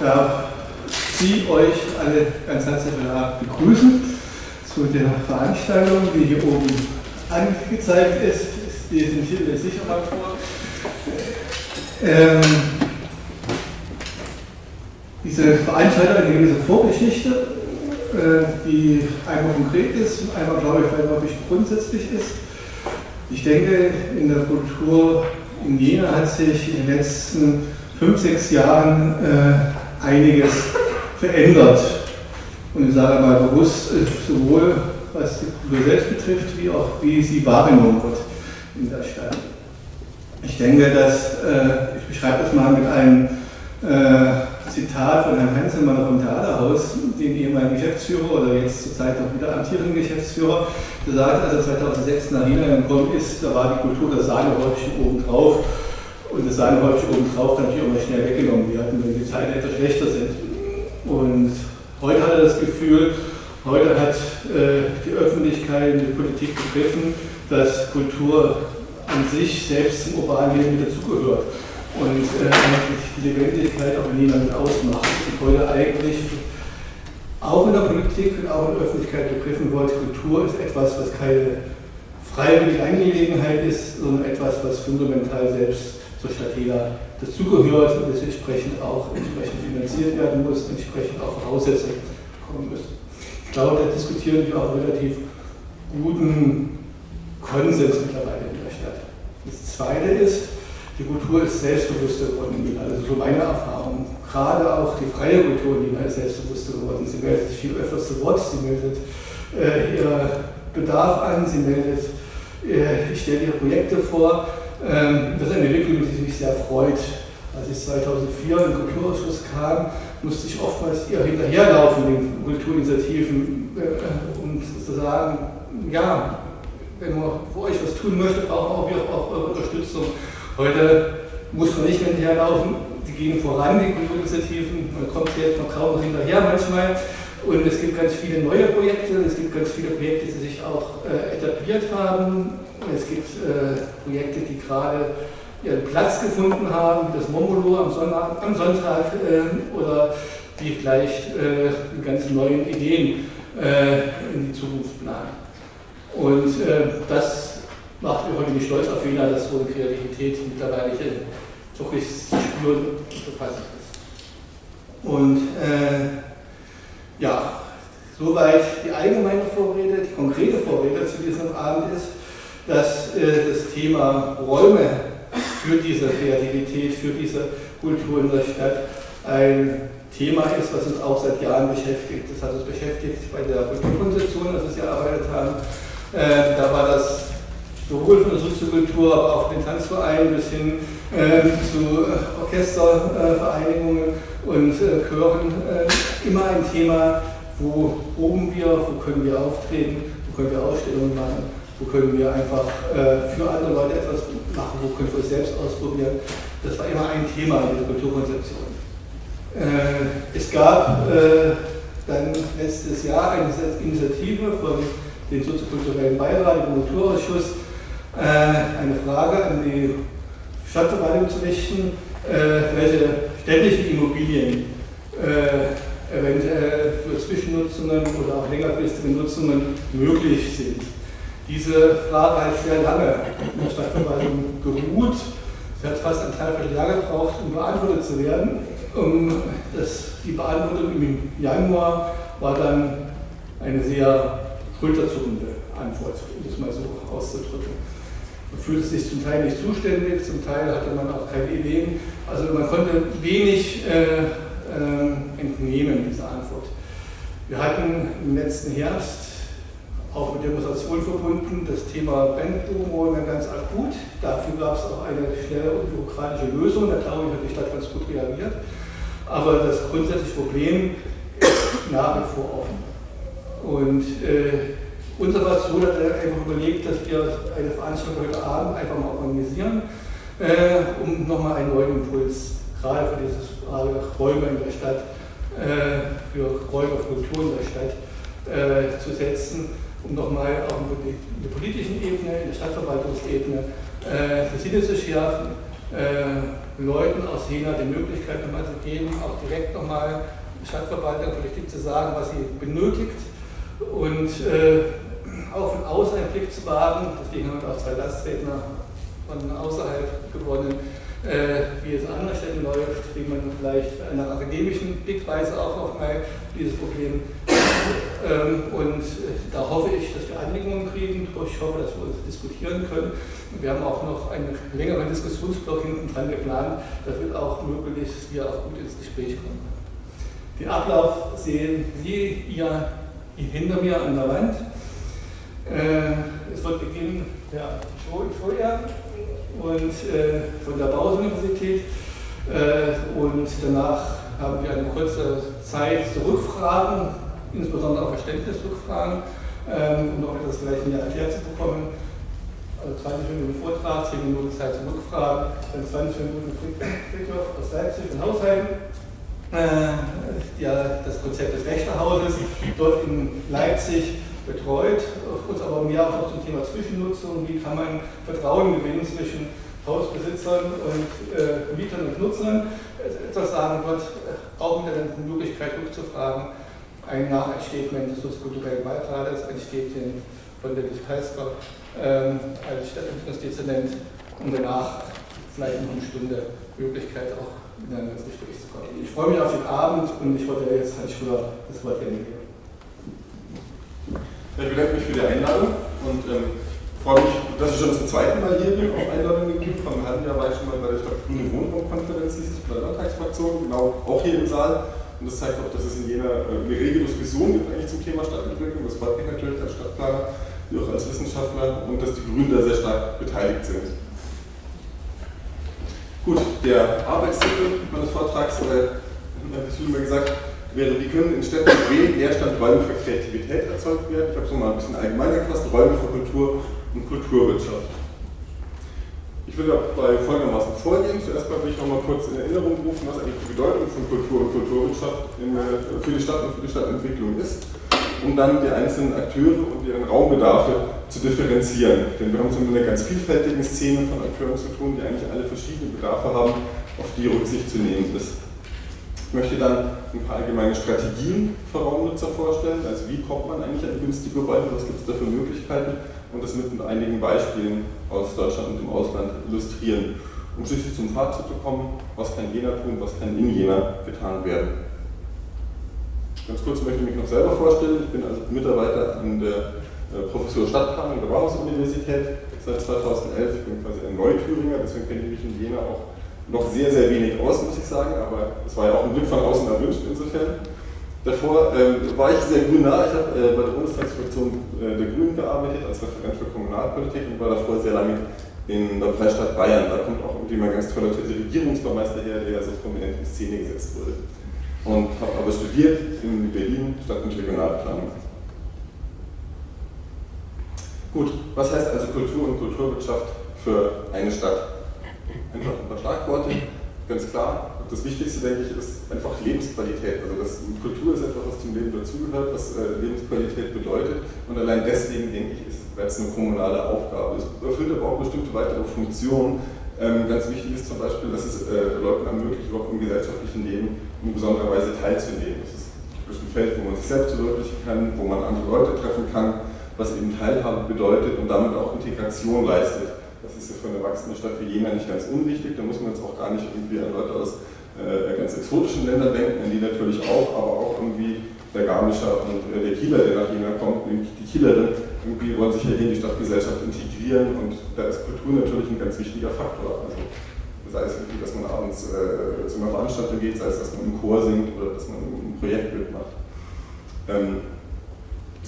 darf Sie euch alle ganz herzlich begrüßen zu der Veranstaltung, die hier oben angezeigt ist. Ich lese den Titel sicher mal vor. Ähm, diese Veranstaltung hat eine gewisse Vorgeschichte, äh, die einmal konkret ist und einmal, glaube ich, weil wirklich grundsätzlich ist. Ich denke, in der Kultur in Jena hat sich in den letzten fünf, sechs Jahren äh, einiges verändert. Und ich sage mal bewusst, äh, sowohl was die Kultur selbst betrifft, wie auch wie sie wahrgenommen wird in der Stadt. Ich denke, dass, äh, ich beschreibe das mal mit einem äh, Zitat von Herrn Hanselmann vom Theaterhaus, den ehemaligen Geschäftsführer oder jetzt zurzeit auch wieder amtierenden Geschäftsführer, der sagt, als er 2006 nach Jena gekommen ist, da war die Kultur das Sahnehäubchen obendrauf und das Sahnehäubchen obendrauf kann natürlich auch mal schnell weggenommen werden, wenn die Zeiten etwas schlechter sind. Und heute hat er das Gefühl, heute hat äh, die Öffentlichkeit und die Politik begriffen, dass Kultur an sich selbst zum urbanen Leben dazugehört und äh, die Lebendigkeit auch niemand ausmacht. Und heute eigentlich auch in der Politik und auch in der Öffentlichkeit begriffen wird, Kultur ist etwas, was keine freiwillige Angelegenheit ist, sondern etwas, was fundamental selbst zur Stadt Jena dazugehört und das entsprechend auch entsprechend finanziert werden muss, entsprechend auch Voraussetzungen kommen müssen. Ich glaube, da diskutieren wir auch relativ guten Konsens mittlerweile in der Stadt. Das Zweite ist, die Kultur ist selbstbewusster geworden also so meine Erfahrung. Gerade auch die freie Kultur Wien ist selbstbewusster geworden. Sie meldet sich viel öfter zu Wort, sie meldet äh, ihr Bedarf an, sie meldet, äh, ich stelle ihre Projekte vor. Ähm, das ist eine Entwicklung, die mich sehr freut. Als ich 2004 in den Kulturausschuss kam, musste ich oftmals ihr hinterherlaufen, den Kulturinitiativen, äh, um zu sagen, ja, wenn man für euch was tun möchte, brauchen wir auch eure Unterstützung. Heute muss man nicht hinterherlaufen, die gehen voran, die Kulturinitiativen, man kommt jetzt noch kaum noch hinterher manchmal. Und es gibt ganz viele neue Projekte, es gibt ganz viele Projekte, die sich auch äh, etabliert haben. Es gibt äh, Projekte, die gerade ihren Platz gefunden haben, wie das Momolo am Sonntag, am Sonntag äh, oder die vielleicht äh, mit ganz neuen Ideen äh, in die Zukunft planen. Und äh, das macht mir heute nicht stolz auf Wiener, dass so eine Kreativität mittlerweile wirklich zu spüren und zu fassen ist. Und äh, ja, soweit die allgemeine Vorrede. Die konkrete Vorrede zu diesem Abend ist, dass äh, das Thema Räume für diese Kreativität, für diese Kultur in der Stadt ein Thema ist, was uns auch seit Jahren beschäftigt. Das hat uns beschäftigt bei der Kulturkonzeption, als wir erarbeitet haben. Äh, da war das sowohl von der Soziokultur, aber auch den Tanzvereinen bis hin zu äh, Orchestervereinigungen und äh, Chören äh, immer ein Thema, wo proben wir, wo können wir auftreten, wo können wir Ausstellungen machen, wo können wir einfach für andere Leute etwas machen, wo können wir es selbst ausprobieren. Das war immer ein Thema in dieser Kulturkonzeption. es gab dann letztes Jahr eine Initiative von dem soziokulturellen Beirat, dem Kulturausschuss, eine Frage an die Stadtverwaltung zu richten, äh, welche städtischen Immobilien äh, eventuell für Zwischennutzungen oder auch längerfristige Nutzungen möglich sind. Diese Frage hat sehr lange in der Stadtverwaltung geruht. Sie hat fast ein Dreivierteljahr gebraucht, um beantwortet zu werden. Um das, die Beantwortung im Januar war dann eine sehr schulterzuckende Antwort, um das mal so auszudrücken fühlte sich zum Teil nicht zuständig, zum Teil hatte man auch keine Ideen. Also man konnte wenig äh, äh, entnehmen dieser Antwort. Wir hatten im letzten Herbst auch mit Demonstration verbunden das Thema Bandpromo ganz akut. Dafür gab es auch eine schnelle und bürokratische Lösung. Da glaube ich, hat die Stadt ganz gut reagiert. Aber das grundsätzliche Problem ist nach wie vor offen. Und äh, unser Fraktion hat einfach überlegt, dass wir eine Veranstaltung heute Abend einfach mal organisieren, äh, um nochmal einen neuen Impuls, gerade für diese Frage Räume in der Stadt, äh, für Räume, für Kultur in der Stadt äh, zu setzen, um nochmal auf der politischen Ebene, in der Stadtverwaltungsebene, äh, die Sinne zu schärfen, äh, Leuten aus Jena die Möglichkeit nochmal zu geben, auch direkt nochmal Stadtverwaltung, Politik zu sagen, was sie benötigt. Und äh, auch von außen einen Blick zu wagen. Deswegen haben wir auch zwei Gastredner von außerhalb gewonnen, äh, wie es an anderen Städten läuft, wie man vielleicht einer akademischen Blickweise auch noch mal dieses Problem. Ähm, und äh, da hoffe ich, dass wir Einigungen kriegen. Ich hoffe, dass wir uns diskutieren können. Wir haben auch noch einen längeren Diskussionsblock hinten dran geplant. Da wird auch möglichst wir auch gut ins Gespräch kommen. Den Ablauf sehen Sie hier hinter mir an der Wand. Äh, es wird beginnen der Folie und äh, von der Bauhaus-Universität äh, und danach haben wir eine kurze Zeit zu Rückfragen, insbesondere auch Verständnisrückfragen, ähm, um noch etwas vielleicht mehr erklärt zu bekommen. Also 20 Minuten Vortrag, 10 Minuten Zeit zum Rückfragen, dann 20 Minuten Friedhof aus Leipzig und Hausheim. Äh, ja, das Konzept des Rechterhauses, dort in Leipzig betreut, uns aber mehr auch noch zum Thema Zwischennutzung, wie kann man Vertrauen gewinnen zwischen Hausbesitzern und äh, Mietern und Nutzern, etwas sagen wird, brauchen wir dann die Möglichkeit rückzufragen. Ein nach ein Statement des kulturellen Beitrages, ein Statement von der Peisker ähm, als Stadtentwicklungsdezernent und danach vielleicht noch eine Stunde Möglichkeit auch miteinander ins Gespräch zu kommen. Ich freue mich auf den Abend und ich wollte jetzt Hans Schröder das Wort gerne geben. Ich bedanke mich für die Einladung und ähm, freue mich, dass ich schon zum zweiten Mal hier bin, auf Einladung gegeben. Vor einem halben Jahr war ich schon mal bei der Stadt Grüne Wohnraumkonferenz, hieß es, bei der Landtagsfraktion, genau, auch hier im Saal. Und das zeigt auch, dass es in jener äh, eine rege Diskussion gibt eigentlich zum Thema Stadtentwicklung. Das freut mich natürlich als Stadtplaner, wie auch als Wissenschaftler und dass die Grünen da sehr stark beteiligt sind. Gut, der Arbeitstitel meines Vortrags, äh, hat es immer gesagt, wäre, wie können in Städten mit Leerstand Räume für Kreativität erzeugt werden? Ich habe es mal ein bisschen allgemeiner gefasst, Räume für Kultur und Kulturwirtschaft. Ich will dabei folgendermaßen vorgehen. Zuerst mal will ich noch mal kurz in Erinnerung rufen, was eigentlich die Bedeutung von Kultur und Kulturwirtschaft in, äh, für die Stadt und für die Stadtentwicklung ist, um dann die einzelnen Akteure und deren Raumbedarfe zu differenzieren. Denn wir haben es mit einer ganz vielfältigen Szene von Akteuren zu tun, die eigentlich alle verschiedene Bedarfe haben, auf die Rücksicht zu nehmen ist. Ich möchte dann ein paar allgemeine Strategien für Raumnutzer vorstellen, also wie kommt man eigentlich an günstige Räume, was gibt es da für Möglichkeiten? Und das mit einigen Beispielen aus Deutschland und dem Ausland illustrieren, um schließlich zum Fazit zu kommen, was kann Jena tun, was kann in Jena getan werden. Ganz kurz möchte ich mich noch selber vorstellen, ich bin also Mitarbeiter an der äh, Professur Stadtplanung der Bauhaus-Universität seit 2011, ich bin quasi ein Neuthüringer, deswegen kenne ich mich in Jena auch noch sehr, sehr wenig aus, muss ich sagen, aber es war ja auch ein Glück von außen erwünscht insofern. Davor ähm, war ich sehr grünnah. Ich habe äh, bei der Bundestagsfraktion äh, der Grünen gearbeitet als Referent für Kommunalpolitik und war davor sehr lange in der Freistaat Bayern. Da kommt auch irgendwie mein ganz toller Regierungsbaumeister her, der so prominent in Szene gesetzt wurde. Und habe aber studiert in Berlin Stadt- und Regionalplanung. Gut, was heißt also Kultur und Kulturwirtschaft für eine Stadt? Einfach ein paar Schlagworte, ganz klar. Das Wichtigste, denke ich, ist einfach Lebensqualität. Also das, Kultur ist etwas, was zum Leben dazugehört, was äh, Lebensqualität bedeutet. Und allein deswegen, denke ich, ist es eine kommunale Aufgabe. Es erfüllt aber auch bestimmte weitere Funktionen. Ähm, ganz wichtig ist zum Beispiel, dass es äh, Leuten ermöglicht, überhaupt im gesellschaftlichen Leben in besonderer Weise teilzunehmen. Das ist ein Feld, wo man sich selbst verwirklichen kann, wo man andere Leute treffen kann, was eben Teilhabe bedeutet und damit auch Integration leistet. Ist ja für eine wachsende Stadt wie Jena nicht ganz unwichtig. Da muss man jetzt auch gar nicht irgendwie an Leute aus äh, ganz exotischen Ländern denken, an die natürlich auch, aber auch irgendwie der Garmischer und äh, der Kieler, der nach Jena kommt, die Kielerin, irgendwie wollen sich ja hier in die Stadtgesellschaft integrieren und da ist Kultur natürlich ein ganz wichtiger Faktor. Also, sei es irgendwie, dass man abends äh, zu einer Veranstaltung geht, sei es, dass man im Chor singt oder dass man ein Projekt mitmacht. Ähm,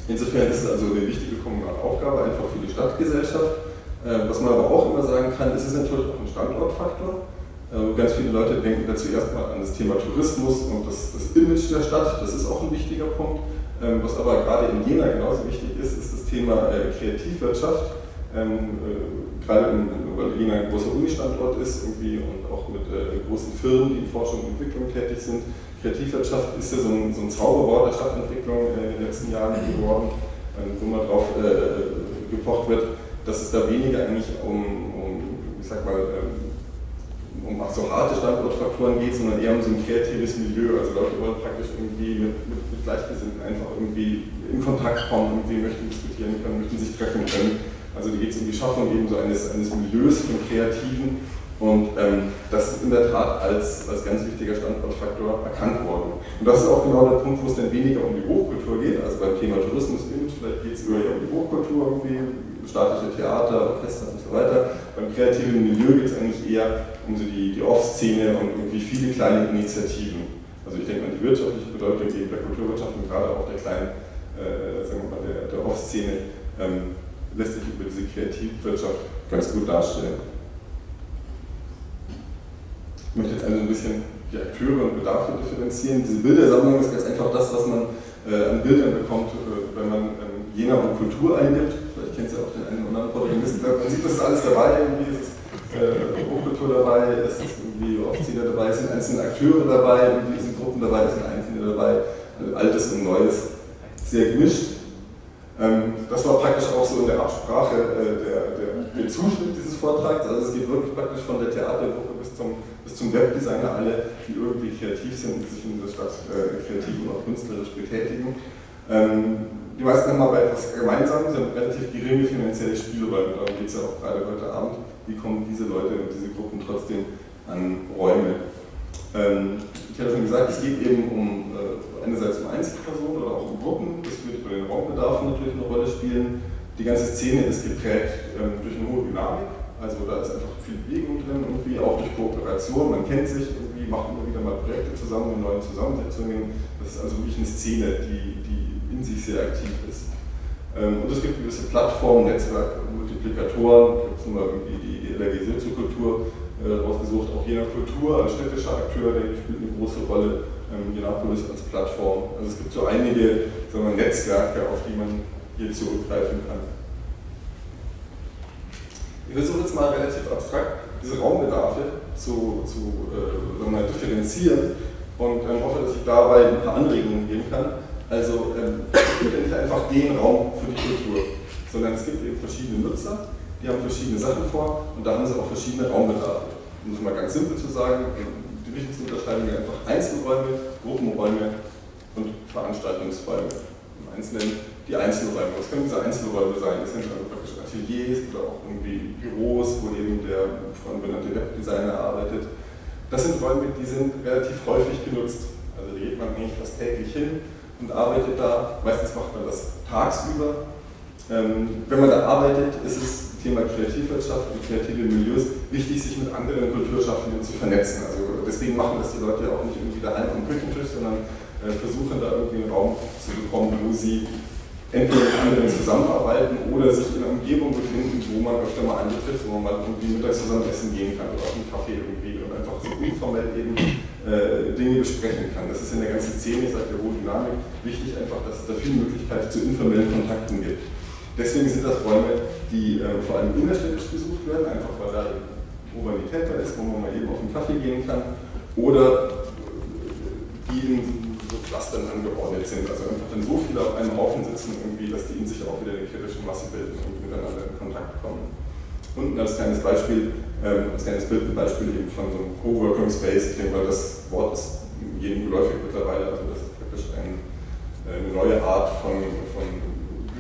insofern ist es also eine wichtige kommunale Aufgabe einfach für die Stadtgesellschaft. Äh, was man aber auch immer sagen kann, ist es natürlich auch ein Standortfaktor. Äh, ganz viele Leute denken dazu erstmal an das Thema Tourismus und das, das Image der Stadt, das ist auch ein wichtiger Punkt. Ähm, was aber gerade in Jena genauso wichtig ist, ist das Thema äh, Kreativwirtschaft. Ähm, gerade weil Jena ein großer Uni-Standort ist irgendwie und auch mit großen Firmen, die in Forschung und Entwicklung tätig sind. Kreativwirtschaft ist ja so ein, so ein Zauberwort der Stadtentwicklung in den letzten Jahren geworden, ähm, wo man drauf gepocht wird dass es da weniger eigentlich um, um ich sag mal, ähm, um so harte Standortfaktoren geht, sondern eher um so ein kreatives Milieu. Also Leute wollen praktisch irgendwie mit, mit, mit Gleichgesinnten einfach irgendwie in Kontakt kommen, irgendwie möchten diskutieren können, möchten sich treffen können. Also da geht es um die Schaffung eben so eines, eines Milieus von Kreativen und ähm, das ist in der Tat als, als ganz wichtiger Standortfaktor erkannt worden. Und das ist auch genau der Punkt, wo es dann weniger um die Hochkultur geht, also beim Thema Tourismus, vielleicht geht es eher um die Hochkultur irgendwie, staatliche Theater, Orchester und so weiter. Beim kreativen Milieu geht es eigentlich eher um so die, die Off-Szene und irgendwie viele kleine Initiativen. Also ich denke an die wirtschaftliche Bedeutung eben der Kulturwirtschaft und gerade auch der kleinen, äh, sagen wir mal, der, der Off-Szene ähm, lässt sich über diese Kreativwirtschaft ganz gut darstellen. Ich möchte jetzt also ein bisschen die Akteure und Bedarfe differenzieren. Diese Bildersammlung ist ganz einfach das, was man äh, an Bildern bekommt, äh, wenn man ähm, Jena und Kultur eingibt. Vielleicht kennt ihr auch den einen oder anderen Protagonisten. Man sieht, das ist alles dabei. Irgendwie ist äh, Hochkultur dabei, es ist irgendwie Offizieler dabei, es sind einzelne Akteure dabei, irgendwie sind Gruppen dabei, es sind Einzelne dabei. Also Altes und Neues. Sehr gemischt. Ähm, das war praktisch auch so in der Absprache äh, der, der, der Zuschnitt dieses Vortrags. Also es geht wirklich praktisch von der Theatergruppe bis zum bis zum Webdesigner alle, die irgendwie kreativ sind sich in der Stadt äh, kreativ und auch künstlerisch betätigen. Ähm, die meisten haben aber etwas gemeinsam, sie haben relativ geringe finanzielle Spielräume. Darum geht es ja auch gerade heute Abend. Wie kommen diese Leute und diese Gruppen trotzdem an Räume? Ähm, ich hatte schon gesagt, es geht eben um äh, einerseits um Einzelpersonen oder auch um Gruppen. Das wird bei den Raumbedarfen natürlich eine Rolle spielen. Die ganze Szene ist geprägt ähm, durch eine hohe Dynamik. Also da ist einfach viel Bewegung drin, irgendwie auch durch Kooperation. Man kennt sich irgendwie, macht immer wieder mal Projekte zusammen in neuen Zusammensetzungen. Das ist also wirklich eine Szene, die, die in sich sehr aktiv ist. Ähm, und es gibt gewisse Plattformen, Netzwerke, Multiplikatoren. Ich habe mal irgendwie die, die LRG Soziokultur äh, rausgesucht. Auch je nach Kultur als städtischer Akteur, ich, spielt eine große Rolle. Ähm, Jenapolis als Plattform. Also es gibt so einige wir, Netzwerke, auf die man hier zurückgreifen kann. Ich versuche jetzt mal relativ abstrakt diese Raumbedarfe zu, zu äh, differenzieren und ähm, hoffe, dass ich dabei ein paar Anregungen geben kann. Also ähm, es gibt ja nicht einfach den Raum für die Kultur, sondern es gibt eben verschiedene Nutzer, die haben verschiedene Sachen vor und da haben sie auch verschiedene Raumbedarfe. Um das mal ganz simpel zu sagen, die wichtigsten Unterscheidungen sind einfach Einzelräume, Gruppenräume und Veranstaltungsräume. Im Einzelnen die Einzelräume. Was können diese Einzelräume sein? Das sind also praktisch Ateliers oder auch irgendwie Büros, wo eben der von benannte Webdesigner arbeitet. Das sind Räume, die sind relativ häufig genutzt. Also da geht man eigentlich fast täglich hin und arbeitet da. Meistens macht man das tagsüber. Ähm, wenn man da arbeitet, ist es Thema Kreativwirtschaft und kreative Milieus wichtig, sich mit anderen Kulturschaffenden zu vernetzen. Also deswegen machen das die Leute ja auch nicht irgendwie daheim am Küchentisch, sondern äh, versuchen da irgendwie einen Raum zu bekommen, wo sie entweder mit anderen zusammenarbeiten oder sich in einer Umgebung befinden, wo man öfter mal andere trifft, wo man mal irgendwie mittags zusammen essen gehen kann oder auf einen Kaffee irgendwie und einfach so informell eben äh, Dinge besprechen kann. Das ist in der ganzen Szene, ich sage der hohe Dynamik, wichtig einfach, dass es da viele Möglichkeiten zu informellen Kontakten gibt. Deswegen sind das Räume, die äh, vor allem innerstädtisch besucht werden, einfach weil da Urbanität da ist, wo man mal eben auf einen Kaffee gehen kann, oder die in so Clustern angeordnet sind. Also einfach dann so viele auf einem Haufen sitzen, irgendwie, dass die in sich auch wieder eine kritische Masse bilden und miteinander in Kontakt kommen. Unten als kleines Beispiel, ähm, als kleines Bildbeispiel eben von so einem Coworking Space, ich mal, das Wort ist jedem geläufig mittlerweile, also das ist praktisch ein, eine neue Art von, von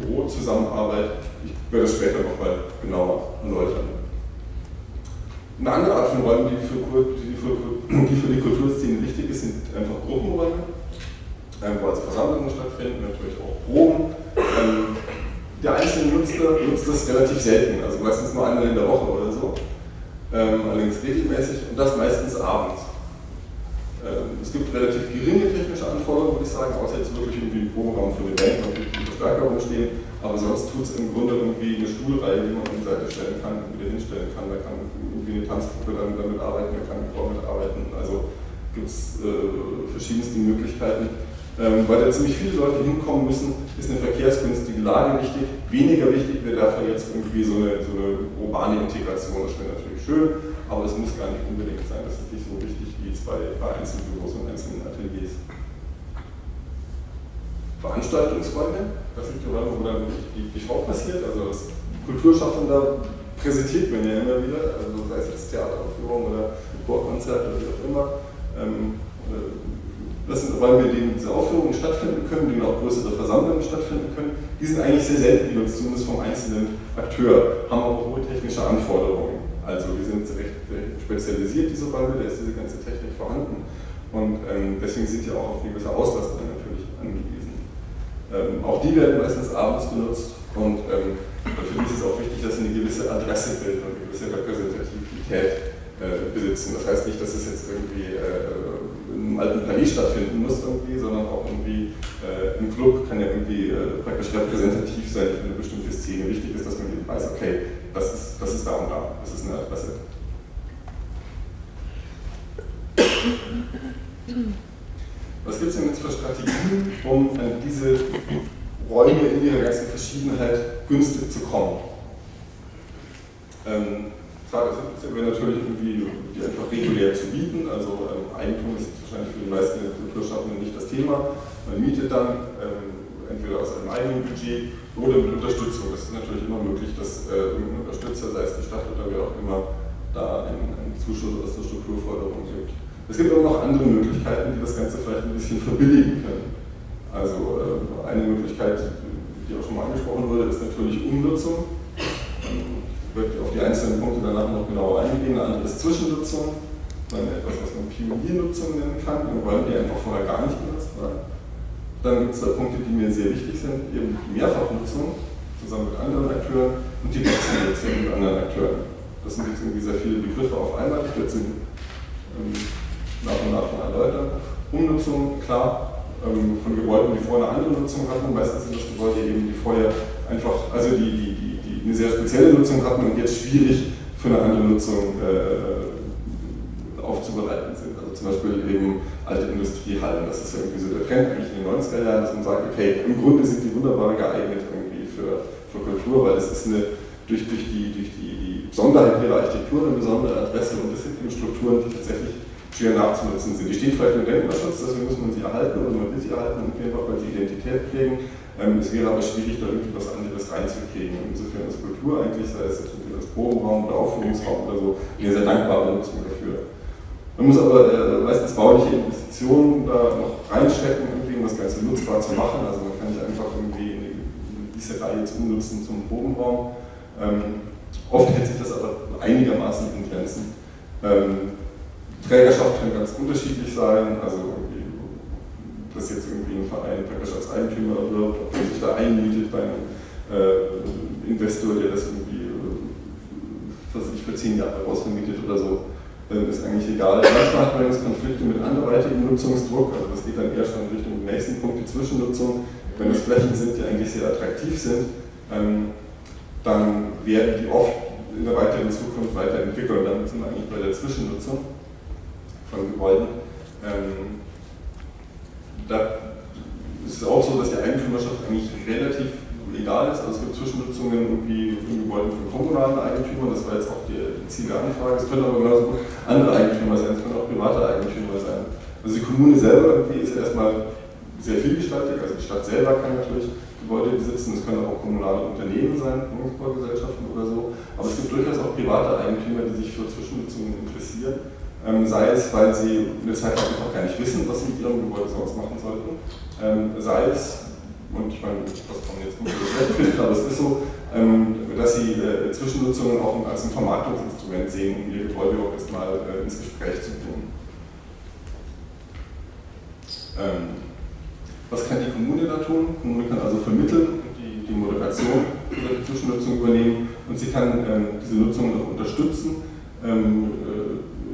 Bürozusammenarbeit. Ich werde das später nochmal genauer erläutern. Eine andere Art von Räumen, die für, die für, die für die Kulturszene wichtig ist, sind einfach Gruppenräume ähm, wo also Versammlungen stattfinden, natürlich auch Proben. Ähm, der einzelne Nutzer nutzt das relativ selten, also meistens nur einmal in der Woche oder so, ähm, allerdings regelmäßig und das meistens abends. Ähm, es gibt relativ geringe technische Anforderungen, würde ich sagen, außer jetzt wirklich irgendwie ein Proberaum für eine Band und die Verstärker rumstehen, aber sonst tut es im Grunde irgendwie eine Stuhlreihe, die man an die Seite stellen kann und wieder hinstellen kann. Da kann irgendwie eine Tanzgruppe dann damit arbeiten, da kann ein Chor mitarbeiten, also gibt es äh, verschiedenste Möglichkeiten. Ähm, weil da ziemlich viele Leute hinkommen müssen, ist eine verkehrsgünstige Lage wichtig. Weniger wichtig wäre dafür jetzt irgendwie so eine, so eine urbane Integration. Das wäre natürlich schön, aber es muss gar nicht unbedingt sein. Das ist nicht so wichtig wie jetzt bei, bei Büros und einzelnen Ateliers. Veranstaltungsräume, das sind die Räume, wo dann die, die Show passiert. Also als Kulturschaffender präsentiert man ja immer wieder, also sei es jetzt Theateraufführung oder Chorkonzert oder wie auch immer. Ähm, das sind Räume, in denen diese Aufführungen stattfinden können, denen auch größere Versammlungen stattfinden können. Die sind eigentlich sehr selten genutzt, zumindest vom einzelnen Akteur, haben aber hohe technische Anforderungen. Also die sind recht, spezialisiert, diese Räume, da ist diese ganze Technik vorhanden. Und ähm, deswegen sind die auch auf eine gewisse Auslastung natürlich angewiesen. Ähm, auch die werden meistens abends benutzt und ähm, für mich ist es auch wichtig, dass sie eine gewisse Adresse bilden und eine gewisse Repräsentativität äh, besitzen. Das heißt nicht, dass es jetzt irgendwie äh, im alten Palais stattfinden muss irgendwie, sondern auch irgendwie äh, im Club kann ja irgendwie äh, praktisch repräsentativ sein für eine bestimmte Szene. Wichtig ist, dass man eben weiß, okay, das ist, das ist da und da, das ist eine Adresse. Was gibt es denn jetzt für Strategien, um an diese Räume in ihrer ganzen Verschiedenheit günstig zu kommen? Ähm, Klar, das wäre natürlich irgendwie die einfach regulär zu bieten. Also ähm, Eigentum ist wahrscheinlich für die meisten Kulturschaffenden nicht das Thema. Man mietet dann ähm, entweder aus einem eigenen Budget oder mit Unterstützung. Das ist natürlich immer möglich, dass äh, irgendein Unterstützer, sei es die Stadt oder wer auch immer, da einen, einen Zuschuss aus der Strukturförderung gibt. Es gibt aber noch andere Möglichkeiten, die das Ganze vielleicht ein bisschen verbilligen können. Also äh, eine Möglichkeit, die auch schon mal angesprochen wurde, ist natürlich Umnutzung wird auf die einzelnen Punkte danach noch genauer eingehen. Eine andere ist Zwischennutzung, dann etwas, was man Pioniernutzung nennen kann, weil die einfach vorher gar nicht benutzt waren. Dann gibt es da Punkte, die mir sehr wichtig sind, eben die Mehrfachnutzung zusammen mit anderen Akteuren und die Wechselnutzung mit anderen Akteuren. Das sind jetzt irgendwie sehr viele Begriffe auf einmal, ich werde sie ähm, nach und nach mal erläutern. Umnutzung, klar, ähm, von Gebäuden, die vorher eine andere Nutzung hatten. Meistens sind das Gebäude eben, die vorher einfach, also die, die, die eine sehr spezielle Nutzung hatten und jetzt schwierig für eine andere Nutzung äh, aufzubereiten sind. Also zum Beispiel eben alte Industriehallen, das ist irgendwie so der Trend eigentlich in den 90er Jahren, dass man sagt, okay, im Grunde sind die wunderbar geeignet irgendwie für, für Kultur, weil es ist eine, durch, durch, die, durch die, die Besonderheit ihrer Architektur eine besondere Adresse und es sind eben Strukturen, die tatsächlich schwer nachzunutzen sind. Die stehen vielleicht im Denkmalschutz, deswegen muss man sie erhalten oder man will sie erhalten, einfach weil sie Identität prägen. Es wäre aber schwierig, da irgendwie was anderes reinzukriegen. Insofern ist Kultur eigentlich, sei es als Probenraum oder Aufführungsraum oder so, eine sehr dankbare Nutzung dafür. Man muss aber äh, meistens bauliche Investitionen da noch reinstecken, irgendwie, um das Ganze nutzbar zu machen. Also man kann nicht einfach irgendwie eine Gießerei jetzt umnutzen zum Probenraum. Ähm, oft hält sich das aber einigermaßen in Grenzen. Ähm, Trägerschaft kann ganz unterschiedlich sein, also dass jetzt irgendwie ein Verein praktisch als Eigentümer wird, ob man sich da einmietet bei einem äh, Investor, der das irgendwie äh, was ich für zehn Jahre rausvermietet oder so, dann ist eigentlich egal. Manchmal hat man jetzt Konflikte mit anderweitigem Nutzungsdruck, also das geht dann eher schon Richtung nächsten Punkt, die Zwischennutzung. Wenn es Flächen sind, die eigentlich sehr attraktiv sind, ähm, dann werden die oft in der weiteren Zukunft weiterentwickelt. Und damit sind wir eigentlich bei der Zwischennutzung von Gebäuden. Ähm, da ist es auch so, dass die Eigentümerschaft eigentlich relativ egal ist. Also es gibt Zwischennutzungen irgendwie von Gebäuden von kommunalen Eigentümern, das war jetzt auch die, Ziel der Anfrage. Es können aber genauso andere Eigentümer sein, es können auch private Eigentümer sein. Also die Kommune selber irgendwie ist erstmal sehr vielgestaltig, also die Stadt selber kann natürlich Gebäude besitzen, es können auch kommunale Unternehmen sein, Wohnungsbaugesellschaften oder so, aber es gibt durchaus auch private Eigentümer, die sich für Zwischennutzungen interessieren sei es, weil sie eine Zeit lang einfach gar nicht wissen, was sie mit ihrem Gebäude sonst machen sollten, ähm, sei es, und ich meine, was man jetzt gut findet, aber es ist so, ähm, dass sie äh, Zwischennutzungen auch als ein Vermarktungsinstrument sehen, um ihr Gebäude auch erstmal äh, ins Gespräch zu bringen. Ähm, was kann die Kommune da tun? Die Kommune kann also vermitteln die, die Moderation dieser Zwischennutzung übernehmen und sie kann ähm, diese Nutzung noch unterstützen.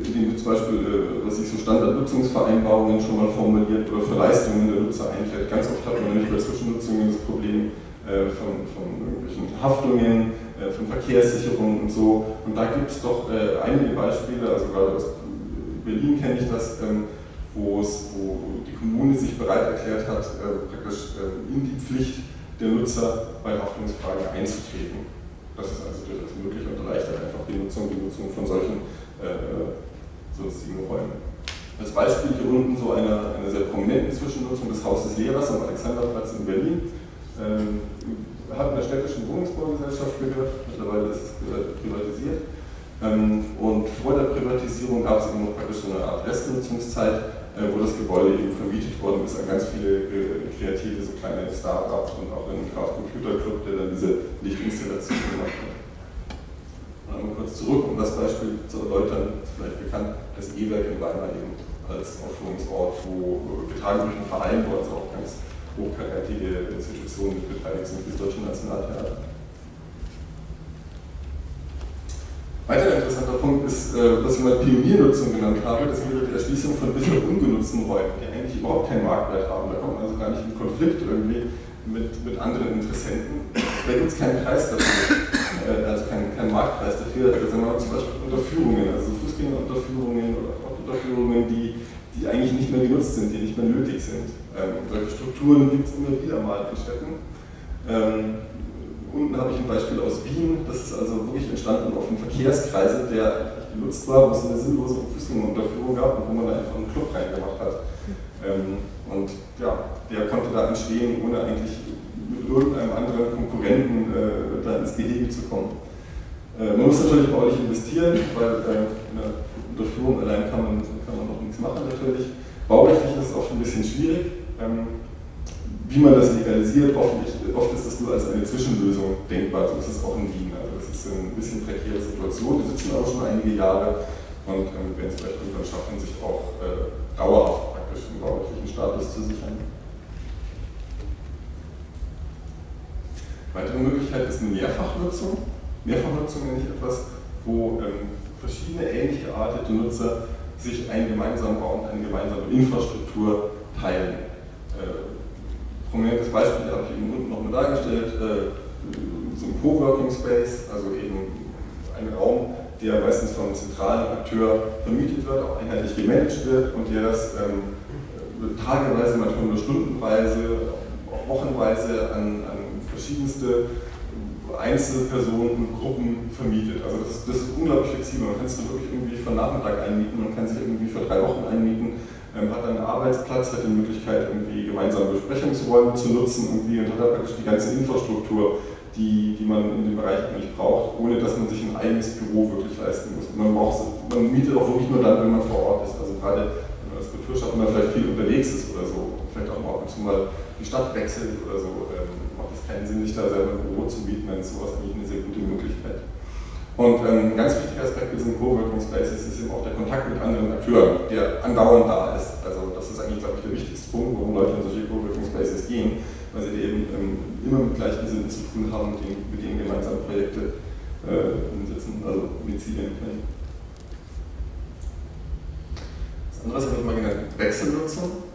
Ähm, äh, indem zum Beispiel, äh, was sich so Standardnutzungsvereinbarungen schon mal formuliert oder für Leistungen der Nutzer einfällt. Ganz oft hat man nämlich bei Zwischennutzungen das Problem äh, von, von irgendwelchen Haftungen, äh, von Verkehrssicherung und so. Und da gibt es doch einige Beispiele, also gerade aus Berlin kenne ich das, ähm, wo, die Kommune sich bereit erklärt hat, praktisch in die Pflicht der Nutzer bei Haftungsfragen einzutreten. Das ist also durchaus möglich und erleichtert einfach die Nutzung, die Nutzung von solchen sonstigen Räumen. Als Beispiel hier unten so eine, eine sehr prominente Zwischennutzung des Hauses Lehrers am Alexanderplatz in Berlin. Ähm, hat der städtischen Wohnungsbaugesellschaft gehört, mittlerweile ist es privatisiert. Ähm, und vor der Privatisierung gab es eben noch praktisch so eine Art Restnutzungszeit, äh, wo das Gebäude eben vermietet worden ist an ganz viele äh, kreative, so kleine Start-ups und auch einen Chaos Computer Club, der dann diese Lichtinstallation gemacht hat. Einmal kurz zurück, um das Beispiel zu erläutern, ist vielleicht bekannt, das E-Werk in Weimar eben als Aufführungsort, wo getragen durch einen Verein, wo also auch ganz hochkarätige Institutionen beteiligt sind, wie das Deutsche Nationaltheater. Weiterer interessanter Punkt ist, äh, was ich mal Pioniernutzung genannt habe, das wäre die Erschließung von bisher ungenutzten Räumen, die eigentlich überhaupt keinen Marktwert haben. Da kommt man also gar nicht in Konflikt irgendwie mit, mit anderen Interessenten. Da gibt es keinen Preis dafür, äh, also keinen, keinen Marktpreis dafür. Wir zum Beispiel Unterführungen, also Fußgängerunterführungen oder auch Unterführungen, die, die eigentlich nicht mehr genutzt sind, die nicht mehr nötig sind. Ähm, solche Strukturen gibt es immer wieder mal in Städten. Ähm, Unten habe ich ein Beispiel aus Wien, das ist also wirklich entstanden auf einem Verkehrskreisel, der genutzt war, wo es eine sinnlose Fußgängerunterführung gab und wo man da einfach einen Club reingemacht hat. Ähm, und ja, der konnte da entstehen, ohne eigentlich mit irgendeinem anderen Konkurrenten äh, da ins Gehege zu kommen. Äh, man muss natürlich baulich investieren, weil äh, eine Unterführung allein kann man, kann man noch nichts machen natürlich. Baurechtlich ist es oft ein bisschen schwierig. Ähm, wie man das legalisiert, oft, oft ist das nur als eine Zwischenlösung denkbar. So ist es auch in Wien. Also das ist eine bisschen prekäre Situation. Die sitzen auch schon einige Jahre und ähm, werden es vielleicht irgendwann schaffen, sich auch äh, dauerhaft praktisch einen baurechtlichen Status zu sichern. Weitere Möglichkeit ist eine Mehrfachnutzung. Mehrfachnutzung nenne ich etwas, wo ähm, verschiedene ähnlich geartete Nutzer sich einen gemeinsamen Raum, eine gemeinsame Infrastruktur teilen. Äh, prominentes Beispiel habe ich eben unten nochmal dargestellt, äh, so ein Coworking Space, also eben ein Raum, der meistens vom zentralen Akteur vermietet wird, auch einheitlich gemanagt wird und der das ähm, tageweise, manchmal nur stundenweise, auch wochenweise an, an verschiedenste Einzelpersonen und Gruppen vermietet. Also das, das ist unglaublich flexibel. Man kann dann wirklich irgendwie für Nachmittag einmieten, man kann sich irgendwie für drei Wochen einmieten ähm, hat einen Arbeitsplatz, hat die Möglichkeit, irgendwie gemeinsame Besprechungsräume zu nutzen irgendwie, und hat praktisch die ganze Infrastruktur, die, die man in dem Bereich eigentlich braucht, ohne dass man sich ein eigenes Büro wirklich leisten muss. Man, braucht, man mietet auch wirklich nur dann, wenn man vor Ort ist. Also gerade wenn man als Kulturschaffender vielleicht viel unterwegs ist oder so, vielleicht auch mal ab und zu mal die Stadt wechselt oder so, es keinen Sinn, sich da selber ein Büro zu mieten, dann ist sowas eigentlich eine sehr gute Möglichkeit. Und ähm, ein ganz wichtiger Aspekt bei diesen Coworking Spaces ist eben auch der Kontakt mit anderen Akteuren, der andauernd da ist. Also das ist eigentlich, glaube ich, der wichtigste Punkt, warum Leute in solche Coworking Spaces gehen, weil sie eben ähm, immer mit Gleichgesinnten zu tun haben, mit denen, mit denen gemeinsam Projekte äh, umsetzen, also initiieren können. Das andere habe ich mal genannt Wechselnutzung.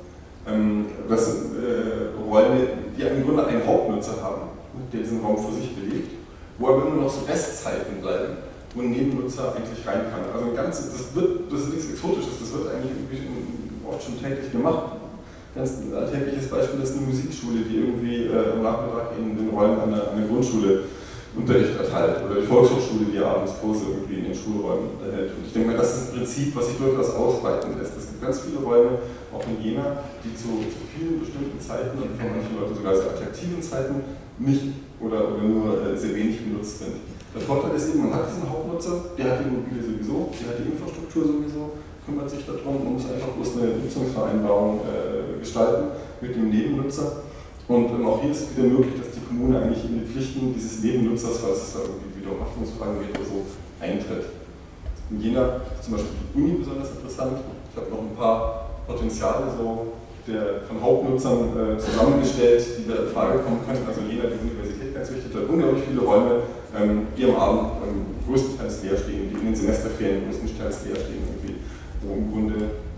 Ähm, das sind äh, Räume, die im Grunde einen Hauptnutzer haben, der diesen Raum für sich belegt wo aber immer noch so Restzeiten bleiben, wo ein Nebennutzer eigentlich rein kann. Also ganzes, das, wird, das ist nichts Exotisches, das wird eigentlich oft schon täglich gemacht. Ganz alltägliches Beispiel ist eine Musikschule, die irgendwie äh, am Nachmittag in den Räumen einer, einer Grundschule Unterricht erteilt oder die Volkshochschule, die abends Kurse irgendwie in den Schulräumen erhält. Und ich denke mal, das ist ein Prinzip, was sich durchaus ausweiten lässt. Es gibt ganz viele Räume, auch in Jena, die zu, zu vielen bestimmten Zeiten und von manchen Leuten sogar sehr attraktiven Zeiten nicht oder, oder nur äh, sehr wenig genutzt sind. Der Vorteil ist eben, man hat diesen Hauptnutzer, der hat die Immobilie sowieso, der hat die Infrastruktur sowieso, kümmert sich darum und muss einfach bloß eine Nutzungsvereinbarung äh, gestalten mit dem Nebennutzer. Und ähm, auch hier ist es wieder möglich, dass Kommune eigentlich in die Pflichten dieses Nebennutzers, falls es da irgendwie wieder um Haftungsfragen geht oder so, eintritt. In Jena ist zum Beispiel die Uni besonders interessant. Ich habe noch ein paar Potenziale so der, von Hauptnutzern äh, zusammengestellt, die da in Frage kommen könnten. Also Jena, die Universität ganz wichtig, hat unglaublich viele Räume, ähm, die am Abend ähm, größtenteils leer stehen, die in den Semesterferien größtenteils leer stehen, irgendwie, wo im Grunde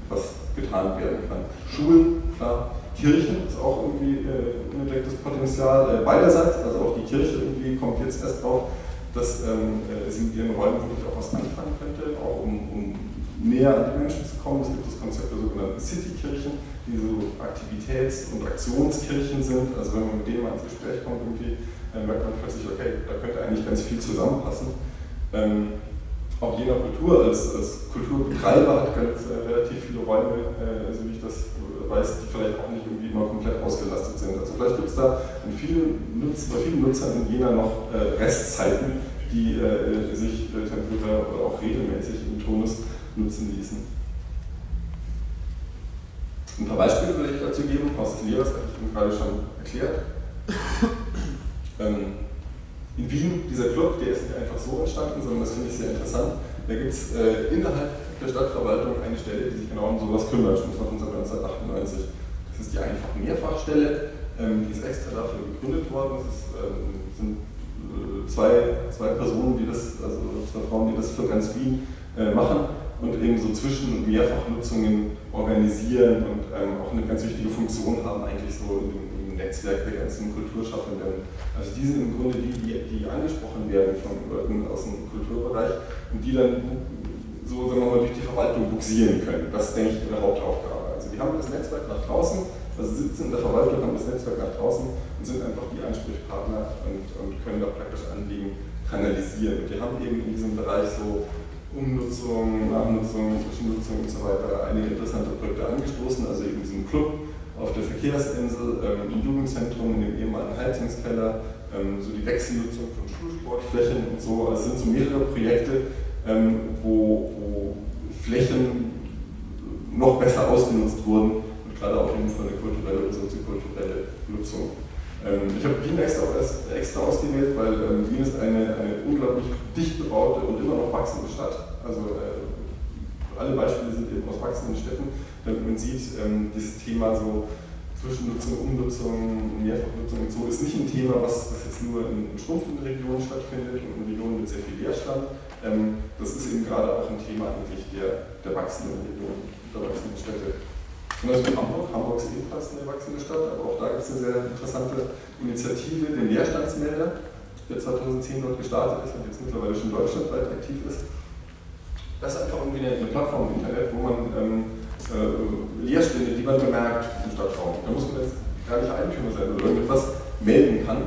was getan werden kann. Schulen, klar, Kirchen ist auch irgendwie äh, ein entdecktes Potenzial äh, beiderseits, also auch die Kirche irgendwie kommt jetzt erst drauf, dass ähm, äh, sie mit ihren Räumen wirklich auch was anfangen könnte, auch um, um näher an die Menschen zu kommen. Es gibt das Konzept der sogenannten City-Kirchen, die so Aktivitäts- und Aktionskirchen sind. Also wenn man mit denen mal ins Gespräch kommt, irgendwie, dann merkt man plötzlich, okay, da könnte eigentlich ganz viel zusammenpassen. Ähm, auch jener Kultur als, als Kulturbetreiber hat ganz äh, relativ viele Räume, äh, so wie ich das weiß, die vielleicht auch nicht irgendwie immer komplett ausgelastet sind. Also vielleicht gibt es da in vielen Nutz, bei vielen Nutzern in Jena noch äh, Restzeiten, die äh, sich äh, temporär oder auch regelmäßig im Tonus nutzen ließen. Ein paar Beispiele würde ich dazu geben. Horst Leers habe ich Ihnen gerade schon erklärt. Ähm, in Wien, dieser Club, der ist nicht einfach so entstanden, sondern das finde ich sehr interessant. Da gibt es äh, innerhalb der Stadtverwaltung eine Stelle, die sich genau um sowas kümmert, schon von 1998. Das ist die einfach Mehrfachstelle, ähm, die ist extra dafür gegründet worden. Ist, ähm, sind äh, zwei, zwei Personen, die das, also zwei Frauen, die das für ganz Wien äh, machen und eben so Zwischen- und Mehrfachnutzungen organisieren und ähm, auch eine ganz wichtige Funktion haben, eigentlich so im, im Netzwerk der ganzen Kulturschaffenden. Also die sind im Grunde die, die, die angesprochen werden von Leuten aus dem Kulturbereich und die dann so sagen wir mal, durch die Verwaltung buxieren können. Das ist, denke ich, ihre Hauptaufgabe. Also die haben das Netzwerk nach draußen, also sitzen in der Verwaltung, haben das Netzwerk nach draußen und sind einfach die Ansprechpartner und, und können da praktisch Anliegen kanalisieren. Und die haben eben in diesem Bereich so Umnutzung, Nachnutzung, Zwischennutzung und so weiter einige interessante Projekte angestoßen, also eben diesen Club auf der Verkehrsinsel, ähm, im Jugendzentrum, in dem ehemaligen Heizungskeller, ähm, so die Wechselnutzung von Schulsportflächen und so. Also sind so mehrere Projekte, ähm, wo Flächen noch besser ausgenutzt wurden und gerade auch eben für eine kulturelle oder soziokulturelle Nutzung. Ähm, ich habe Wien extra, extra ausgewählt, weil ähm, Wien ist eine, eine unglaublich dicht bebaute und immer noch wachsende Stadt. Also äh, alle Beispiele sind eben aus wachsenden Städten, damit man sieht, ähm, dieses Thema so Zwischennutzung, Umnutzung, Mehrfachnutzung und so ist nicht ein Thema, was, was jetzt nur in schrumpfenden Regionen stattfindet und in Regionen mit sehr viel Leerstand. Ähm, das ist eben gerade auch ein Thema eigentlich der, der wachsenden Regionen, der wachsenden Städte. Und mit Hamburg. Hamburg ist ebenfalls eine wachsende Stadt, aber auch da gibt es eine sehr interessante Initiative, den Leerstandsmelder, der 2010 dort gestartet ist und jetzt mittlerweile schon deutschlandweit aktiv ist. Das ist einfach irgendwie eine, Plattform im Internet, wo man ähm, äh, Leerstände, die man bemerkt im Stadtraum, da muss man jetzt gar nicht Eigentümer sein oder irgendetwas melden kann.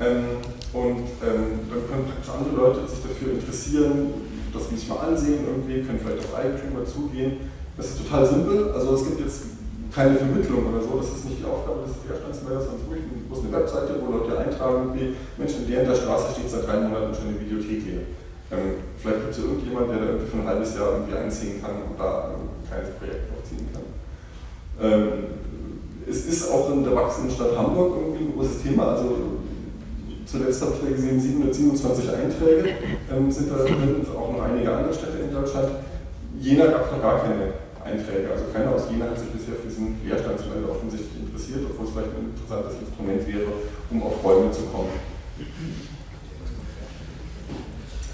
Ähm, und ähm, dann können praktisch andere Leute sich dafür interessieren, das sich mal ansehen irgendwie, können vielleicht auf Eigentümer zugehen. Das ist total simpel, also es gibt jetzt keine Vermittlung oder so, das ist nicht die Aufgabe des Leerstandsmelders, sondern es ist eine Webseite, wo Leute eintragen, wie Mensch, in der, Straße steht seit drei Monaten schon eine Videothek leer. Ähm, vielleicht gibt es ja irgendjemand, der da irgendwie für ein halbes Jahr irgendwie einziehen kann und da ein kleines Projekt aufziehen kann. Ähm, es ist auch in der wachsenden Stadt Hamburg irgendwie ein großes Thema. Also zuletzt habe ich da gesehen, 727 Einträge ähm, sind da drin, auch noch einige andere Städte in Deutschland. Jena gab noch gar keine Einträge. Also keiner aus Jena hat sich bisher für diesen Leerstandsmelder offensichtlich interessiert, obwohl es vielleicht ein interessantes Instrument wäre, um auf Räume zu kommen.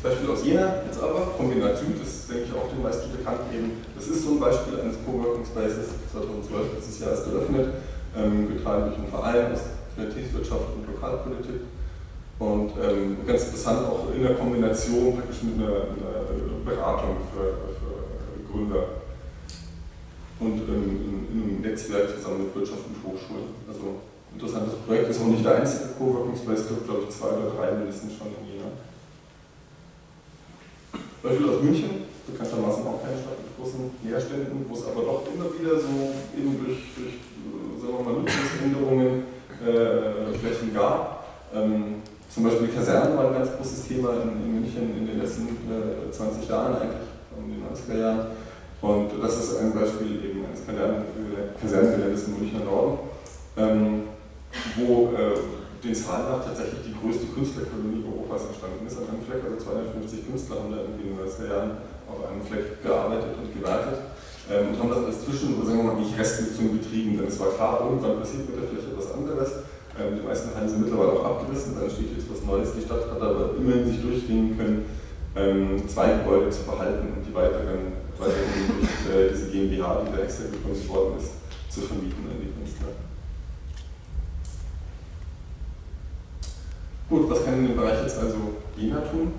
Beispiel aus Jena jetzt aber, Kombinat Süd, das ist denke ich auch den meisten bekannt eben. Das ist so ein Beispiel eines Coworking Spaces 2012, das ist ja erst eröffnet, ähm, getragen durch einen Verein aus Kreativwirtschaft und Lokalpolitik. Und ähm, ganz interessant auch in der Kombination praktisch mit einer, einer Beratung für, für Gründer und ähm, in einem Netzwerk zusammen mit Wirtschaft und Hochschulen. Also interessantes Projekt, ist auch nicht der einzige Coworking Space, es gibt glaube ich zwei oder drei mindestens schon in Jena. Beispiel aus München, bekanntermaßen auch keine Stadt mit großen Leerständen, wo es aber doch immer wieder so eben durch, durch sagen wir mal, Nutzungsänderungen äh, Flächen gab. Ähm, zum Beispiel Kasernen war ein ganz großes Thema in, in München in den letzten äh, 20 Jahren, eigentlich in den 90er Jahren und das ist ein Beispiel eben eines Kasernengeländes im Münchner Norden, ähm, wo äh, den Zahlen nach tatsächlich die größte Künstlerkolonie Europas entstanden ist an einem Fleck. Also 250 Künstler haben da in den 90er Jahren auf einem Fleck gearbeitet und gewertet ähm, und haben das als Zwischen- oder sagen wir mal nicht Restnutzung betrieben, denn es war klar, irgendwann passiert mit der Fläche etwas anderes. Ähm, die meisten Hallen sind mittlerweile auch abgerissen, dann steht jetzt was Neues. Die Stadt hat aber immerhin sich durchringen können, ähm, zwei Gebäude zu behalten und die weiteren weiterhin durch äh, diese GmbH, die da extra gegründet worden ist, zu vermieten an die Künstler. Gut, was kann in dem Bereich jetzt also Jena tun?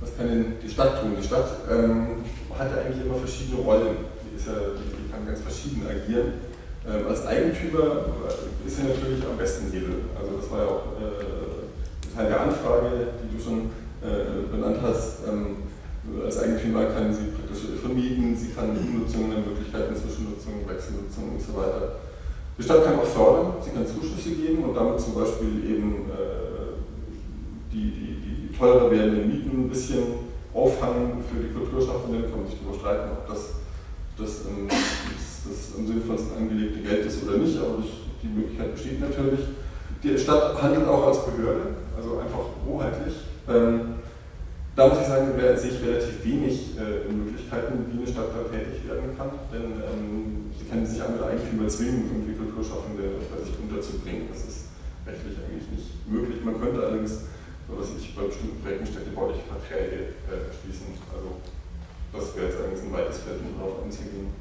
Was kann denn die Stadt tun? Die Stadt ähm, hat ja eigentlich immer verschiedene Rollen. Die, ja, die kann ganz verschieden agieren. Ähm, als Eigentümer äh, ist sie natürlich am besten Hebel. Also das war ja auch äh, Teil der Anfrage, die du schon äh, benannt hast. Ähm, als Eigentümer kann sie praktisch vermieten, sie kann Umnutzungen, Möglichkeiten, Zwischennutzung, Wechselnutzung und so weiter Die Stadt kann auch fördern, sie kann Zuschüsse geben und damit zum Beispiel eben äh, die, die, die teurer werdenden Mieten ein bisschen auffangen für die Kulturschaffenden. Kann man sich darüber streiten, ob das das, ähm, das, am sinnvollsten angelegte Geld ist oder nicht, aber das, die Möglichkeit besteht natürlich. Die Stadt handelt auch als Behörde, also einfach hoheitlich. Ähm, da muss ich sagen, sehe ich relativ wenig äh, Möglichkeiten, wie eine Stadt da tätig werden kann, denn ähm, sie kann sich andere Eigentümer zwingen, irgendwie Kulturschaffende bei sich unterzubringen. Das ist rechtlich eigentlich nicht möglich. Man könnte allerdings, so dass ich bei bestimmten Projekten städtebauliche Verträge äh, schließen. Also das wäre jetzt eigentlich ein weites Feld, um darauf einzugehen.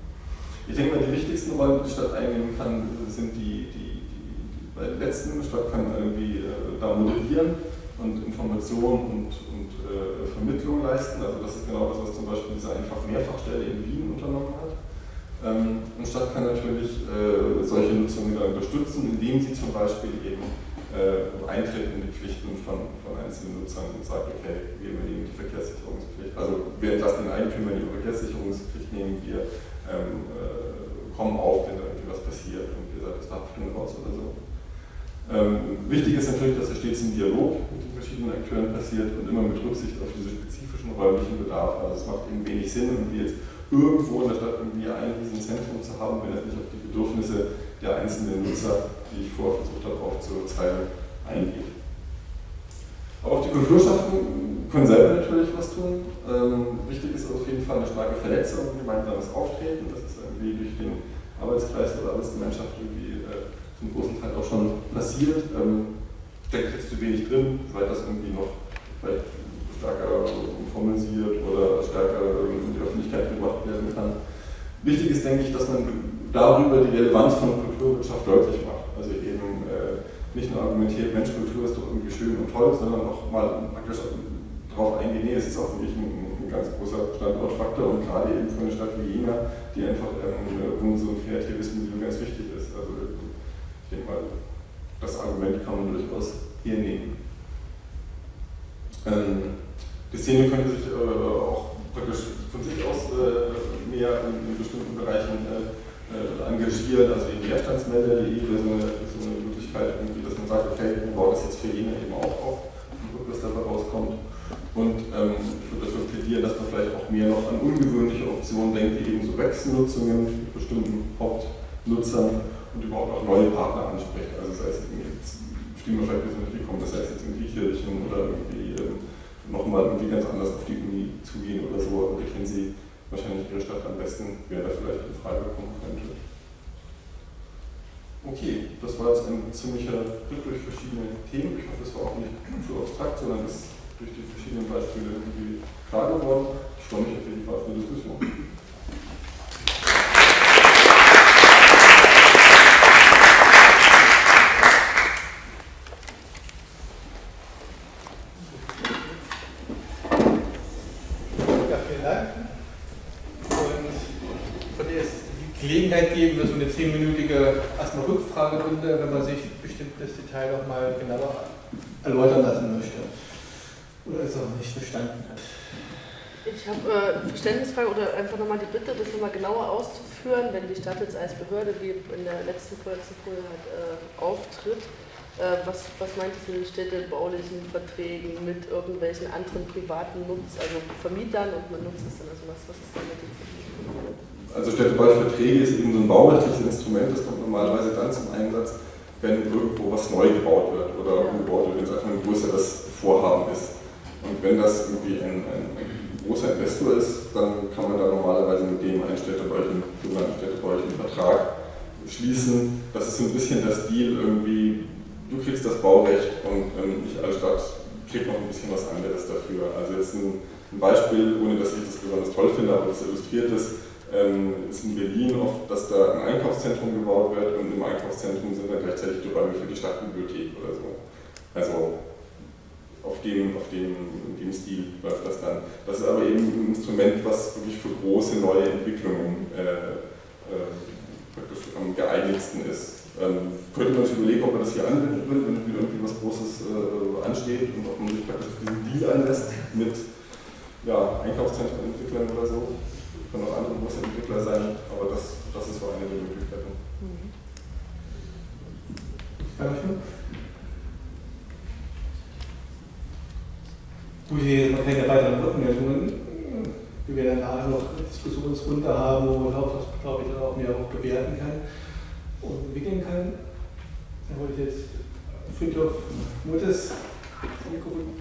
Ich denke mal, die wichtigsten Rollen, die die Stadt einnehmen kann, sind die, die, die, die bei der letzten Stadt kann irgendwie äh, da moderieren und Informationen und, und äh, Vermittlung leisten. Also das ist genau das, was zum Beispiel diese einfach Mehrfachstelle in Wien unternommen hat. Ähm, und Stadt kann natürlich äh, solche Nutzungen dann unterstützen, indem sie zum Beispiel eben äh, eintritt in die Pflichten von, von einzelnen Nutzern und sagt, okay, wir übernehmen die Verkehrssicherungspflicht. Also wir entlassen den Eigentümer die Verkehrssicherungspflicht, nehmen wir, ähm, äh, kommen auf, wenn da irgendwie was passiert und ihr seid aus der raus oder so. Ähm, wichtig ist natürlich, dass er stets im Dialog mit den verschiedenen Akteuren passiert und immer mit Rücksicht auf diese spezifischen räumlichen Bedarfe. Also es macht eben wenig Sinn, irgendwie jetzt irgendwo in der Stadt irgendwie ein Riesenzentrum zu haben, wenn es nicht auf die Bedürfnisse der einzelnen Nutzer, die ich vorher versucht habe aufzuzeigen, eingeht. Auch die Kulturschaften können selber natürlich was tun. Ähm, wichtig ist auf jeden Fall eine starke Verletzung, ein gemeinsames Auftreten. Das ist irgendwie durch den Arbeitskreis oder Arbeitsgemeinschaft irgendwie äh, zum großen Teil auch schon passiert. Ähm, steckt jetzt zu wenig drin, weil das irgendwie noch vielleicht stärker formalisiert oder stärker in die Öffentlichkeit gebracht werden kann. Wichtig ist, denke ich, dass man darüber die Relevanz von Kulturwirtschaft deutlich macht. Nicht nur argumentiert, Mensch, Kultur ist doch irgendwie schön und toll, sondern auch mal praktisch darauf eingehen, nee, es ist auch wirklich ein, ein ganz großer Standortfaktor und gerade eben für eine Stadt wie Jena, die einfach ähm, so ein kreatives Milieu ganz wichtig ist. Also ich denke mal, das Argument kann man durchaus hier nehmen. Ähm, die Szene könnte sich äh, auch praktisch von sich aus äh, mehr in, in, bestimmten Bereichen äh, äh engagieren, also die Leerstandsmelder.de wäre so eine, so Möglichkeit, irgendwie, dass man sagt, okay, wir bauen das jetzt für jene eben auch auf und gucken, was dabei rauskommt. Und ähm, ich würde dafür plädieren, dass man vielleicht auch mehr noch an ungewöhnliche Optionen denkt, wie eben so Wechselnutzungen mit bestimmten Hauptnutzern und überhaupt auch neue Partner ansprechen. Also sei es jetzt Stimme vielleicht ein bisschen gekommen, das heißt jetzt in Griechenland oder irgendwie ähm, nochmal irgendwie ganz anders auf die Uni zugehen oder so, aber kennen Sie wahrscheinlich Ihre Stadt am besten, wer da vielleicht in Frage kommen könnte. Okay, das war jetzt ein ziemlicher Ritt durch verschiedene Themen. Ich hoffe, es war auch nicht zu abstrakt, sondern ist durch die verschiedenen Beispiele irgendwie klar geworden. Ich freue mich auf jeden Fall auf eine Diskussion. Gelegenheit geben für so eine zehnminütige Rückfragerunde, wenn man sich bestimmtes Detail noch mal genauer erläutern lassen möchte oder es auch nicht verstanden hat. Ich habe äh, Verständnisfrage oder einfach nochmal die Bitte, das nochmal genauer auszuführen, wenn die Stadt jetzt als Behörde, wie in der letzten Folie halt, äh, auftritt. Äh, was, was meint es mit städtebaulichen Verträgen, mit irgendwelchen anderen privaten Nutz, also Vermietern und man nutzt es dann, also was, was ist damit jetzt? Also städtebauliche Verträge ist eben so ein baurechtliches Instrument, das kommt normalerweise dann zum Einsatz, wenn irgendwo was neu gebaut wird oder umgebaut wird, wenn es einfach ein größeres Vorhaben ist. Und wenn das irgendwie ein, ein, ein großer Investor ist, dann kann man da normalerweise mit dem einen städtebaulichen, sogenannten städtebaulichen Vertrag schließen. Das ist so ein bisschen das Deal irgendwie, du kriegst das Baurecht und ähm, nicht alle Stadt kriegt noch ein bisschen was anderes dafür. Also jetzt ein, ein Beispiel, ohne dass ich das besonders toll finde, aber das illustriert ist, ähm, ist in Berlin oft, dass da ein Einkaufszentrum gebaut wird und im Einkaufszentrum sind dann gleichzeitig die Räume für die Stadtbibliothek oder so. Also auf dem, auf dem, dem Stil läuft das dann. Das ist aber eben ein Instrument, was wirklich für große neue Entwicklungen äh, äh, am geeignetsten ist. Ähm, könnte man sich überlegen, ob man das hier anwenden will, wenn irgendwie was Großes äh, ansteht und ob man sich praktisch diesen Deal anlässt mit ja, Einkaufszentrenentwicklern oder so können auch andere große Entwickler sein, aber das, das ist so eine der Möglichkeiten. Mhm. Dankeschön. Gut, hier noch keine weiteren Rückmeldungen. Wir werden nachher noch Diskussionsrunde haben, wo man auch, glaube ich, auch mehr auch bewerten kann und entwickeln kann. Da wollte jetzt Friedhof Muttes Mikrofon.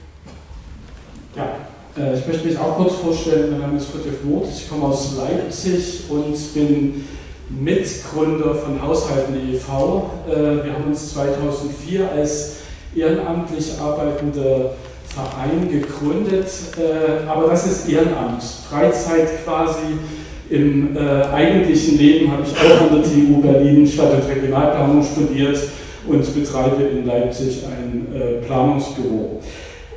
Ja, ich möchte mich auch kurz vorstellen. Mein Name ist Friedrich Muth, ich komme aus Leipzig und bin Mitgründer von Haushalten e.V. Äh, wir haben uns 2004 als ehrenamtlich arbeitende Verein gegründet, äh, aber das ist Ehrenamt. Freizeit quasi im äh, eigentlichen Leben habe ich auch an der TU Berlin Stadt- und Regionalplanung studiert und betreibe in Leipzig ein äh, Planungsbüro.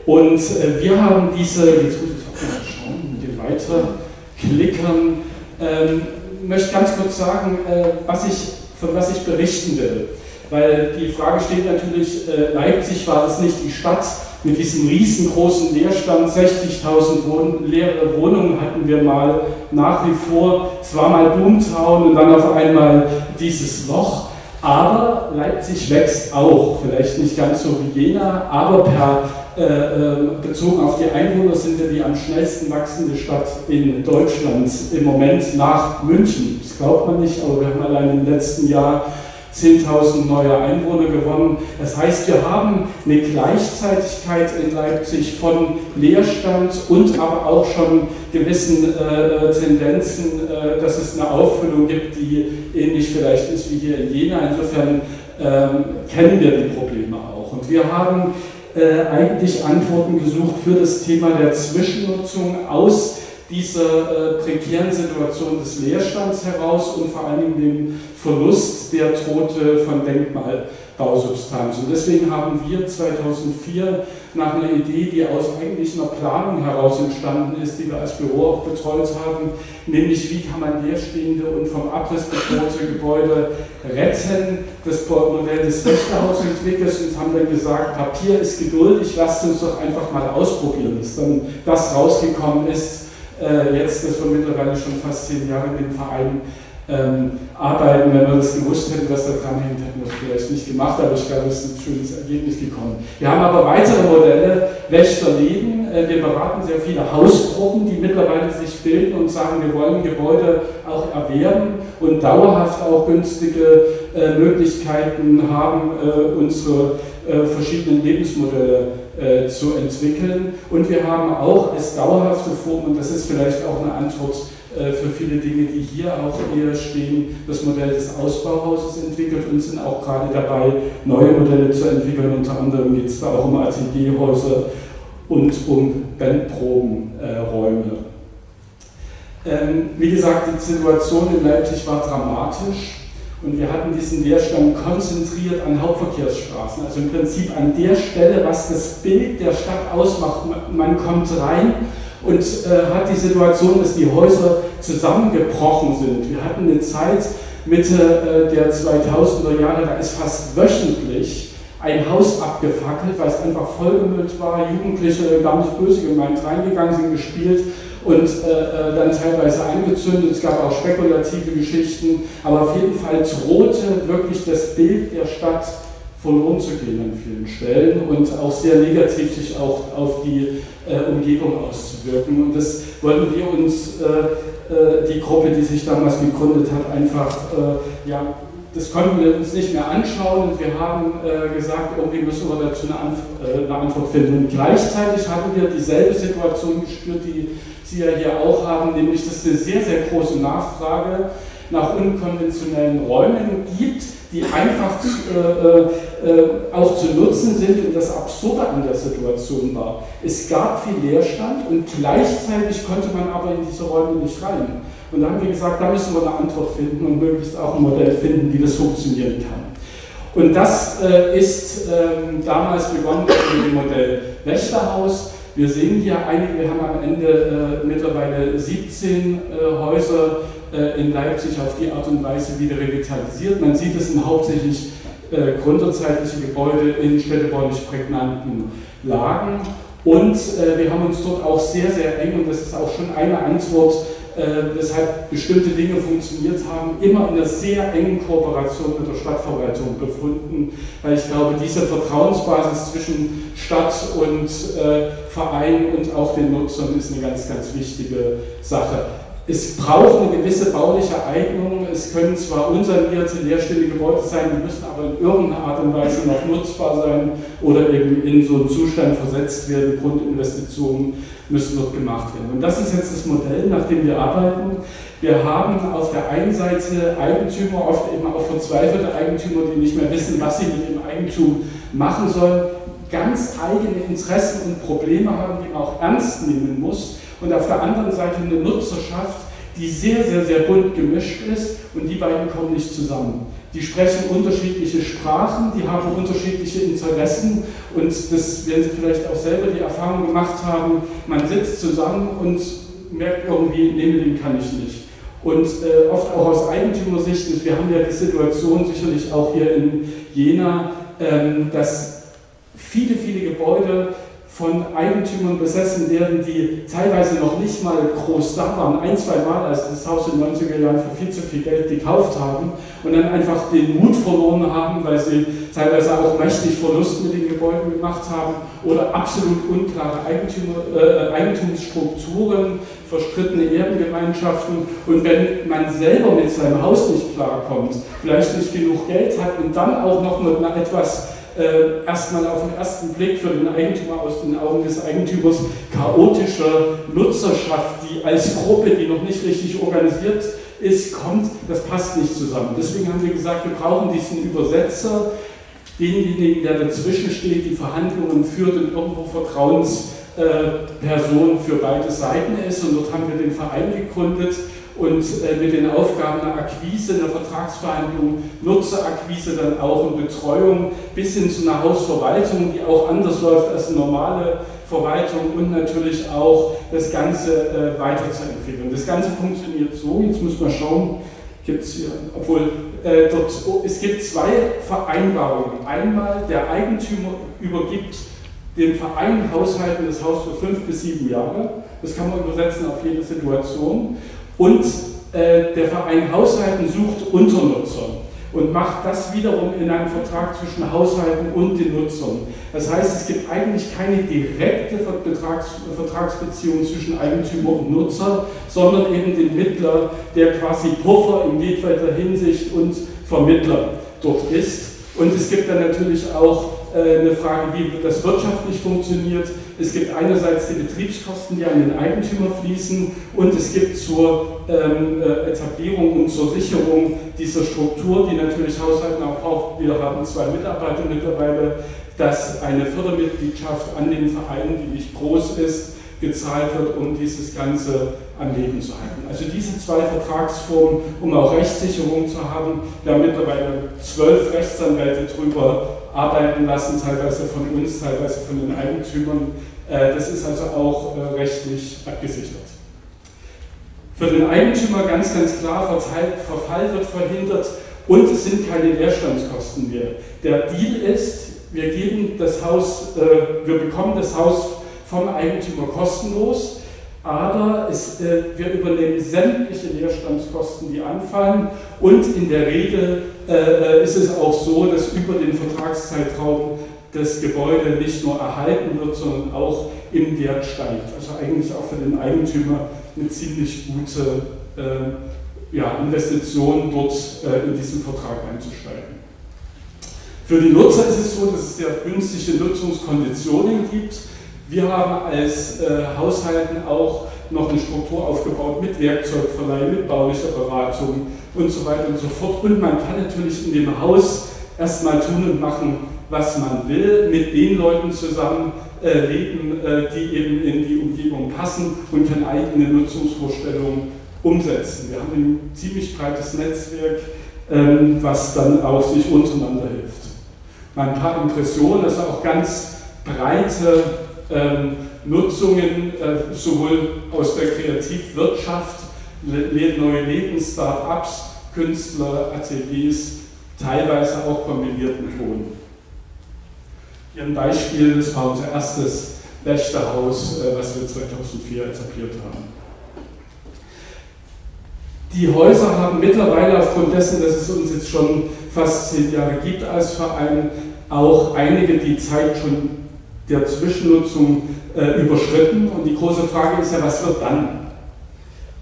Und äh, wir haben diese, jetzt muss ich mal schauen, mit den Weiterklickern, ähm, möchte ganz kurz sagen, äh, was ich, von was ich berichten will. Weil die Frage steht natürlich, äh, Leipzig war das nicht die Stadt, mit diesem riesengroßen Leerstand, 60.000 Wohn leere Wohnungen hatten wir mal nach wie vor. Es war mal Boomtown und dann auf einmal dieses Loch. Aber Leipzig wächst auch, vielleicht nicht ganz so wie Jena, aber per, bezogen auf die Einwohner sind wir die am schnellsten wachsende Stadt in Deutschland im Moment nach München. Das glaubt man nicht, aber wir haben allein im letzten Jahr 10.000 neue Einwohner gewonnen. Das heißt, wir haben eine Gleichzeitigkeit in Leipzig von Leerstand und aber auch schon gewissen äh, Tendenzen, äh, dass es eine Auffüllung gibt, die ähnlich vielleicht ist wie hier in Jena. Insofern ähm, kennen wir die Probleme auch. Und wir haben äh, eigentlich Antworten gesucht für das Thema der Zwischennutzung aus dieser äh, prekären Situation des Leerstands heraus und vor allem dem Verlust der Tote von Denkmalbausubstanz. Und deswegen haben wir 2004 nach einer Idee, die aus eigentlich einer Planung heraus entstanden ist, die wir als Büro auch betreut haben, nämlich wie kann man leerstehende und vom Abriss bedrohte Gebäude retten, das Modell des Rechtehaus entwickelt und haben dann gesagt, Papier ist geduldig, lasst uns doch einfach mal ausprobieren, bis dann das rausgekommen ist, äh, jetzt, dass wir mittlerweile schon fast zehn Jahre dem Verein ähm, arbeiten. Wenn wir das gewusst hätten, was da dran hängt, hätten wir es vielleicht nicht gemacht, aber ich glaube, es ist ein schönes Ergebnis gekommen. Wir haben aber weitere Modelle, Wächterleben. Äh, wir beraten sehr viele Hausgruppen, die mittlerweile sich bilden und sagen, wir wollen Gebäude auch erwerben und dauerhaft auch günstige äh, Möglichkeiten haben, äh, unsere äh, verschiedenen Lebensmodelle äh, zu entwickeln. Und wir haben auch als dauerhafte Form, und das ist vielleicht auch eine Antwort für viele Dinge, die hier auch eher stehen, das Modell des Ausbauhauses entwickelt und sind auch gerade dabei, neue Modelle zu entwickeln. Unter anderem geht es da auch um Atelierhäuser und um Bandprobenräume. Ähm, wie gesagt, die Situation in Leipzig war dramatisch. Und wir hatten diesen Leerstand konzentriert an Hauptverkehrsstraßen, also im Prinzip an der Stelle, was das Bild der Stadt ausmacht. Man kommt rein und äh, hat die Situation, dass die Häuser zusammengebrochen sind. Wir hatten eine Zeit Mitte äh, der 2000er Jahre, da ist fast wöchentlich ein Haus abgefackelt, weil es einfach vollgemüllt war, Jugendliche gar nicht böse gemeint reingegangen sind, gespielt und äh, äh, dann teilweise angezündet. Es gab auch spekulative Geschichten, aber auf jeden Fall drohte wirklich das Bild der Stadt verloren zu an vielen Stellen und auch sehr negativ sich auch auf die äh, Umgebung auszuwirken. Und das wollten wir uns, äh, äh die Gruppe, die sich damals gegründet hat, einfach äh, ja, das konnten wir uns nicht mehr anschauen und wir haben äh, gesagt, irgendwie müssen wir dazu eine, Anf äh, eine, Antwort finden. Und gleichzeitig haben wir dieselbe Situation gespürt, die Sie ja hier auch haben, nämlich dass es eine sehr, sehr große Nachfrage nach unkonventionellen Räumen gibt, die einfach äh, äh, auch zu nutzen sind. Und das Absurde an der Situation war, es gab viel Leerstand und gleichzeitig konnte man aber in diese Räume nicht rein. Und da haben wir gesagt, da müssen wir eine Antwort finden und möglichst auch ein Modell finden, wie das funktionieren kann. Und das äh, ist ähm, damals begonnen mit dem Modell Wächterhaus. Wir sehen hier einige, wir haben am Ende äh, mittlerweile 17 äh, Häuser äh, in Leipzig auf die Art und Weise wieder revitalisiert. Man sieht, es sind hauptsächlich äh, gründerzeitliche Gebäude in städtebaulich prägnanten Lagen. Und äh, wir haben uns dort auch sehr, sehr eng, und das ist auch schon eine Antwort äh, weshalb bestimmte Dinge funktioniert haben, immer in einer sehr engen Kooperation mit der Stadtverwaltung befunden, weil ich glaube, diese Vertrauensbasis zwischen Stadt und äh, Verein und auch den Nutzern ist eine ganz, ganz wichtige Sache. Es braucht eine gewisse bauliche Eignung. Es können zwar unsanierte, leerstehende Gebäude sein, die müssen aber in irgendeiner Art und Weise noch nutzbar sein oder eben in so einen Zustand versetzt werden. Grundinvestitionen müssen dort gemacht werden. Und das ist jetzt das Modell, nach dem wir arbeiten. Wir haben auf der einen Seite Eigentümer, oft eben auch verzweifelte Eigentümer, die nicht mehr wissen, was sie mit dem Eigentum machen sollen, ganz eigene Interessen und Probleme haben, die man auch ernst nehmen muss und auf der anderen Seite eine Nutzerschaft, die sehr, sehr, sehr bunt gemischt ist und die beiden kommen nicht zusammen. Die sprechen unterschiedliche Sprachen, die haben unterschiedliche Interessen und das werden Sie vielleicht auch selber die Erfahrung gemacht haben, man sitzt zusammen und merkt irgendwie, nee, den kann ich nicht. Und äh, oft auch aus Eigentümersicht, wir haben ja die Situation sicherlich auch hier in Jena, ähm, dass viele, viele Gebäude von Eigentümern besessen werden, die teilweise noch nicht mal groß da waren, ein, zwei Mal, als das Haus in den 90er Jahren für viel zu viel Geld gekauft haben und dann einfach den Mut verloren haben, weil sie teilweise auch mächtig Verlust mit den Gebäuden gemacht haben oder absolut unklare Eigentümer, äh, Eigentumsstrukturen, verstrittene Erbengemeinschaften und wenn man selber mit seinem Haus nicht klarkommt, vielleicht nicht genug Geld hat und dann auch noch mit einer etwas äh, erstmal auf den ersten Blick für den Eigentümer aus den Augen des Eigentümers chaotische Nutzerschaft, die als Gruppe, die noch nicht richtig organisiert ist, kommt, das passt nicht zusammen. Deswegen haben wir gesagt, wir brauchen diesen Übersetzer, denjenigen, der dazwischen steht, die Verhandlungen führt und irgendwo Vertrauensperson für beide Seiten ist. Und dort haben wir den Verein gegründet und äh, mit den Aufgaben der Akquise, der Vertragsverhandlung, Nutzerakquise dann auch und Betreuung bis hin zu einer Hausverwaltung, die auch anders läuft als eine normale Verwaltung und natürlich auch das Ganze äh, weiterzuentwickeln. Das Ganze funktioniert so, jetzt muss man schauen, gibt es hier, obwohl äh, dort, oh, es gibt zwei Vereinbarungen. Einmal der Eigentümer übergibt dem Verein Haushalten das Haus für fünf bis sieben Jahre. Das kann man übersetzen auf jede Situation. Und äh, der Verein Haushalten sucht Unternutzer und macht das wiederum in einem Vertrag zwischen Haushalten und den Nutzern. Das heißt, es gibt eigentlich keine direkte Vertrags Vertragsbeziehung zwischen Eigentümer und Nutzer, sondern eben den Mittler, der quasi Puffer in jedweder Hinsicht und Vermittler dort ist. Und es gibt dann natürlich auch eine Frage, wie das wirtschaftlich funktioniert. Es gibt einerseits die Betriebskosten, die an den Eigentümer fließen und es gibt zur ähm, äh, Etablierung und zur Sicherung dieser Struktur, die natürlich Haushalten auch braucht. Wir haben zwei Mitarbeiter mittlerweile, dass eine Fördermitgliedschaft an den Verein, die nicht groß ist, gezahlt wird, um dieses Ganze am Leben zu halten. Also diese zwei Vertragsformen, um auch Rechtssicherung zu haben. Wir haben mittlerweile zwölf Rechtsanwälte drüber arbeiten lassen, teilweise von uns, teilweise von den Eigentümern. Äh, das ist also auch äh, rechtlich abgesichert. Für den Eigentümer ganz, ganz klar, Verfall wird verhindert und es sind keine Leerstandskosten mehr. Der Deal ist, wir geben das Haus, äh, wir bekommen das Haus vom Eigentümer kostenlos, aber es, wir übernehmen sämtliche Leerstandskosten, die anfallen und in der Regel äh, ist es auch so, dass über den Vertragszeitraum das Gebäude nicht nur erhalten wird, sondern auch im Wert steigt. Also eigentlich auch für den Eigentümer eine ziemlich gute äh, ja, Investition, dort äh, in diesen Vertrag einzusteigen. Für die Nutzer ist es so, dass es sehr günstige Nutzungskonditionen gibt. Wir haben als äh, Haushalten auch noch eine Struktur aufgebaut mit Werkzeugverleih, mit baulicher Beratung und so weiter und so fort. Und man kann natürlich in dem Haus erstmal tun und machen, was man will, mit den Leuten zusammen äh, leben, äh, die eben in die Umgebung passen und kann eigene Nutzungsvorstellungen umsetzen. Wir haben ein ziemlich breites Netzwerk, ähm, was dann auch sich untereinander hilft. Mal ein paar Impressionen, also auch ganz breite ähm, Nutzungen, äh, sowohl aus der Kreativwirtschaft, neue Läden, Start-ups, Künstler, Ateliers, teilweise auch kombiniert mit Wohnen. Hier ein Beispiel, das war unser erstes Wächterhaus, äh, was wir 2004 etabliert haben. Die Häuser haben mittlerweile aufgrund dessen, dass es uns jetzt schon fast zehn Jahre gibt als Verein, auch einige die Zeit schon der Zwischennutzung äh, überschritten. Und die große Frage ist ja, was wird dann?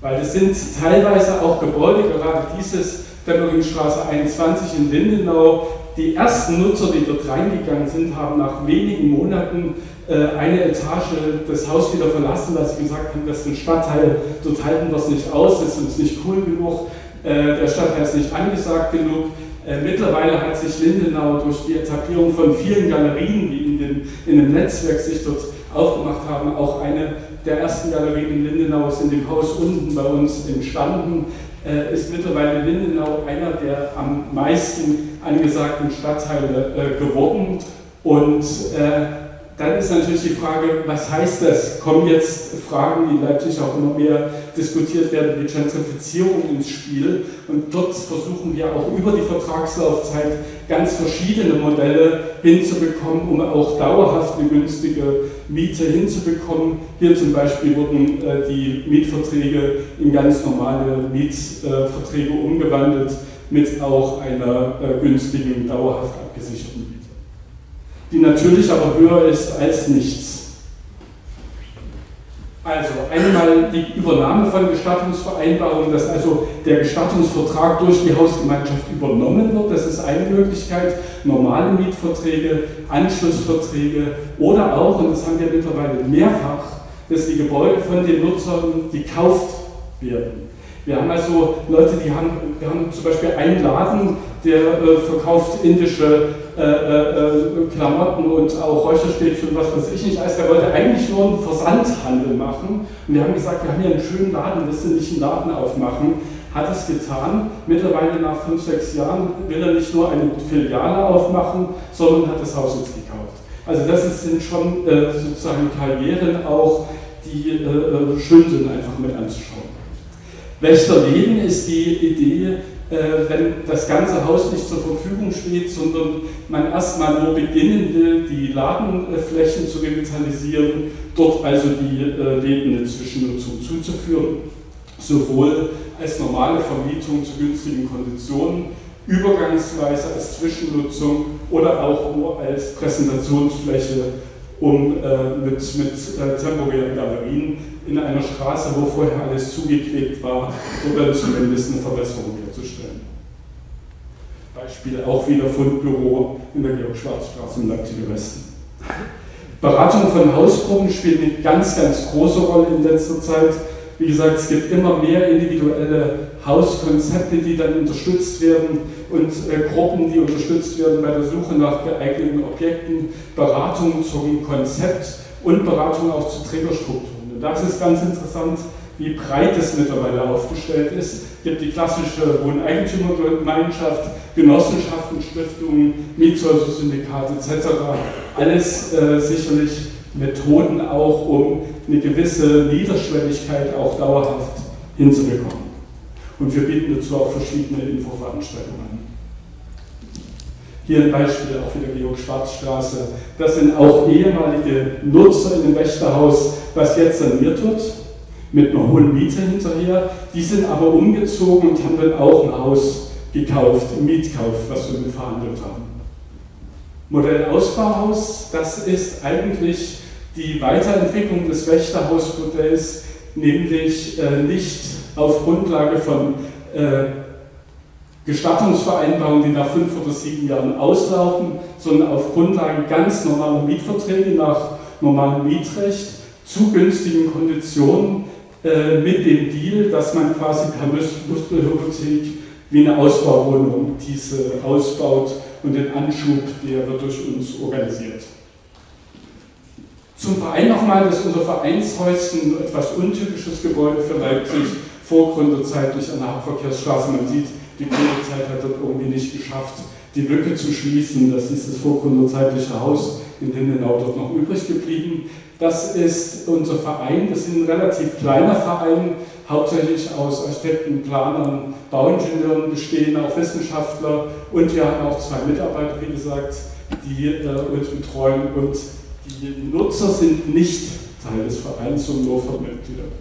Weil es sind teilweise auch Gebäude, gerade dieses Temperingstraße 21 in Lindenau, die ersten Nutzer, die dort reingegangen sind, haben nach wenigen Monaten äh, eine Etage das Haus wieder verlassen, weil sie gesagt haben, das ist ein Stadtteil, dort halten wir es nicht aus, das ist uns nicht cool genug, äh, der Stadtteil ist nicht angesagt genug. Äh, mittlerweile hat sich Lindenau durch die Etablierung von vielen Galerien, die in, den, in dem Netzwerk sich dort aufgemacht haben, auch eine der ersten Galerien in Lindenau ist in dem Haus unten bei uns entstanden, äh, ist mittlerweile Lindenau einer der am meisten angesagten Stadtteile äh, geworden. Und äh, dann ist natürlich die Frage, was heißt das? Kommen jetzt Fragen, die in Leipzig auch immer mehr diskutiert werden, wie Gentrifizierung ins Spiel? Und dort versuchen wir auch über die Vertragslaufzeit ganz verschiedene Modelle hinzubekommen, um auch dauerhaft eine günstige Miete hinzubekommen. Hier zum Beispiel wurden äh, die Mietverträge in ganz normale Mietverträge umgewandelt mit auch einer äh, günstigen, dauerhaft abgesicherten Miete die natürlich aber höher ist als nichts. Also einmal die Übernahme von Gestattungsvereinbarungen, dass also der Gestattungsvertrag durch die Hausgemeinschaft übernommen wird, das ist eine Möglichkeit, normale Mietverträge, Anschlussverträge oder auch, und das haben wir mittlerweile mehrfach, dass die Gebäude von den Nutzern gekauft werden. Wir haben also Leute, die haben, wir haben zum Beispiel einen Laden, der äh, verkauft indische äh, äh, Klamotten und auch Räucherstäbchen und was weiß ich nicht alles. Der wollte eigentlich nur einen Versandhandel machen. Und wir haben gesagt, wir haben hier einen schönen Laden, willst du nicht einen Laden aufmachen? Hat es getan. Mittlerweile nach fünf, sechs Jahren will er nicht nur eine Filiale aufmachen, sondern hat das Haus jetzt gekauft. Also das sind schon äh, sozusagen Karrieren auch, die äh, äh, schön sind einfach mit anzuschauen. Wächterleben ist die Idee, äh, wenn das ganze Haus nicht zur Verfügung steht, sondern man erstmal nur beginnen will, die Ladenflächen zu revitalisieren, dort also die äh, lebende Zwischennutzung zuzuführen, sowohl als normale Vermietung zu günstigen Konditionen, übergangsweise als Zwischennutzung oder auch nur als Präsentationsfläche, um äh, mit, mit temporären Galerien in einer Straße, wo vorher alles zugeklebt war, oder zumindest eine Verbesserung herzustellen. Beispiel auch wieder Fundbüro in der Georg-Schwarz-Straße im Leipziger Westen. Beratung von Hausgruppen spielt eine ganz, ganz große Rolle in letzter Zeit. Wie gesagt, es gibt immer mehr individuelle Hauskonzepte, die dann unterstützt werden und äh, Gruppen, die unterstützt werden bei der Suche nach geeigneten Objekten, Beratung zum Konzept und Beratung auch zu Trägerstrukturen das ist ganz interessant, wie breit es mittlerweile aufgestellt ist. Es gibt die klassische Wohneigentümergemeinschaft, Genossenschaften, Stiftungen, Mietshäuser-Syndikate etc. Alles äh, sicherlich Methoden auch, um eine gewisse Niederschwelligkeit auch dauerhaft hinzubekommen. Und wir bieten dazu auch verschiedene Infoveranstaltungen an. Hier ein Beispiel auch wieder Georg-Schwarz-Straße. Das sind auch ehemalige Nutzer in dem Wächterhaus, was jetzt saniert wird, mit einer hohen Miete hinterher. Die sind aber umgezogen und haben dann auch ein Haus gekauft, im Mietkauf, was wir mit verhandelt haben. Modell Ausbauhaus, das ist eigentlich die Weiterentwicklung des Wächterhausmodells, nämlich äh, nicht auf Grundlage von äh, Gestattungsvereinbarungen, die nach fünf oder sieben Jahren auslaufen, sondern auf Grundlage ganz normaler Mietverträge nach normalem Mietrecht zu günstigen Konditionen äh, mit dem Deal, dass man quasi per Muskelhypothek wie eine Ausbauwohnung diese ausbaut und den Anschub, der wird durch uns organisiert. Zum Verein nochmal, das ist unser Vereinshäuschen, ein etwas untypisches Gebäude für Leipzig, vorgründerzeitlich an der Hauptverkehrsstraße. Man sieht, die Gründerzeit hat dort irgendwie nicht geschafft, die Lücke zu schließen. Das ist das vorgründerzeitliche Haus in Lindenau dort noch übrig geblieben. Das ist unser Verein, das ist ein relativ kleiner Verein, hauptsächlich aus Architekten, Planern, Bauingenieuren bestehen, auch Wissenschaftler und wir haben auch zwei Mitarbeiter, wie gesagt, die äh, uns betreuen und die Nutzer sind nicht Teil des Vereins, sondern nur von Mitgliedern.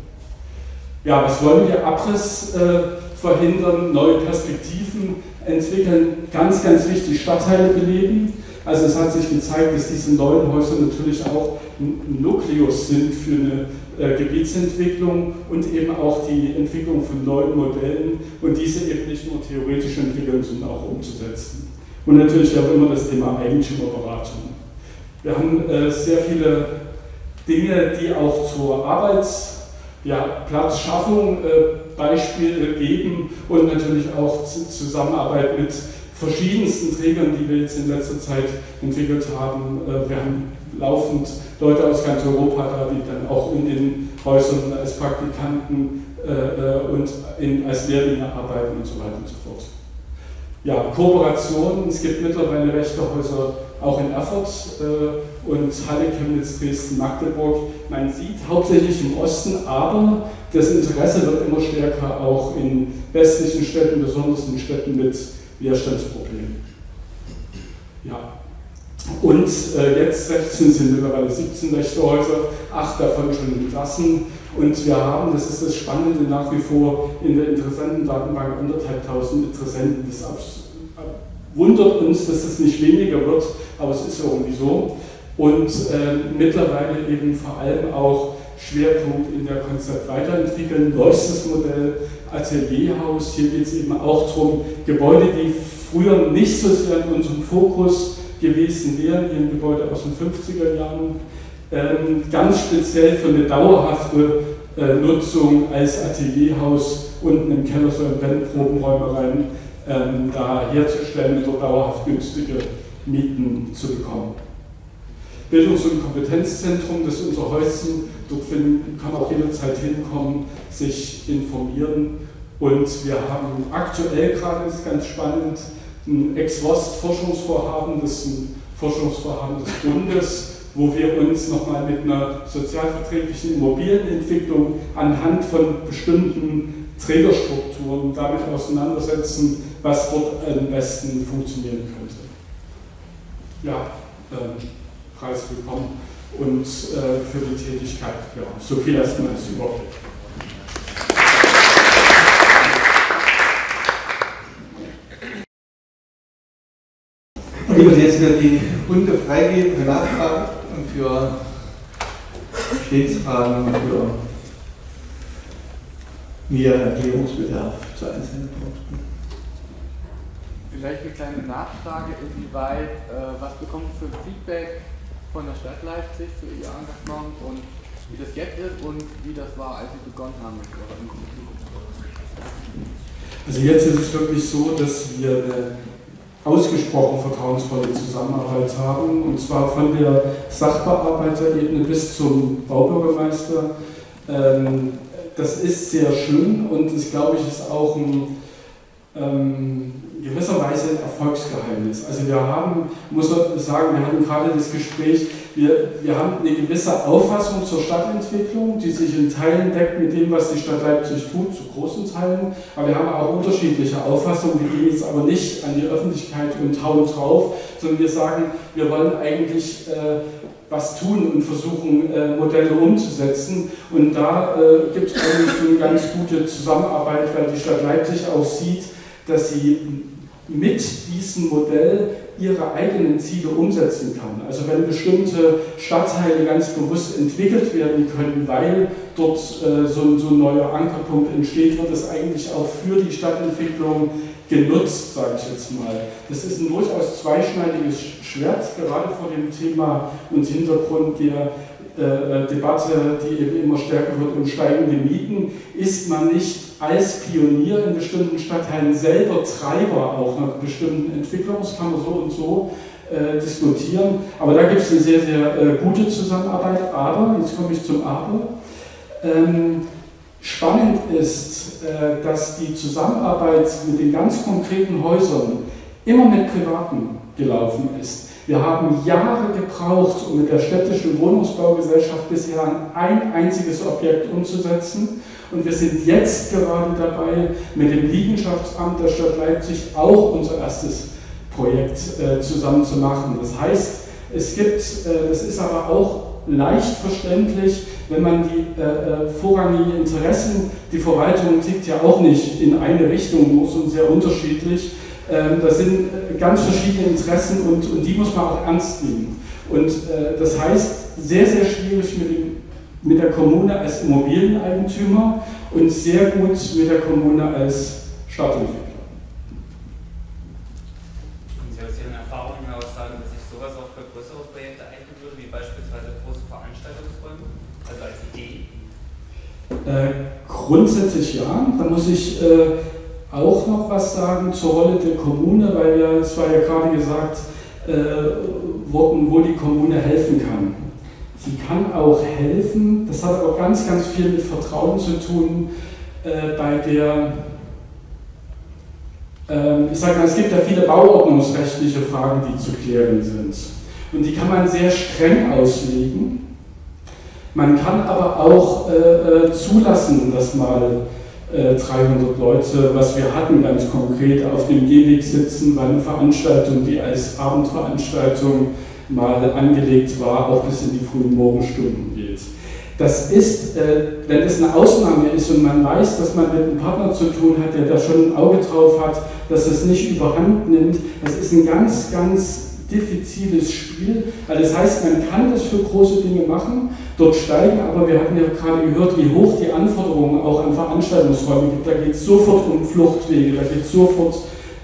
Ja, was wollen wir? Abriss äh, verhindern, neue Perspektiven entwickeln, ganz, ganz wichtig, Stadtteile beleben. Also es hat sich gezeigt, dass diese neuen Häuser natürlich auch ein Nukleus sind für eine äh, Gebietsentwicklung und eben auch die Entwicklung von neuen Modellen und diese eben nicht nur theoretisch entwickeln, sondern auch umzusetzen. Und natürlich auch immer das Thema Eigentümerberatung. Wir haben äh, sehr viele Dinge, die auch zur Arbeitsplatzschaffung ja, äh, Beispiele geben und natürlich auch Zusammenarbeit mit verschiedensten Trägern, die wir jetzt in letzter Zeit entwickelt haben. Äh, wir haben laufend Leute aus ganz Europa da, die dann auch in den Häusern als Praktikanten äh, äh, und in, als Lehrlinge arbeiten und so weiter und so fort. Ja, Kooperationen, es gibt mittlerweile Wächterhäuser auch in Erfurt äh, und Halle, Chemnitz, Dresden, Magdeburg. Man sieht hauptsächlich im Osten, aber das Interesse wird immer stärker auch in westlichen Städten, besonders in Städten mit Leerstandsproblemen. Ja. Und äh, jetzt 16 sind mittlerweile 17 Wächterhäuser, acht davon schon entlassen. Und wir haben, das ist das Spannende, nach wie vor in der Interessentendatenbank anderthalbtausend Interessenten. Das wundert uns, dass es nicht weniger wird, aber es ist irgendwie so. Und äh, mittlerweile eben vor allem auch Schwerpunkt in der Konzept weiterentwickeln, neuestes Modell, Atelierhaus. Hier geht es eben auch darum, Gebäude, die früher nicht so sehr in unserem Fokus gewesen wären, hier ein Gebäude aus den 50er Jahren, ähm, ganz speziell für eine dauerhafte äh, Nutzung als Atelierhaus unten im Keller so in Bandprobenräume rein, ähm, da herzustellen oder dauerhaft günstige Mieten zu bekommen. Bildungs- und Kompetenzzentrum, das ist unser Häuschen, dort kann auch jederzeit hinkommen, sich informieren. Und wir haben aktuell gerade, ist ganz spannend, ein Ex-Wost-Forschungsvorhaben, das ist ein Forschungsvorhaben des Bundes, wo wir uns nochmal mit einer sozialverträglichen Immobilienentwicklung anhand von bestimmten Trägerstrukturen damit auseinandersetzen, was dort am besten funktionieren könnte. Ja, äh, Preis bekommen und äh, für die Tätigkeit. Ja, so viel erstmal als Überblick. Und ich würde jetzt wieder die Runde freigeben für Nachfragen und für Stehensfragen und für mehr Erklärungsbedarf zu einzelnen Punkten. Vielleicht eine kleine Nachfrage, inwieweit, äh, was bekommt ihr für Feedback von der Stadt Leipzig für ihr Engagement und wie das jetzt ist und wie das war, als Sie begonnen haben mit Ihrer Initiative. Also jetzt ist es wirklich so, dass wir eine ausgesprochen vertrauensvolle Zusammenarbeit haben, und zwar von der Sachbearbeiterebene bis zum Baubürgermeister. Ähm, das ist sehr schön und das, glaube ich, ist auch ein ähm, gewisser Weise ein Erfolgsgeheimnis. Also wir haben, muss man sagen, wir hatten gerade das Gespräch, wir, wir haben eine gewisse Auffassung zur Stadtentwicklung, die sich in Teilen deckt mit dem, was die Stadt Leipzig tut, zu großen Teilen. Aber wir haben auch unterschiedliche Auffassungen, die gehen jetzt aber nicht an die Öffentlichkeit und hauen drauf, sondern wir sagen, wir wollen eigentlich äh, was tun und versuchen, äh, Modelle umzusetzen. Und da äh, gibt es eigentlich eine ganz gute Zusammenarbeit, weil die Stadt Leipzig auch sieht, dass sie mit diesem Modell ihre eigenen Ziele umsetzen kann. Also wenn bestimmte Stadtteile ganz bewusst entwickelt werden können, weil dort äh, so, so, ein neuer Ankerpunkt entsteht, wird es eigentlich auch für die Stadtentwicklung genutzt, sage ich jetzt mal. Das ist ein durchaus zweischneidiges Schwert, gerade vor dem Thema und Hintergrund der Debatte, die eben immer stärker wird um steigende Mieten, ist man nicht als Pionier in bestimmten Stadtteilen selber Treiber auch einer bestimmten Entwicklung. Das kann man so und so äh, diskutieren. Aber da gibt es eine sehr, sehr äh, gute Zusammenarbeit. Aber, jetzt komme ich zum Aber. Ähm, spannend ist, äh, dass die Zusammenarbeit mit den ganz konkreten Häusern immer mit Privaten gelaufen ist. Wir haben Jahre gebraucht, um mit der städtischen Wohnungsbaugesellschaft bisher ein einziges Objekt umzusetzen. Und wir sind jetzt gerade dabei, mit dem Liegenschaftsamt der Stadt Leipzig auch unser erstes Projekt äh, zusammen zu machen. Das heißt, es gibt, äh, ist aber auch leicht verständlich, wenn man die äh, vorrangigen Interessen, die Verwaltung tickt ja auch nicht in eine Richtung, nur so sehr unterschiedlich. Ähm, das sind ganz verschiedene Interessen und, und die muss man auch ernst nehmen. Und äh, das heißt, sehr, sehr schwierig mit, dem, mit der Kommune als Immobilieneigentümer und sehr gut mit der Kommune als Stadtentwickler. Äh, grundsätzlich ja. Da muss ich äh, auch noch was sagen zur Rolle der Kommune, weil ja, es war ja gerade gesagt äh, worden, wo die Kommune helfen kann. Sie kann auch helfen, das hat auch ganz, ganz viel mit Vertrauen zu tun, äh, bei der, ähm, ich sage mal, es gibt ja viele bauordnungsrechtliche Fragen, die zu klären sind. Und die kann man sehr streng auslegen. Man kann aber auch äh, äh zulassen, dass mal äh, 300 Leute, was wir hatten ganz konkret, auf dem Gehweg sitzen bei einer Veranstaltung, die als Abendveranstaltung mal angelegt war, auch bis in die frühen Morgenstunden geht. Das ist, äh, wenn es eine Ausnahme ist und man weiß, dass man mit einem Partner zu tun hat, der da schon ein Auge drauf hat, dass es nicht überhand nimmt, das ist ein ganz, ganz diffiziles Spiel. Also das heißt, man kann das für große Dinge machen, dort steigen, aber wir hatten ja gerade gehört, wie hoch die Anforderungen auch an Veranstaltungsräume gibt. Da geht es sofort um Fluchtwege, da geht es sofort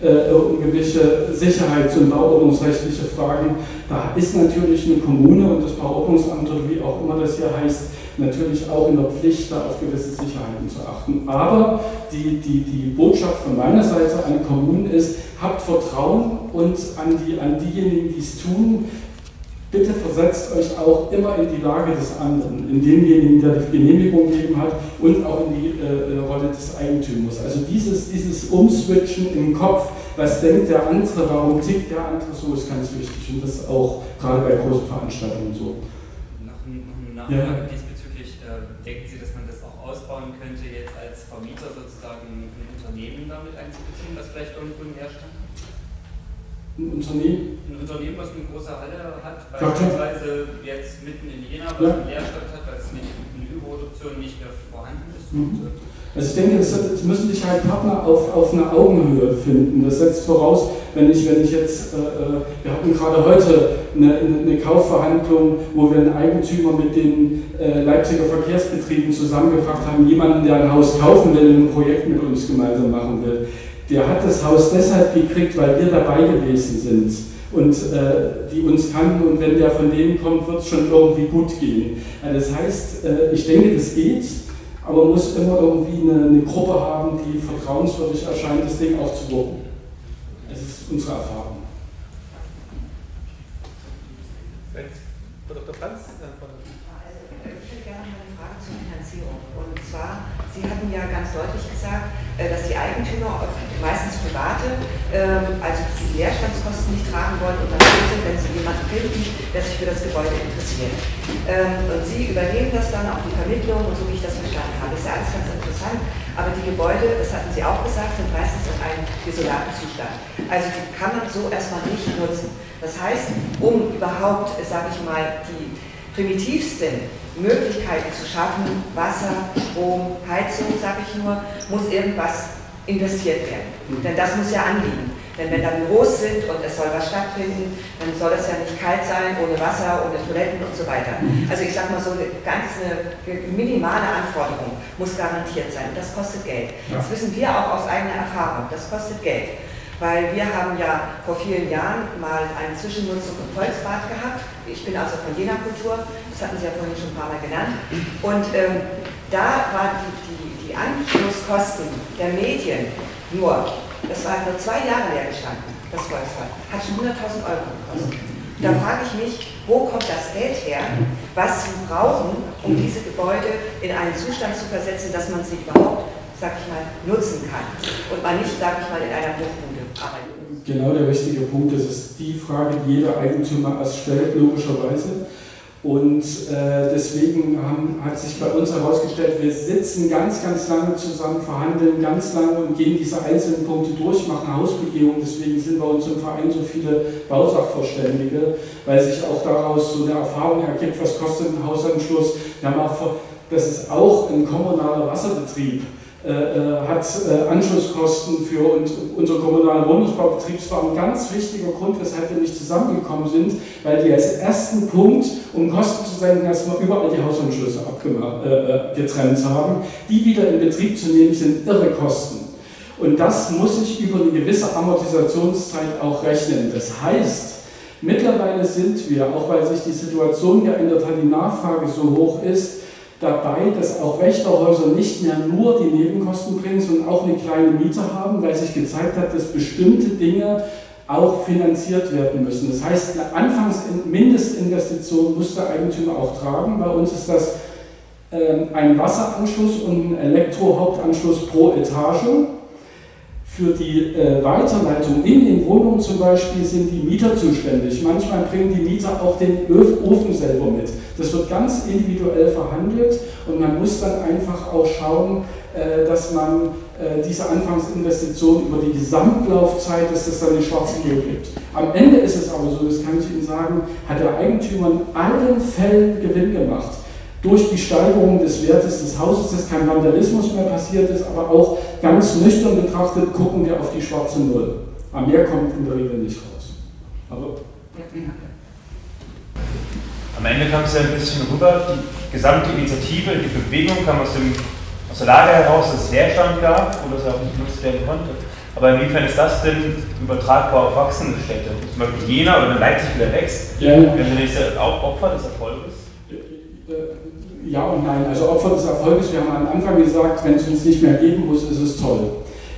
äh, um gewisse Sicherheits- und bauordnungsrechtliche Fragen. Da ist natürlich eine Kommune und das Bauordnungsamt oder wie auch immer das hier heißt, natürlich auch in der Pflicht, da auf gewisse Sicherheiten zu achten. Aber die, die, die Botschaft von meiner Seite an Kommunen ist, habt Vertrauen und an, die, an diejenigen, die es tun, bitte versetzt euch auch immer in die Lage des anderen, in demjenigen, der die Genehmigung gegeben hat und auch in die äh, Rolle des Eigentümers. Also dieses, dieses Umswitchen im Kopf, was denkt der andere, warum tickt der andere so, ist ganz wichtig und das ist auch gerade bei großen Veranstaltungen so. Noch, noch eine Nachfrage ja Vermieter sozusagen ein Unternehmen damit einzubeziehen, was vielleicht irgendwo im Leerstand hat? Ein Unternehmen? Ein Unternehmen, was eine große Halle hat, beispielsweise jetzt mitten in Jena, was ja. einen Leerstand hat, weil es nicht eine Überproduktion nicht mehr vorhanden ist. Mhm. Also ich denke, es, müssen sich halt Partner auf, auf einer Augenhöhe finden. Das setzt voraus, wenn ich, wenn ich jetzt, äh, äh, wir hatten gerade heute eine, eine, Kaufverhandlung, wo wir einen Eigentümer mit den äh, Leipziger Verkehrsbetrieben zusammengebracht haben, jemanden, der ein Haus kaufen will und ein Projekt mit uns gemeinsam machen will. Der hat das Haus deshalb gekriegt, weil wir dabei gewesen sind und äh, die uns kannten und wenn der von denen kommt, wird es schon irgendwie gut gehen. Also das heißt, äh, ich denke, das geht aber man muss immer irgendwie eine, eine, Gruppe haben, die vertrauenswürdig erscheint, das Ding aufzuwuppen. Das ist unsere Erfahrung. Dr. Franz? Also, ich hätte gerne eine Frage zur Finanzierung. Und zwar, Sie hatten ja ganz deutlich gesagt, äh, dass die Eigentümer, meistens private, ähm, also die Leerstandskosten nicht tragen wollen und dann sind, wenn sie jemanden finden, der sich für das Gebäude interessiert. Ähm, und Sie übernehmen das dann, auch die Vermittlung und so wie ich das verstanden habe. Das ist ja alles ganz interessant, aber die Gebäude, das hatten Sie auch gesagt, sind meistens in einem desolaten Zustand. Also die kann man so erstmal nicht nutzen. Das heißt, um überhaupt, sage ich mal, die primitivsten Möglichkeiten zu schaffen, Wasser, Strom, Heizung, sage ich nur, muss irgendwas investiert werden. Mhm. Denn das muss ja anliegen. Denn wenn da Büros sind und es soll was stattfinden, dann soll es ja nicht kalt sein, ohne Wasser, ohne Toiletten und so weiter. Also ich sage mal so, eine ganz eine minimale Anforderung muss garantiert sein. Das kostet Geld. Das wissen wir auch aus eigener Erfahrung. Das kostet Geld. Weil wir haben ja vor vielen Jahren mal eine Zwischennutzung im Volksbad gehabt. Ich bin also von Jena Kultur, das hatten Sie ja vorhin schon ein paar Mal genannt. Und ähm, da waren die, die, die Anschlusskosten der Medien nur das war nur zwei Jahre leer gestanden, das Volkswagen. Hat schon 100.000 Euro gekostet. Da frage ich mich, wo kommt das Geld her, was Sie brauchen, um diese Gebäude in einen Zustand zu versetzen, dass man sie überhaupt, sag ich mal, nutzen kann und man nicht, sag ich mal, in einer arbeitet. Genau der richtige Punkt. Das ist die Frage, die jeder Eigentümer erst stellt, logischerweise. Und äh, deswegen haben, hat sich bei uns herausgestellt, wir sitzen ganz, ganz lange zusammen, verhandeln ganz lange und gehen diese einzelnen Punkte durch, machen Hausbegehungen. Deswegen sind bei uns im Verein so viele Bausachverständige, weil sich auch daraus so eine Erfahrung ergibt, was kostet ein Hausanschluss. Das ist auch ein kommunaler Wasserbetrieb hat äh, Anschlusskosten für uns, unseren kommunalen Wohnungsbaubetrieb. Das war ein ganz wichtiger Grund, weshalb wir nicht zusammengekommen sind, weil die als ersten Punkt, um Kosten zu senken, erstmal überall die Hausanschlüsse getrennt haben. Die wieder in Betrieb zu nehmen, sind irre Kosten. Und das muss sich über eine gewisse Amortisationszeit auch rechnen. Das heißt, mittlerweile sind wir, auch weil sich die Situation geändert hat, die Nachfrage so hoch ist, dabei, dass auch Wächterhäuser nicht mehr nur die Nebenkosten bringen, sondern auch eine kleine Miete haben, weil sich gezeigt hat, dass bestimmte Dinge auch finanziert werden müssen. Das heißt, eine Anfangs-Mindestinvestition muss der Eigentümer auch tragen. Bei uns ist das äh, ein Wasseranschluss und ein Elektrohauptanschluss pro Etage. Für die äh, Weiterleitung in den Wohnungen zum Beispiel sind die Mieter zuständig. Manchmal bringen die Mieter auch den Ofen selber mit. Das wird ganz individuell verhandelt und man muss dann einfach auch schauen, äh, dass man äh, diese Anfangsinvestition über die Gesamtlaufzeit, dass das dann eine schwarze Null gibt. Am Ende ist es aber so, das kann ich Ihnen sagen, hat der Eigentümer in allen Fällen Gewinn gemacht durch die Steigerung des Wertes des Hauses, dass kein Vandalismus mehr passiert ist, aber auch ganz nüchtern betrachtet gucken wir auf die schwarze Null. Aber mehr kommt in der Regel nicht raus. Aber Am Ende kam es ja ein bisschen rüber, die gesamte Initiative, die Bewegung kam aus, dem, aus der Lage heraus, dass es Leerstand gab oder es auch nicht genutzt werden konnte. Aber inwiefern ist das denn übertragbar auf wachsende Städte? Zum Beispiel Jena oder Leipzig wieder wächst, ja. werden wir nicht auch Opfer des Erfolges? Ja und nein. Also Opfer des Erfolges, wir haben am Anfang gesagt, wenn es uns nicht mehr geben muss, ist es toll.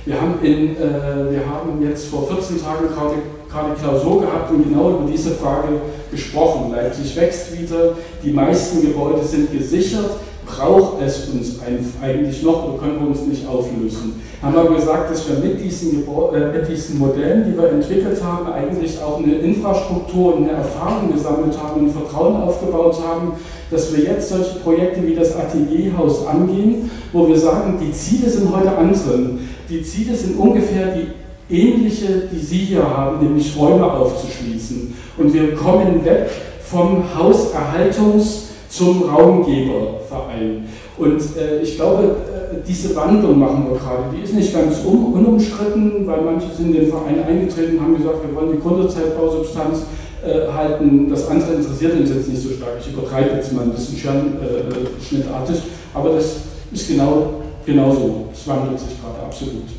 Wir haben, in, äh, wir haben jetzt vor 14 Tagen gerade, gerade Klausur gehabt und genau über diese Frage gesprochen. Leipzig wächst wieder, die meisten Gebäude sind gesichert, braucht es uns eigentlich noch oder können wir uns nicht auflösen. Haben aber gesagt, dass wir mit diesen, äh, mit diesen Modellen, die wir entwickelt haben, eigentlich auch eine Infrastruktur und eine Erfahrung gesammelt haben und Vertrauen aufgebaut haben, dass wir jetzt solche Projekte wie das Atelierhaus angehen, wo wir sagen, die Ziele sind heute andere. Die Ziele sind ungefähr die ähnliche, die Sie hier haben, nämlich Räume aufzuschließen. Und wir kommen weg vom Hauserhaltungs- zum Raumgeberverein. Und äh, ich glaube, äh, diese Wandlung machen wir gerade. Die ist nicht ganz un unumstritten, weil manche sind in den Verein eingetreten und haben gesagt, wir wollen die Gründerzeitbausubstanz äh, halten. Das andere interessiert uns jetzt nicht so stark. Ich übertreibe jetzt mal ein bisschen schnittartig, aber das ist genau, genau so. Es wandelt sich gerade absolut.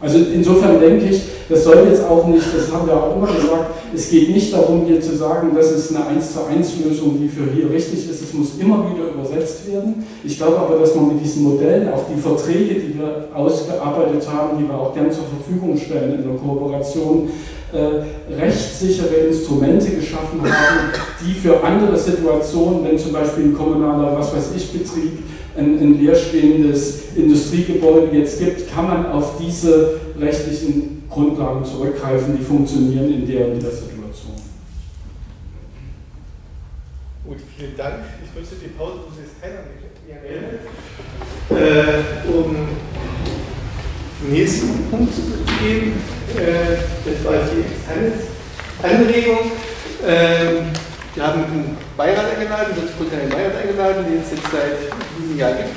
Also insofern denke ich, das soll jetzt auch nicht, das haben wir auch immer gesagt, es geht nicht darum, hier zu sagen, das ist eine 1 zu 1 Lösung, die für hier richtig ist. Es muss immer wieder übersetzt werden. Ich glaube aber, dass man mit diesen Modellen, auch die Verträge, die wir ausgearbeitet haben, die wir auch gern zur Verfügung stellen in der Kooperation, äh, rechtssichere Instrumente geschaffen haben, die für andere Situationen, wenn zum Beispiel ein kommunaler, was weiß ich, Betrieb ein, ein leerstehendes Industriegebäude jetzt gibt, kann man auf diese rechtlichen Grundlagen zurückgreifen, die funktionieren in der und der Situation. Gut, vielen Dank. Ich möchte die Pause, muss jetzt keiner mehr äh, um zum nächsten Punkt zu gehen. Äh, das war die Anregung. Ähm, wir haben einen Beirat eingeladen, den kulturellen Beirat eingeladen, den es jetzt seit diesem Jahr gibt.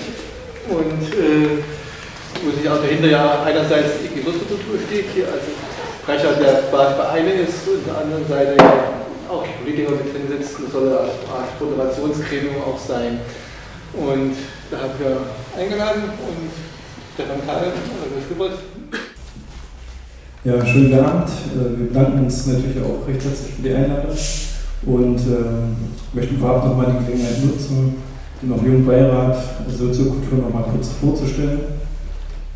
Und äh, wo sich auch dahinter ja einerseits die Genusskultur steht, hier also Sprecher der Vereine ist und der anderen Seite ja auch die Politiker mit drin sitzen, soll eine Art Moderationsgremium auch sein. Und da haben wir eingeladen und Stefan Kahl, also Schubert. Ja, schönen Abend. Äh, wir bedanken uns natürlich auch recht herzlich für die Einladung und äh, möchten vorab nochmal die Gelegenheit nutzen, den jungen Beirat Soziokultur nochmal kurz vorzustellen.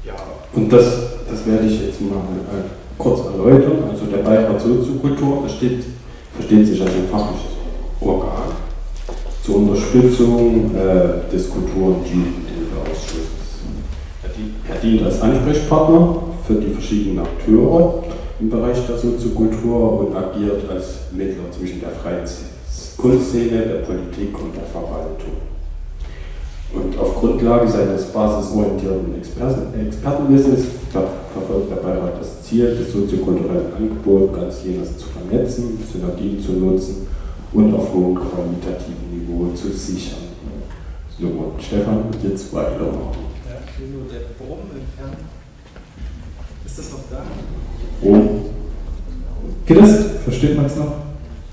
Ja, und das, das werde ich jetzt mal äh, kurz erläutern. Also der Beirat Soziokultur versteht, versteht sich als ein fachliches Organ zur Unterstützung äh, des Kultur- und Jugendhilfeausschusses. Er dient als Ansprechpartner für die verschiedenen Akteure im Bereich der Soziokultur und agiert als Mittler zwischen der freien Kunstszene, der Politik und der Verwaltung. Und auf Grundlage seines basisorientierten Expertenwissens verfolgt der Beirat das Ziel, das soziokulturelle Angebot ganz jenes zu vernetzen, Synergien zu nutzen und auf hohem qualitativen Niveau zu sichern. So, und Stefan jetzt weitermachen. Ja, ich will nur der Bogen entfernen. Ist das noch da? Oh. Geht das? Versteht man es noch?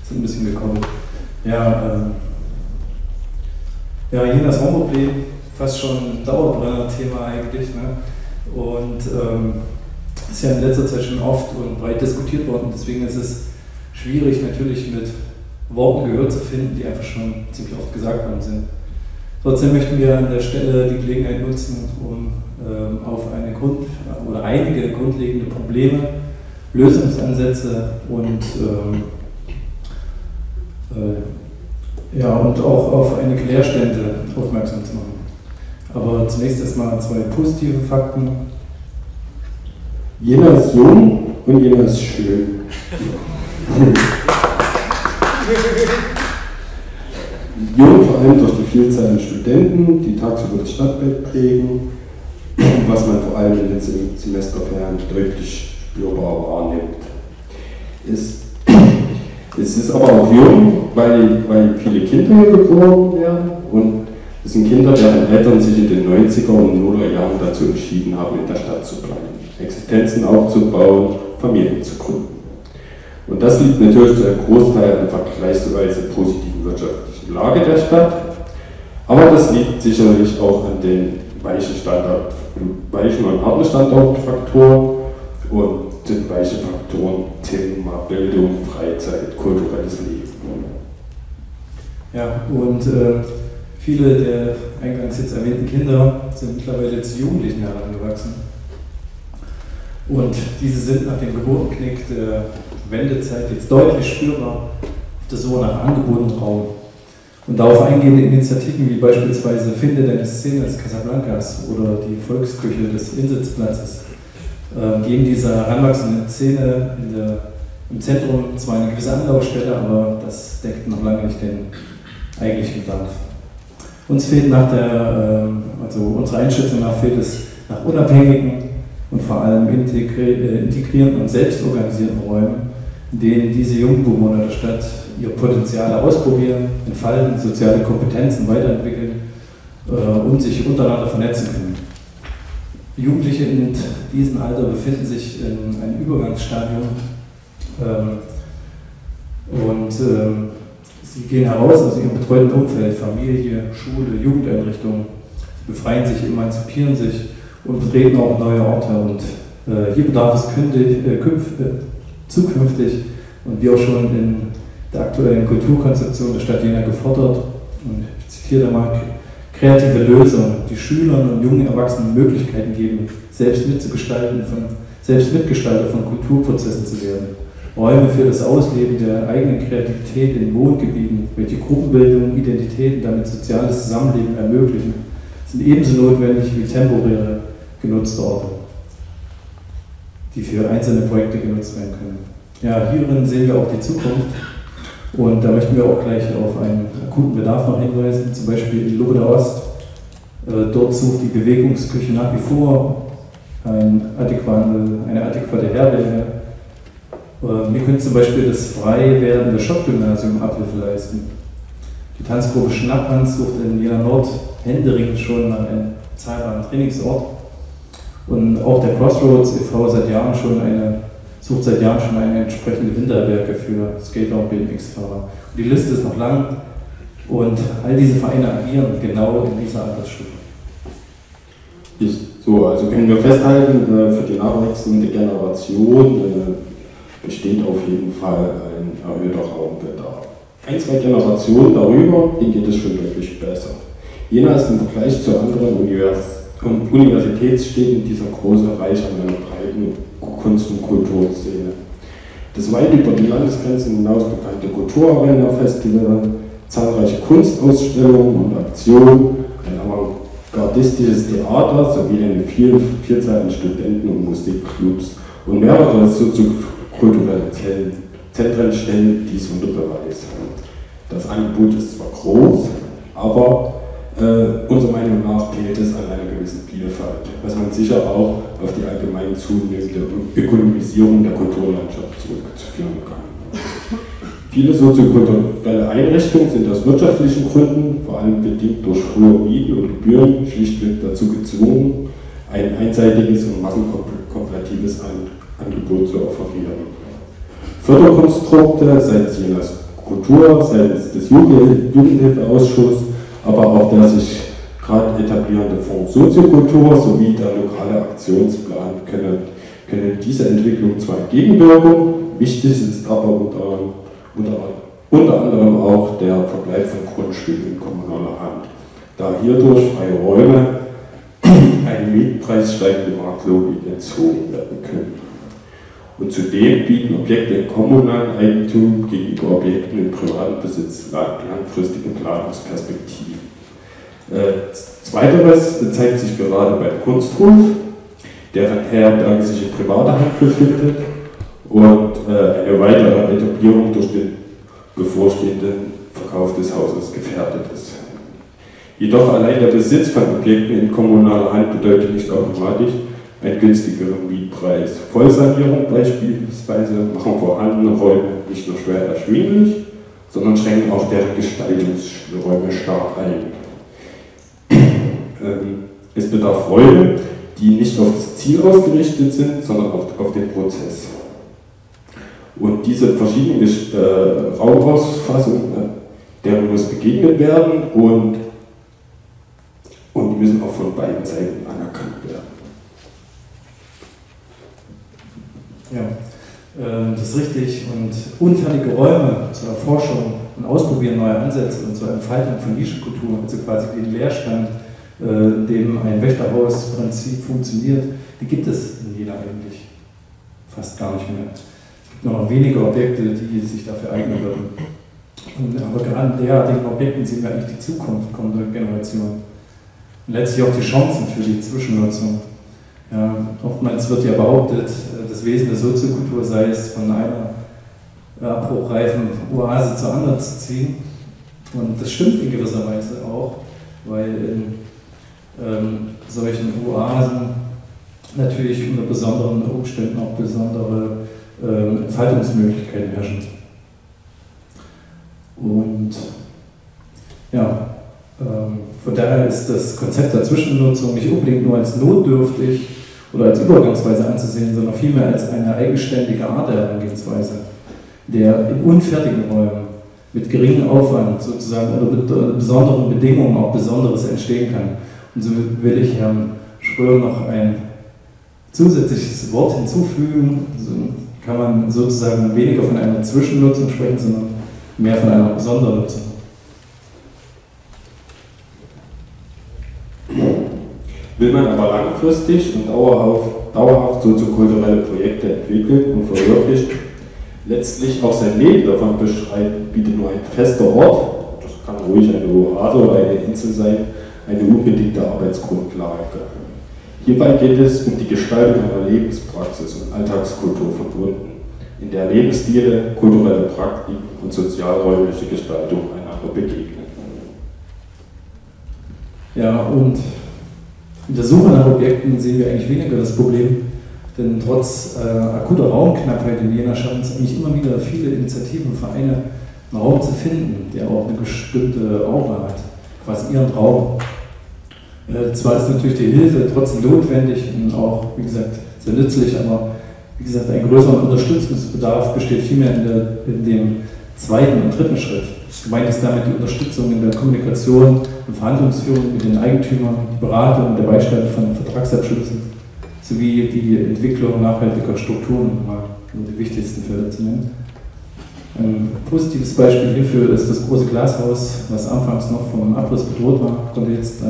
Ist ein bisschen gekommen. Ja, ähm, ja, jenes Wohnmobil, fast schon ein Dauerbrenner-Thema eigentlich. Ne? Und ähm, ist ja in letzter Zeit schon oft und breit diskutiert worden. Deswegen ist es schwierig, natürlich mit Worten Gehör zu finden, die einfach schon ziemlich oft gesagt worden sind. Trotzdem möchten wir an der Stelle die Gelegenheit nutzen, um ähm, auf eine Grund oder einige grundlegende Probleme, Lösungsansätze und ähm, äh, ja, und auch auf einige Leerstände aufmerksam zu machen. Aber zunächst erstmal zwei positive Fakten. Jener ist jung und jener ist schön. Jung vor allem durch die Vielzahl an Studenten, die tagsüber das Stadtbild prägen, was man vor allem in den Semesterferien deutlich spürbar wahrnimmt. Es, es ist aber auch jung, weil, weil viele Kinder geboren werden. Und es sind Kinder, deren Eltern sich in den 90er und 0er Jahren dazu entschieden haben, in der Stadt zu bleiben, Existenzen aufzubauen, Familien zu gründen. Und das liegt natürlich zu einem Großteil an vergleichsweise positiven wirtschaftlichen Lage der Stadt, aber das liegt sicherlich auch an den weichen, Standard, weichen und harten Standortfaktoren und sind weiche Faktoren Thema Bildung, Freizeit, kulturelles Leben. Ja, und äh, viele der eingangs jetzt erwähnten Kinder sind mittlerweile zu Jugendlichen herangewachsen. Und diese sind nach dem Geburtenknick der Wendezeit jetzt deutlich spürbar auf der Suche nach Angebot und Raum. Und darauf eingehende Initiativen wie beispielsweise Finde deine Szene des Casablancas oder die Volksküche des Insitzplatzes äh, geben dieser heranwachsenden Szene der, im Zentrum zwar eine gewisse Anlaufstelle, aber das deckt noch lange nicht den eigentlichen Bedarf. Uns fehlt nach der, äh, also unserer Einschätzung nach fehlt es nach unabhängigen und vor allem äh, integrierenden und selbstorganisierten Räumen, in denen diese jungen Bewohner der Stadt ihre Potenziale ausprobieren, entfalten, soziale Kompetenzen weiterentwickeln äh, und sich untereinander vernetzen können. Jugendliche in diesem Alter befinden sich in einem Übergangsstadium ähm, und ähm, sie gehen heraus aus ihrem betreuten Umfeld, Familie, Schule, Jugendeinrichtungen, befreien sich, emanzipieren sich und betreten auch neue Orte. Und äh, hier bedarf es kündig, äh, künf, äh, zukünftig und wie auch schon in der aktuellen Kulturkonzeption der Stadt Jena gefordert, und ich zitiere mal, kreative Lösungen, die Schülern und jungen Erwachsenen Möglichkeiten geben, selbst mitzugestalten, von, selbst Mitgestalter von Kulturprozessen zu werden. Räume für das Ausleben der eigenen Kreativität in Wohngebieten, welche Gruppenbildung, Identitäten, damit soziales Zusammenleben ermöglichen, sind ebenso notwendig wie temporäre genutzte Orte, die für einzelne Projekte genutzt werden können. Ja, hierin sehen wir auch die Zukunft und da möchten wir auch gleich auf einen akuten Bedarf noch hinweisen, zum Beispiel in Lubeda Ost. Äh, dort sucht die Bewegungsküche nach wie vor eine adäquate, Herberge. Wir können zum Beispiel das frei werdende Schottgymnasium Abhilfe leisten. Die Tanzgruppe Schnapphans sucht in Jena Nord händeringend schon nach einem zahlbaren Trainingsort. Und auch der Crossroads e.V. seit Jahren schon eine sucht seit Jahren schon eine entsprechende Winterwerke für Skater und BMX-Fahrer. Die Liste ist noch lang und all diese Vereine agieren genau in dieser Altersstufe. Ist so, also können wir festhalten, äh, für die nachwachsende Generation äh, besteht auf jeden Fall ein erhöhter Raumbedarf. Ein, zwei Generationen darüber, denen geht es schon deutlich besser. Jena ist im Vergleich zu anderen Univers Universitätsstädten dieser große Reich an einer breiten Kunst- und Kulturszene. Das weit über die Landesgrenzen hinaus bekannte Kulturarena-Festival, zahlreiche Kunstausstellungen und Aktionen, ein avantgardistisches Theater sowie eine Vielzahl an Studenten- und Musikclubs und mehrere soziokulturelle Zentren stellen dies unter Beweis. Das Angebot ist zwar groß, aber äh, unserer Meinung nach fehlt es an einer gewissen Vielfalt, was man sicher auch auf die allgemein zunehmende Ökonomisierung der Kulturlandschaft zurückzuführen kann. Viele soziokulturelle Einrichtungen sind aus wirtschaftlichen Gründen, vor allem bedingt durch hohe Mieten und Gebühren, schlichtweg dazu gezwungen, ein einseitiges und massenkomparatives Angebot zu offerieren. Förderkonstrukte seitens jener Kultur, seitens des Jugendhilfeausschusses, aber auch der sich gerade etablierende Fonds Soziokultur sowie der lokale Aktionsplan können, können diese Entwicklung zwar entgegenwirken, wichtig ist aber unter unter, unter anderem auch der Verbleib von Grundstücken in kommunaler Hand, da hierdurch freie Räume eine mietpreissteigende Marktlogik entzogen werden können. Und zudem bieten Objekte in kommunalen Eigentum gegenüber Objekten in privatem Besitz langfristige Planungsperspektiven. Äh, Zweiteres zeigt sich gerade beim Kunsthof, deren Herberge sich in privater Hand befindet und äh, eine weitere Etablierung durch den bevorstehenden Verkauf des Hauses gefährdet ist. Jedoch allein der Besitz von Objekten in kommunaler Hand bedeutet nicht automatisch einen günstigeren Mietpreis. Vollsanierung beispielsweise machen vorhandene Räume nicht nur schwer erschwinglich, sondern schränken auch deren Gestaltungsräume stark ein. Ähm, es bedarf Räume, die nicht auf das Ziel ausgerichtet sind, sondern auf, auf den Prozess. Und diese verschiedenen äh, Raumausfassungen, ne, deren muss begegnet werden und, und die müssen auch von beiden Seiten anerkannt werden. Ja, äh, das ist richtig. Und unfertige Räume zur Erforschung und Ausprobieren neuer Ansätze und zur Entfaltung von Nischenkultur, also quasi den Leerstand, äh, dem ein Wächterhausprinzip funktioniert, die gibt es in Jena eigentlich fast gar nicht mehr noch wenige Objekte, die sich dafür eignen würden. Und, aber gerade derartigen Objekten sehen wir eigentlich die Zukunft kommender Generationen. Und letztlich auch die Chancen für die Zwischennutzung. Ja, oftmals wird ja behauptet, das Wesen der Soziokultur sei es, von einer abbruchreifen Oase zur anderen zu ziehen. Und das stimmt in gewisser Weise auch, weil in ähm, solchen Oasen natürlich unter besonderen Umständen auch besondere ähm, Entfaltungsmöglichkeiten herrschen. Und ja, ähm, von daher ist das Konzept der Zwischennutzung nicht unbedingt nur als notdürftig oder als Übergangsweise anzusehen, sondern vielmehr als eine eigenständige Art der Herangehensweise, der in unfertigen Räumen mit geringem Aufwand sozusagen äh, besonderen Bedingungen auch Besonderes entstehen kann. Und so will ich Herrn Schröer noch ein zusätzliches Wort hinzufügen, kann man sozusagen weniger von einer Zwischennutzung sprechen, sondern mehr von einer Sondernutzung. Will man aber langfristig und dauerhaft, dauerhaft soziokulturelle Projekte entwickeln und verwirklichen, letztlich auch sein Leben davon beschreiben, bietet nur ein fester Ort, das kann ruhig eine Oase oder eine Insel sein, eine unbedingte Arbeitsgrundlage. Hierbei geht es um die Gestaltung einer Lebenspraxis und Alltagskultur verbunden, in der Lebensstile, kulturelle Praktiken und sozialräumliche Gestaltung einander begegnen. Ja, und in der Suche nach Objekten sehen wir eigentlich weniger das Problem, denn trotz äh, akuter Raumknappheit in Jena schaffen es eigentlich immer wieder viele Initiativen und Vereine, einen Raum zu finden, der auch eine bestimmte Aura hat, quasi ihren Raum. Äh, zwar ist natürlich die Hilfe trotzdem notwendig und auch, wie gesagt, sehr nützlich, aber wie gesagt, ein größerer Unterstützungsbedarf besteht vielmehr in, der, in dem zweiten und dritten Schritt. Gemeint ist damit die Unterstützung in der Kommunikation und Verhandlungsführung mit den Eigentümern, die Beratung und der Beistand von Vertragsabschlüssen sowie die Entwicklung nachhaltiger Strukturen, um die wichtigsten Fälle zu nennen. Ein positives Beispiel hierfür ist das große Glashaus, was anfangs noch vom Abriss bedroht war, konnte jetzt äh,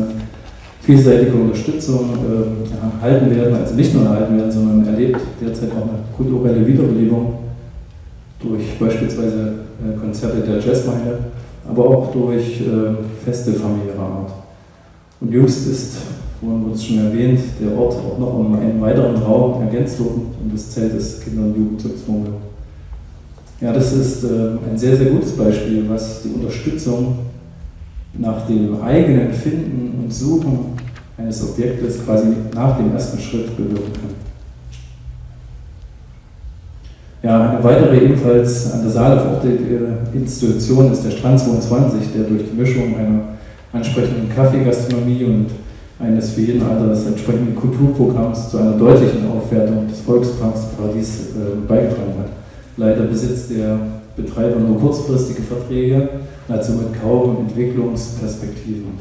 vielseitige Unterstützung äh, erhalten werden, also nicht nur erhalten werden, sondern erlebt derzeit auch eine kulturelle Wiederbelebung durch beispielsweise äh, Konzerte der Jazzmeile, aber auch durch äh, Feste familiärer Art. Und jüngst ist, vorhin wurde es schon erwähnt, der Ort auch noch um einen weiteren Raum ergänzt worden, um das Zelt des Kinder- und Mongol. Ja, das ist äh, ein sehr, sehr gutes Beispiel, was die Unterstützung nach dem eigenen Finden und Suchen eines Objektes quasi nach dem ersten Schritt bewirken kann. Ja, eine weitere ebenfalls an der Saale verortete Institution ist der Strand 22, der durch die Mischung einer ansprechenden Kaffeegastronomie und eines für jeden Alters entsprechenden Kulturprogramms zu einer deutlichen Aufwertung des Volksparks Paradies äh, beigetragen hat. Leider besitzt der Betreiber nur kurzfristige Verträge und hat somit kaum Entwicklungsperspektiven.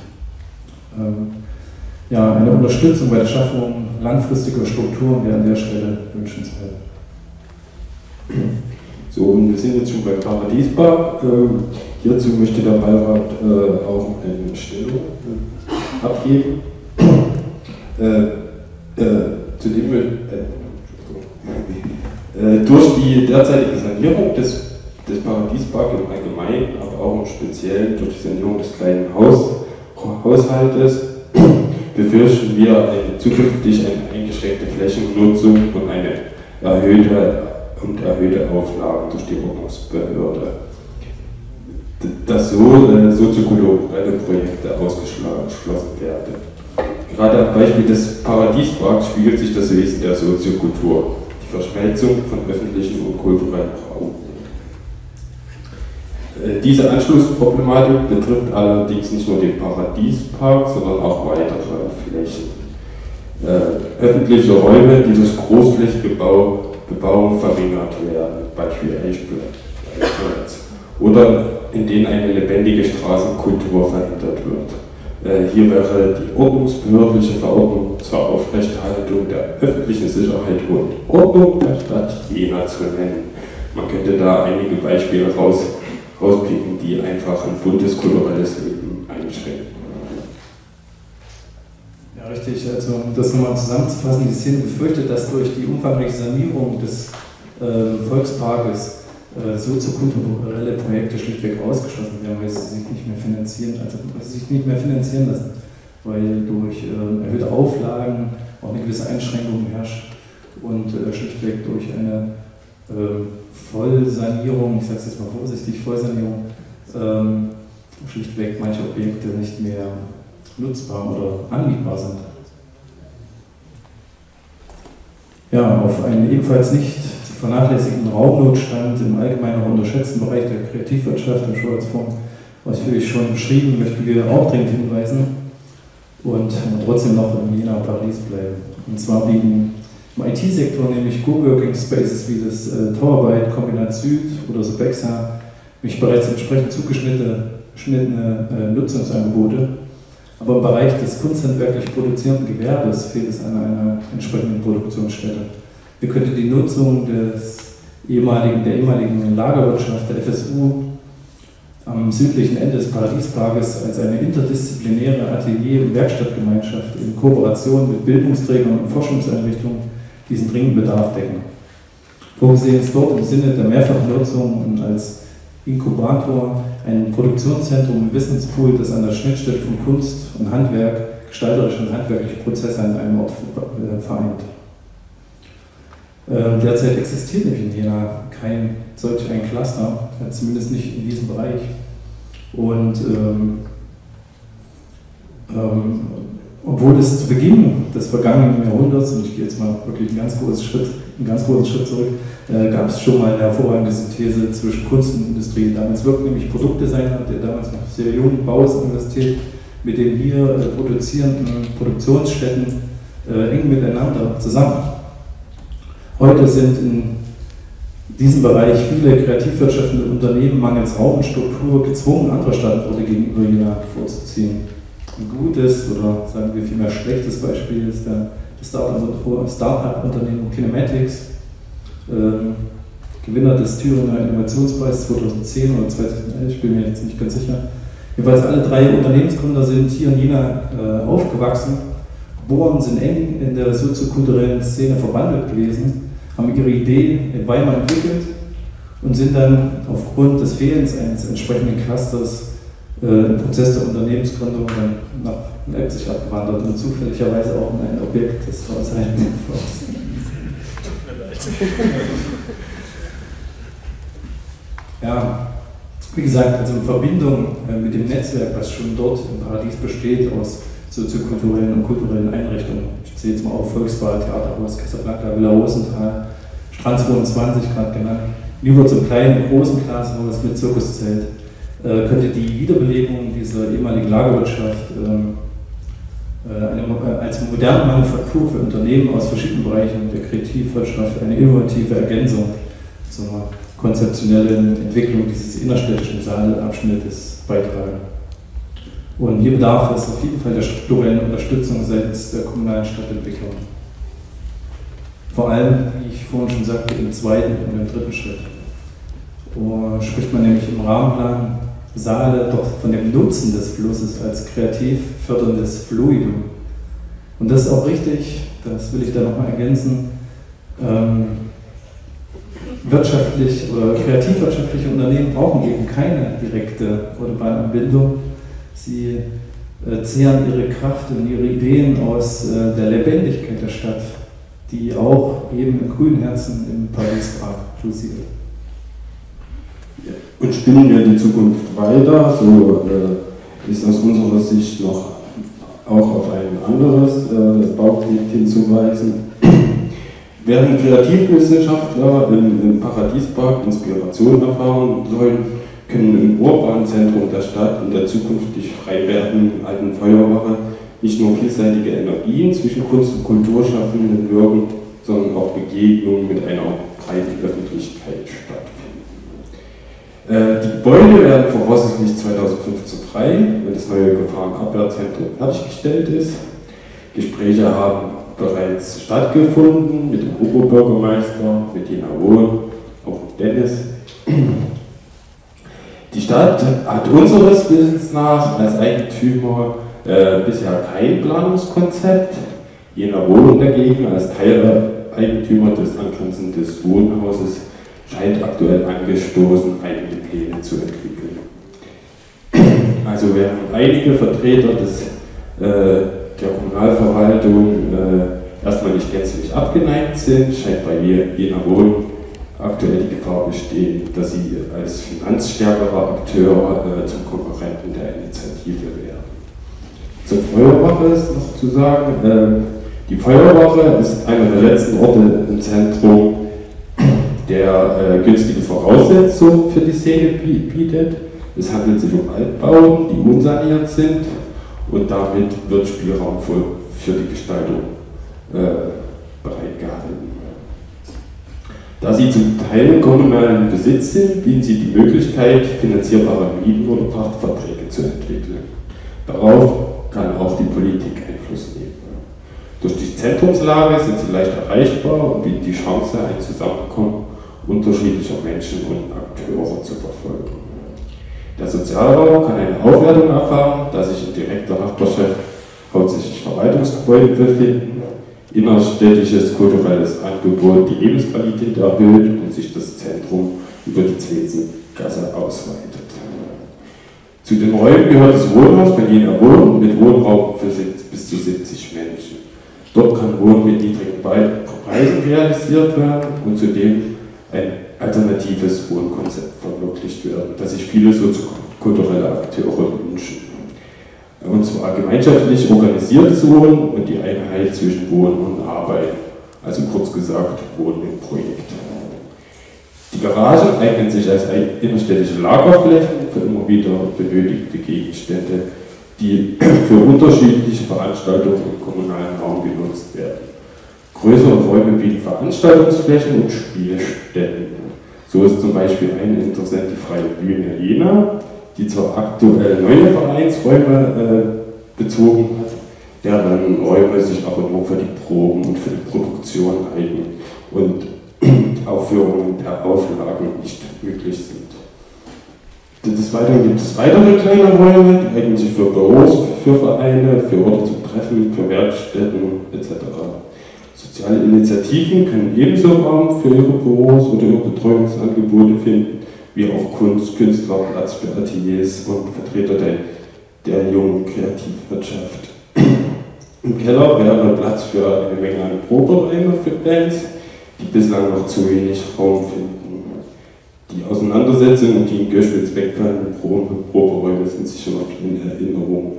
Ähm, ja, eine Unterstützung bei der Schaffung langfristiger Strukturen wäre an der Stelle wünschenswert. So, und wir sind jetzt schon beim Paradiespark. Ähm, hierzu möchte der Beirat äh, auch eine Stellung äh, abgeben. äh, äh, zudem durch die derzeitige Sanierung des, des Paradiespark im Allgemeinen, aber auch im Speziellen durch die Sanierung des kleinen Haus, Haushaltes, befürchten wir eine, zukünftig eine eingeschränkte Flächennutzung und eine erhöhte und erhöhte Auflagen durch die Ordnungsbehörde. Dass so äh, soziokulturelle Projekte ausgeschlossen werden. Gerade am Beispiel des Paradiesparks spiegelt sich das Wesen der Soziokultur, Verschmelzung von öffentlichem und kulturellem Raum. Äh, diese Anschlussproblematik betrifft allerdings nicht nur den Paradiespark, sondern auch weitere Flächen. Äh, öffentliche Räume, die durch großflächige Bau Bebauung verringert werden, Beispiel Eichplatz, oder in denen eine lebendige Straßenkultur verhindert wird. Äh, hier wäre die ordnungsbehördliche Verordnung zur Aufrechterhaltung der öffentlichen Sicherheit und Ordnung der Stadt Jena zu nennen. Man könnte da einige Beispiele raus, rauspicken, die einfach ein buntes kulturelles Leben einschränken. Ja, richtig. Also, um das nochmal zusammenzufassen, die Szene befürchtet, dass durch die umfangreiche Sanierung des äh, Volksparkes soziokulturelle Projekte schlichtweg ausgeschlossen werden, weil sie sich nicht mehr finanzieren, also weil sie sich nicht mehr finanzieren lassen, weil durch äh, erhöhte Auflagen auch eine gewisse Einschränkung herrscht und äh, schlichtweg durch eine äh, Vollsanierung, ich sage es jetzt mal vorsichtig, Vollsanierung, ähm, schlichtweg manche Objekte nicht mehr nutzbar oder anbietbar sind. Ja, auf einen ebenfalls nicht zu vernachlässigenden Raumnotstand im allgemeinen und unterschätzten Bereich der Kreativwirtschaft, der Schulheitsform, ausführlich schon beschrieben, möchten wir auch dringend hinweisen und trotzdem noch im Jena Paris bleiben. Und zwar bieten im IT-Sektor nämlich Coworking Spaces wie das äh, Towerbyte, Kombinat Süd oder Sobexa mich bereits entsprechend zugeschnittene äh, Nutzungsangebote aber im Bereich des kunsthandwerklich produzierenden Gewerbes fehlt es an einer entsprechenden Produktionsstätte. Wir könnten die Nutzung des ehemaligen, der ehemaligen Lagerwirtschaft der FSU am südlichen Ende des Paradiesparkes als eine interdisziplinäre Atelier- und Werkstattgemeinschaft in Kooperation mit Bildungsträgern und Forschungseinrichtungen diesen dringenden Bedarf decken. Vorgesehen ist dort im Sinne der mehrfachen Nutzung und als Inkubator, ein Produktionszentrum ein Wissenspool, das an der Schnittstelle von Kunst und Handwerk, gestalterischen und handwerklichen Prozesse an einem Ort äh, vereint. Ähm, derzeit existiert nämlich in Jena kein solch ein Cluster, zumindest nicht in diesem Bereich. Und ähm, ähm, obwohl es zu Beginn des vergangenen Jahrhunderts, und ich gehe jetzt mal wirklich einen ganz großen Schritt, einen ganz großen Schritt zurück, äh, gab es schon mal eine hervorragende Synthese zwischen Kunst und Industrie. Damals wirkte nämlich Produktdesigner, der damals noch sehr jungen Bauuniversität, mit den hier äh, produzierenden Produktionsstätten äh, eng miteinander zusammen. Heute sind in diesem Bereich viele kreativwirtschaftliche Unternehmen mangels Raumstruktur gezwungen, andere Standorte gegenüber Jena vorzuziehen. Ein gutes oder sagen wir vielmehr schlechtes Beispiel ist der Startup-Unternehmen Kinematics, ähm, Gewinner des Thüringer Innovationspreises 2010 oder 2011, ich bin mir jetzt nicht ganz sicher. Jedenfalls alle drei Unternehmensgründer sind hier in Jena äh, aufgewachsen, geboren, sind eng in der soziokulturellen Szene verwandelt gewesen, haben ihre Idee in Weimar entwickelt und sind dann aufgrund des Fehlens eines entsprechenden Clusters äh, im Prozess der Unternehmensgründung dann nach Leipzig abgewandert und zufälligerweise auch in ein Objekt des Haushalts Ja, wie gesagt, also in Verbindung äh, mit dem Netzwerk, was schon dort im Paradies besteht, aus soziokulturellen und kulturellen Einrichtungen. Ich zähle jetzt mal auf Volksbad, Theaterhaus, Casablanca, Villa Rosenthal, Strand 22 gerade genannt, über zum kleinen, großen Glashaus mit Zirkuszelt, äh, könnte die Wiederbelebung dieser ehemaligen Lagerwirtschaft ähm, äh, eine, äh, als moderne Manufaktur für Unternehmen aus verschiedenen Bereichen der Kreativwirtschaft eine innovative Ergänzung zur konzeptionellen Entwicklung dieses innerstädtischen Saalabschnittes beitragen. Und hier bedarf es auf jeden Fall der strukturellen Unterstützung seitens der kommunalen Stadtentwicklung. Vor allem, wie ich vorhin schon sagte, im zweiten und im dritten Schritt. Da spricht man nämlich im Rahmenplan Saale doch von dem Nutzen des Flusses als kreativ förderndes Fluidum. Und das ist auch richtig, das will ich da nochmal ergänzen. Ähm, wirtschaftlich oder kreativwirtschaftliche Unternehmen brauchen eben keine direkte Autobahnanbindung. Sie äh, zehren ihre Kraft und ihre Ideen aus äh, der Lebendigkeit der Stadt, die auch eben im grünen Herzen im Paris-Park pulsiert. Und spinnen wir die Zukunft weiter, so äh, ist aus unserer Sicht noch auch auf ein anderes äh, Baugebiet hinzuweisen. Während Kreativwissenschaftler im, im Paradiespark Inspiration erfahren sollen, können im urbanen Zentrum der Stadt in der zukünftig frei werdenden alten Feuerwache nicht nur vielseitige Energien zwischen Kunst- und Kulturschaffenden wirken, sondern auch Begegnungen mit einer breiten Öffentlichkeit stattfinden. Äh, die Gebäude werden voraussichtlich 2015 frei, wenn das neue Gefahrenabwehrzentrum fertiggestellt ist. Gespräche haben bereits stattgefunden mit dem Oberbürgermeister, mit Jena Wohn, auch mit Dennis. Die Stadt hat unseres Wissens nach als Eigentümer äh, bisher kein Planungskonzept. Jena Wohnung dagegen als Teileigentümer des angrenzenden Wohnhauses scheint aktuell angestoßen, eigene Pläne zu entwickeln. Also während einige Vertreter des äh, der Kommunalverwaltung äh, erstmal nicht gänzlich abgeneigt sind, scheint bei Jena Wohn aktuell die Gefahr bestehen, dass sie als finanzstärkerer Akteur äh, zum Konkurrenten der Initiative werden. Zur Feuerwache ist noch zu sagen, äh, die Feuerwache ist einer der letzten Orte im Zentrum, der äh, günstige Voraussetzungen für die Szene bietet. Es handelt sich um Altbauten, die unsaniert sind und damit wird Spielraum für, für die Gestaltung äh, bereitgehalten. Da sie zum Teil im kommunalen Besitz sind, bieten sie die Möglichkeit, finanzierbare Mieten oder Pachtverträge zu entwickeln. Darauf kann auch die Politik Einfluss nehmen. Durch die Zentrumslage sind sie leicht erreichbar und bieten die Chance, ein Zusammenkommen unterschiedlicher Menschen und Akteure zu verfolgen. Der Sozialraum kann eine Aufwertung erfahren, da sich in direkter Nachbarschaft hauptsächlich Verwaltungsgebäude befinden, innerstädtisches kulturelles Angebot die Lebensqualität erhöht und sich das Zentrum über die Zwezengasse ausweitet. Zu den Räumen gehört das Wohnhaus bei Jena Wohnen mit Wohnraum für bis zu 70 Menschen. Dort kann Wohnen mit niedrigen Preisen realisiert werden und zudem ein alternatives Wohnkonzept verwirklicht werden, das sich viele soziokulturelle Akteure wünschen. Und zwar gemeinschaftlich organisiertes Wohnen und die Einheit zwischen Wohnen und Arbeit, also kurz gesagt Wohnen im Projekt. Die Garagen eignen sich als innerstädtische Lagerflächen für immer wieder benötigte Gegenstände, die für unterschiedliche Veranstaltungen im kommunalen Raum genutzt werden. Größere Räume bieten Veranstaltungsflächen und Spielstätten. So ist zum Beispiel ein Interessent die Freie Bühne Jena, die zwar aktuell neue Vereinsräume äh, bezogen hat, deren Räume sich aber nur für die Proben und für die Produktion eignen und Aufführungen per Auflagen nicht möglich sind. Des Weiteren gibt es weitere kleine Räume, die eignen sich für Büros, für Vereine, für Orte zum Treffen, für Werkstätten etc. Soziale Initiativen können ebenso Raum für ihre Büros oder ihre Betreuungsangebote finden, wie auch Kunst, Künstler, für Ateliers und Vertreter der, der jungen Kreativwirtschaft. Im Keller wäre Platz für eine Menge an Proberäume für Bands, die bislang noch zu wenig Raum finden. Die Auseinandersetzungen, die in Göschwitz wegfallen, Proberäume sind sicher noch in Erinnerung.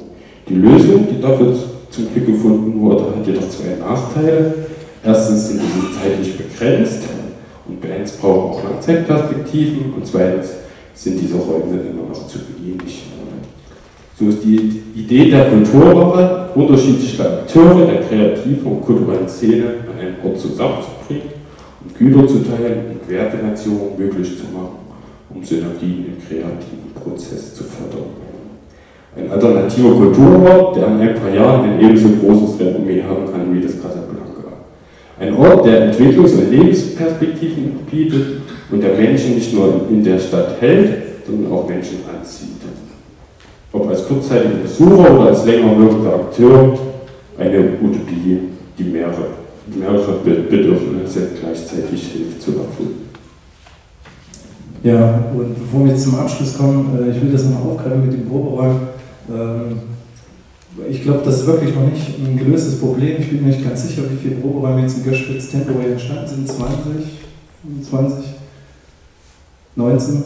Die Lösung, die dafür zum Glück gefunden wurde, hat jedoch zwei Nachteile. Erstens sind diese zeitlich begrenzt und Bands brauchen auch Langzeitperspektiven und zweitens sind diese Räume immer noch zu wenig. So ist die Idee der Kulturwoche, unterschiedliche Akteure der kreativen und kulturellen Szene an einem Ort zusammenzubringen und Güter zu teilen und Querfinanzierung möglich zu machen, um Synergien im kreativen Prozess zu fördern. Ein alternativer Kulturort, der in ein paar Jahren ein ebenso großes Renommee haben kann wie das Casablanca. Ein Ort, der Entwicklungs- und Lebensperspektiven bietet und der Menschen nicht nur in der Stadt hält, sondern auch Menschen anzieht. Ob als kurzzeitiger Besucher oder als länger wirkender Akteur, eine Utopie, die mehrere, mehrere Bedürfnisse gleichzeitig hilft zu erfüllen. Ja, und bevor wir jetzt zum Abschluss kommen, äh, ich will das noch aufgreifen mit dem Proberäumen. Ähm, ich glaube, das ist wirklich noch nicht ein gelöstes Problem. Ich bin mir nicht ganz sicher, wie viele Proberäume jetzt in Göschwitz temporär entstanden sind. 20, 25, 19.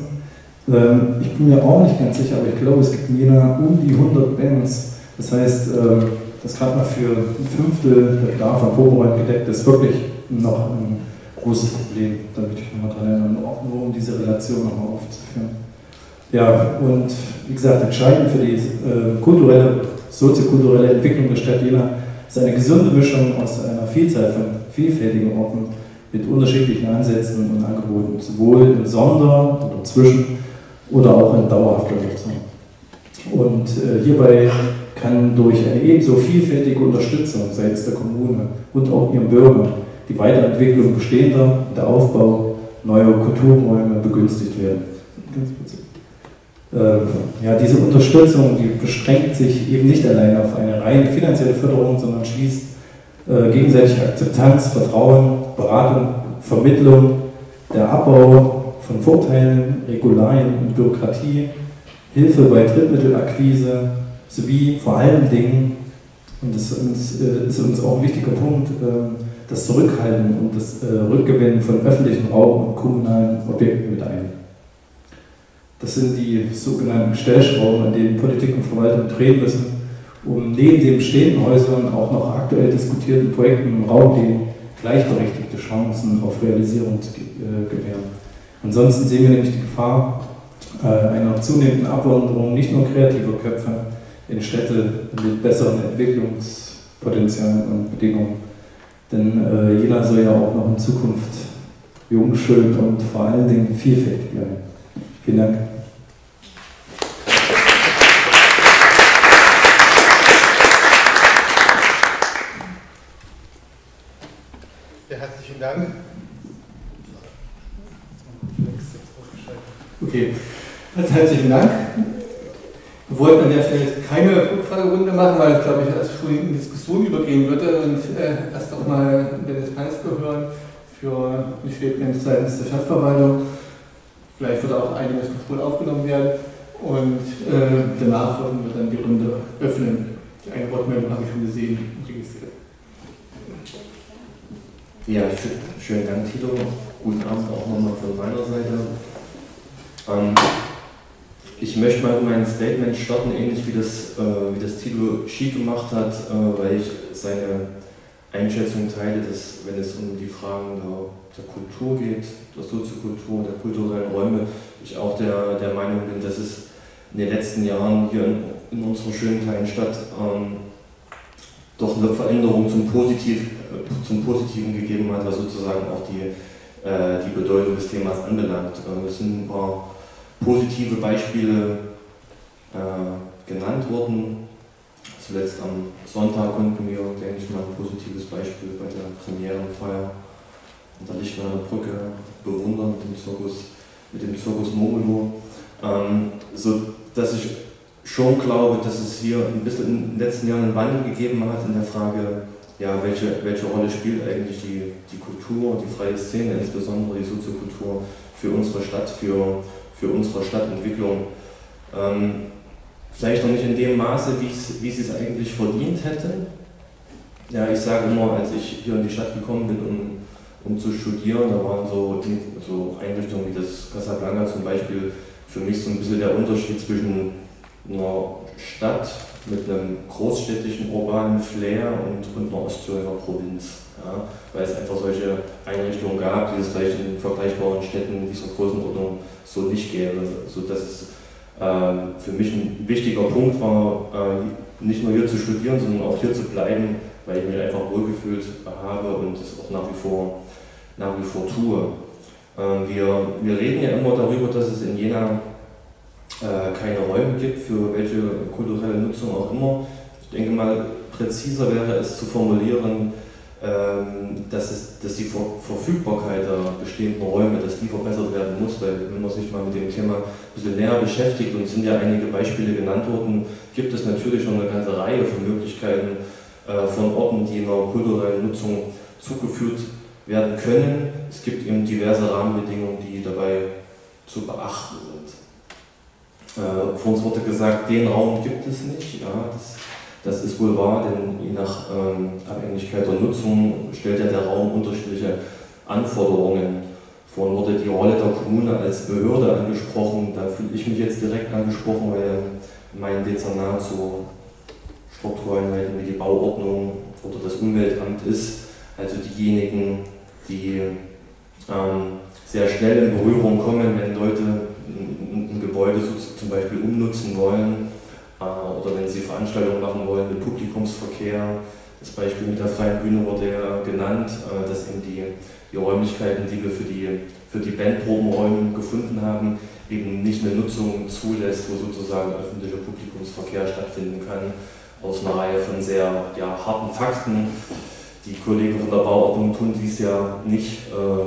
ich bin mir auch nicht ganz sicher, aber ich glaube, es gibt in Jena um die 100 Bands. Das heißt, ähm, das gerade mal für ein Fünftel der Bedarf an Proberäumen gedeckt ist, wirklich noch ein großes Problem. Da möchte ich nochmal dran erinnern, nur um diese Relation nochmal aufzuführen. Ja, und wie gesagt, entscheidend für die äh, kulturelle soziokulturelle Entwicklung der Stadt Jena ist eine gesunde Mischung aus einer Vielzahl von vielfältigen Orten mit unterschiedlichen Ansätzen und Angeboten, sowohl im Sonder- oder Zwischen- oder auch in dauerhafter Nutzung. Und äh, hierbei kann durch eine ebenso vielfältige Unterstützung seitens der Kommune und auch ihren Bürgern die Weiterentwicklung bestehender und der Aufbau neuer Kulturräume begünstigt werden. Ganz kurz. Ähm, ja, diese Unterstützung, die beschränkt sich eben nicht allein auf eine rein finanzielle Förderung, sondern schließt äh, gegenseitige Akzeptanz, Vertrauen, Beratung, Vermittlung, der Abbau von Vorteilen, Regularien und Bürokratie, Hilfe bei Drittmittelakquise sowie vor allen Dingen, und das ist uns, äh, ist uns auch ein wichtiger Punkt, äh, das Zurückhalten und das äh, Rückgewinnen von öffentlichem Raum und kommunalen Objekten mit ein. Das sind die sogenannten Stellschrauben, an denen Politik und Verwaltung drehen müssen, um neben den bestehenden Häusern auch noch aktuell diskutierten Projekten im Raum die gleichberechtigte Chancen auf Realisierung zu äh, gewähren. Ansonsten sehen wir nämlich die Gefahr äh, einer zunehmenden Abwanderung nicht nur kreativer Köpfe in Städte mit besseren Entwicklungspotenzialen und Bedingungen. Denn äh, Jena soll ja auch noch in Zukunft jung, schön und vor allen Dingen vielfältig bleiben. Vielen Dank. Ja, herzlichen Dank. Okay, also herzlichen Dank. Wir wollten an der Stelle keine Rückfragerunde machen, weil ich glaube ich als schon in Diskussion übergehen würde und äh, erst auch mal Dennis Peiske hören für ein Statement seitens der Stadtverwaltung. Vielleicht wird auch einiges wohl aufgenommen werden und äh, danach würden wir dann die Runde öffnen. Die eine Wortmeldung habe ich schon gesehen und registriert. Ja, schönen Dank, Tito. Guten Abend auch nochmal von meiner Seite. Ähm, ich möchte mal mein Statement starten, ähnlich wie das, äh, wie das Tito Schied gemacht hat, äh, weil ich seine Einschätzung teile, dass wenn es um die Fragen der, der Kultur geht, der Soziokultur, der kulturellen Räume, ich auch der, der Meinung bin, dass es in den letzten Jahren hier in, in unserer schönen kleinen Stadt ähm, doch eine Veränderung zum, Positiv, äh, zum Positiven gegeben hat, was sozusagen auch die, äh, die Bedeutung des Themas anbelangt. Äh, es sind ein paar positive Beispiele genannt worden. Zuletzt am Sonntag konnten wir, denke ich mal, ein positives Beispiel bei der Premierenfeier an der Lichtner Brücke bewundern mit dem Zirkus, mit dem Zirkus Momulo. Ähm, so dass ich schon glaube, dass es hier ein bisschen in den letzten Jahren einen Wandel gegeben hat in der Frage, ja, welche, welche Rolle spielt eigentlich die, die Kultur, die freie Szene, insbesondere die Soziokultur für unsere Stadt, für, für unsere Stadtentwicklung. Ähm, vielleicht noch nicht in dem Maße, wie sie es eigentlich verdient hätte. Ja, ich sage immer, als ich hier in die Stadt gekommen bin, um um zu studieren. Da waren so, so Einrichtungen wie das Casablanca zum Beispiel für mich so ein bisschen der Unterschied zwischen einer Stadt mit einem großstädtischen urbanen Flair und, und einer Ostthüringer Provinz. Ja, weil es einfach solche Einrichtungen gab, die es vielleicht in vergleichbaren Städten dieser Größenordnung so nicht gäbe. Sodass es äh, für mich ein wichtiger Punkt war, äh, nicht nur hier zu studieren, sondern auch hier zu bleiben, weil ich mich einfach wohlgefühlt habe und es auch nach wie vor, nach wie vor tue. Äh, wir, wir reden ja immer darüber, dass es in Jena keine Räume gibt, für welche kulturelle Nutzung auch immer. Ich denke mal, präziser wäre es zu formulieren, ähm, dass, es, dass die Verfügbarkeit der bestehenden Räume, dass die verbessert werden muss, weil wenn man sich mal mit dem Thema ein bisschen näher beschäftigt und es sind ja einige Beispiele genannt worden, gibt es natürlich schon eine ganze Reihe von Möglichkeiten äh, von Orten, die einer kulturellen Nutzung zugeführt werden können. Es gibt eben diverse Rahmenbedingungen, die dabei zu beachten sind. Äh, vor uns wurde gesagt, den Raum gibt es nicht. Ja, das das ist wohl wahr, denn je nach ähm, Abhängigkeit der Nutzung stellt ja der Raum unterschiedliche Anforderungen. Vorhin wurde die Rolle der Kommune als Behörde angesprochen. Da fühle ich mich jetzt direkt angesprochen, weil mein Dezernat so Struktureinheiten wie die Bauordnung oder das Umweltamt ist. Also diejenigen, die ähm, sehr schnell in Berührung kommen, wenn Leute ein, Gebäude zum Beispiel umnutzen wollen äh, oder wenn Sie Veranstaltungen machen wollen mit Publikumsverkehr. Das Beispiel mit der freien Bühne wurde ja genannt, äh, dass eben die, die Räumlichkeiten, die wir für die, für die Bandprobenräume gefunden haben, eben nicht eine Nutzung zulässt, wo sozusagen öffentlicher Publikumsverkehr stattfinden kann, aus einer Reihe von sehr ja, harten Fakten. Die Kollegen von der Bauordnung tun dies ja nicht, äh,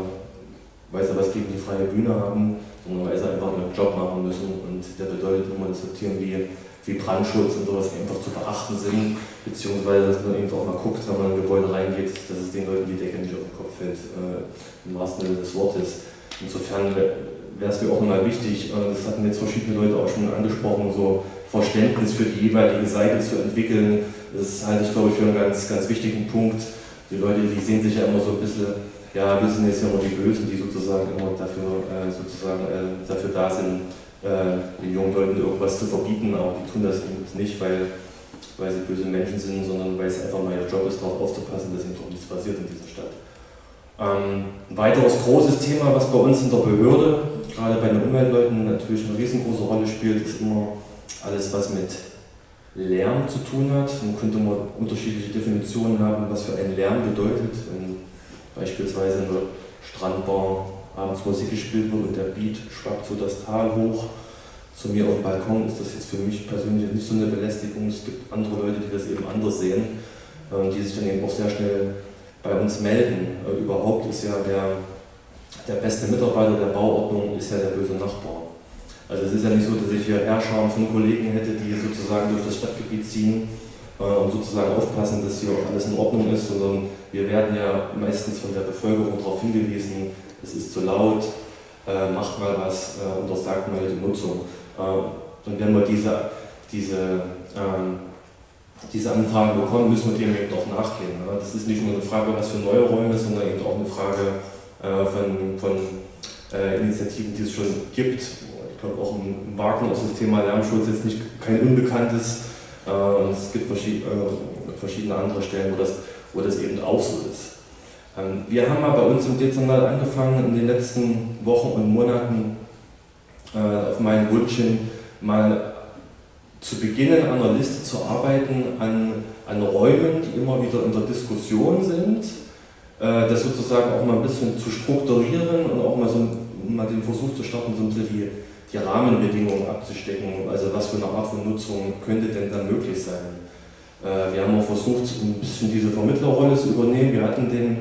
weil sie was gegen die freie Bühne haben, sie einfach ihren Job machen müssen. Und der bedeutet immer, das sortieren wie wie Brandschutz und sowas einfach zu beachten sind, beziehungsweise dass man eben auch mal guckt, wenn man in ein Gebäude reingeht, dass es den Leuten die Decke nicht auf den Kopf fällt, äh, im wahrsten Sinne des Wortes. Insofern wäre es mir auch nochmal wichtig, äh, das hatten jetzt verschiedene Leute auch schon angesprochen, so Verständnis für die jeweilige Seite zu entwickeln. Das halte ich, glaube ich, für einen ganz, ganz wichtigen Punkt. Die Leute, die sehen sich ja immer so ein bisschen, ja, wir sind jetzt ja immer die Bösen, die sozusagen immer dafür, äh, sozusagen, äh, dafür da sind, äh, den jungen Leuten irgendwas zu verbieten, aber die tun das eben nicht, weil, weil sie böse Menschen sind, sondern weil es einfach mal ihr Job ist, darauf aufzupassen, dass eben doch nichts passiert in dieser Stadt. Ähm, ein weiteres großes Thema, was bei uns in der Behörde, gerade bei den Umweltleuten, natürlich eine riesengroße Rolle spielt, ist immer alles, was mit Lärm zu tun hat. Nun könnte man unterschiedliche Definitionen haben, was für ein Lärm bedeutet. Wenn beispielsweise in der Strandbar abends Musik gespielt wird und der Beat schwappt so das Tal hoch. Zu mir auf dem Balkon ist das jetzt für mich persönlich nicht so eine Belästigung. Es gibt andere Leute, die das eben anders sehen, äh, die sich dann eben auch sehr schnell bei uns melden. Äh, überhaupt ist ja der, der beste Mitarbeiter der Bauordnung ist ja der böse Nachbar. Also es ist ja nicht so, dass ich hier Herrscher von Kollegen hätte, die sozusagen durch das Stadtgebiet ziehen äh, und sozusagen aufpassen, dass hier auch alles in Ordnung ist, sondern wir werden ja meistens von der Bevölkerung darauf hingewiesen, es ist zu laut, äh, macht mal was, äh, untersagt mal die Nutzung. Äh, und wenn wir diese, diese, ähm, diese Anfragen bekommen, müssen wir dem eben auch nachgehen. Ne? Das ist nicht nur eine Frage, was für neue Räume, sondern eben auch eine Frage äh, von, von äh, Initiativen, die es schon gibt. Ich glaube auch im Wagner ist das Thema Lärmschutz jetzt nicht kein unbekanntes. Äh, es gibt verschiedene andere Stellen, wo das, wo das eben auch so ist. Ähm, wir haben mal bei uns im Dezernat angefangen, in den letzten Wochen und Monaten äh, auf meinen Wunsch hin mal zu beginnen, an einer Liste zu arbeiten, an, an Räumen, die immer wieder in der Diskussion sind, äh, das sozusagen auch mal ein bisschen zu strukturieren und auch mal, so, mal den Versuch zu starten, so ein bisschen die, die Rahmenbedingungen abzustecken. Also was für eine Art von Nutzung könnte denn dann möglich sein? Äh, wir haben auch versucht, ein bisschen diese Vermittlerrolle zu übernehmen. Wir hatten den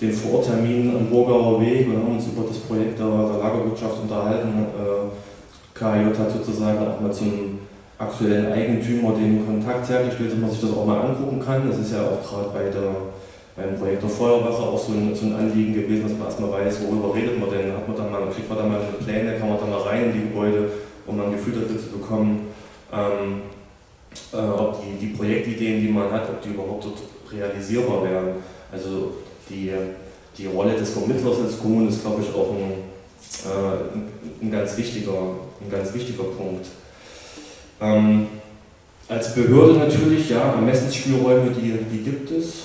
den Vortermin am Burgauer Weg und haben uns über das Projekt der, der Lagerwirtschaft unterhalten. Äh, KJ hat sozusagen auch mal zum aktuellen Eigentümer den Kontakt hergestellt, dass man sich das auch mal angucken kann. Das ist ja auch gerade bei der, beim Projekt der Feuerwache auch so ein, so ein Anliegen gewesen, dass man erstmal weiß, worüber redet man denn. Hat man dann mal, kriegt man dann mal Pläne, kann man dann mal rein in die Gebäude, um mal ein Gefühl dafür zu bekommen, ähm, äh, ob die, die Projektideen, die man hat, ob die überhaupt dort realisierbar werden. Also die, die Rolle des Vermittlers als Kommune ist, glaube ich, auch ein, äh, ein, ganz, wichtiger, ein ganz wichtiger Punkt. Ähm, als Behörde natürlich, ja, Ermessensspielräume, die, die gibt es,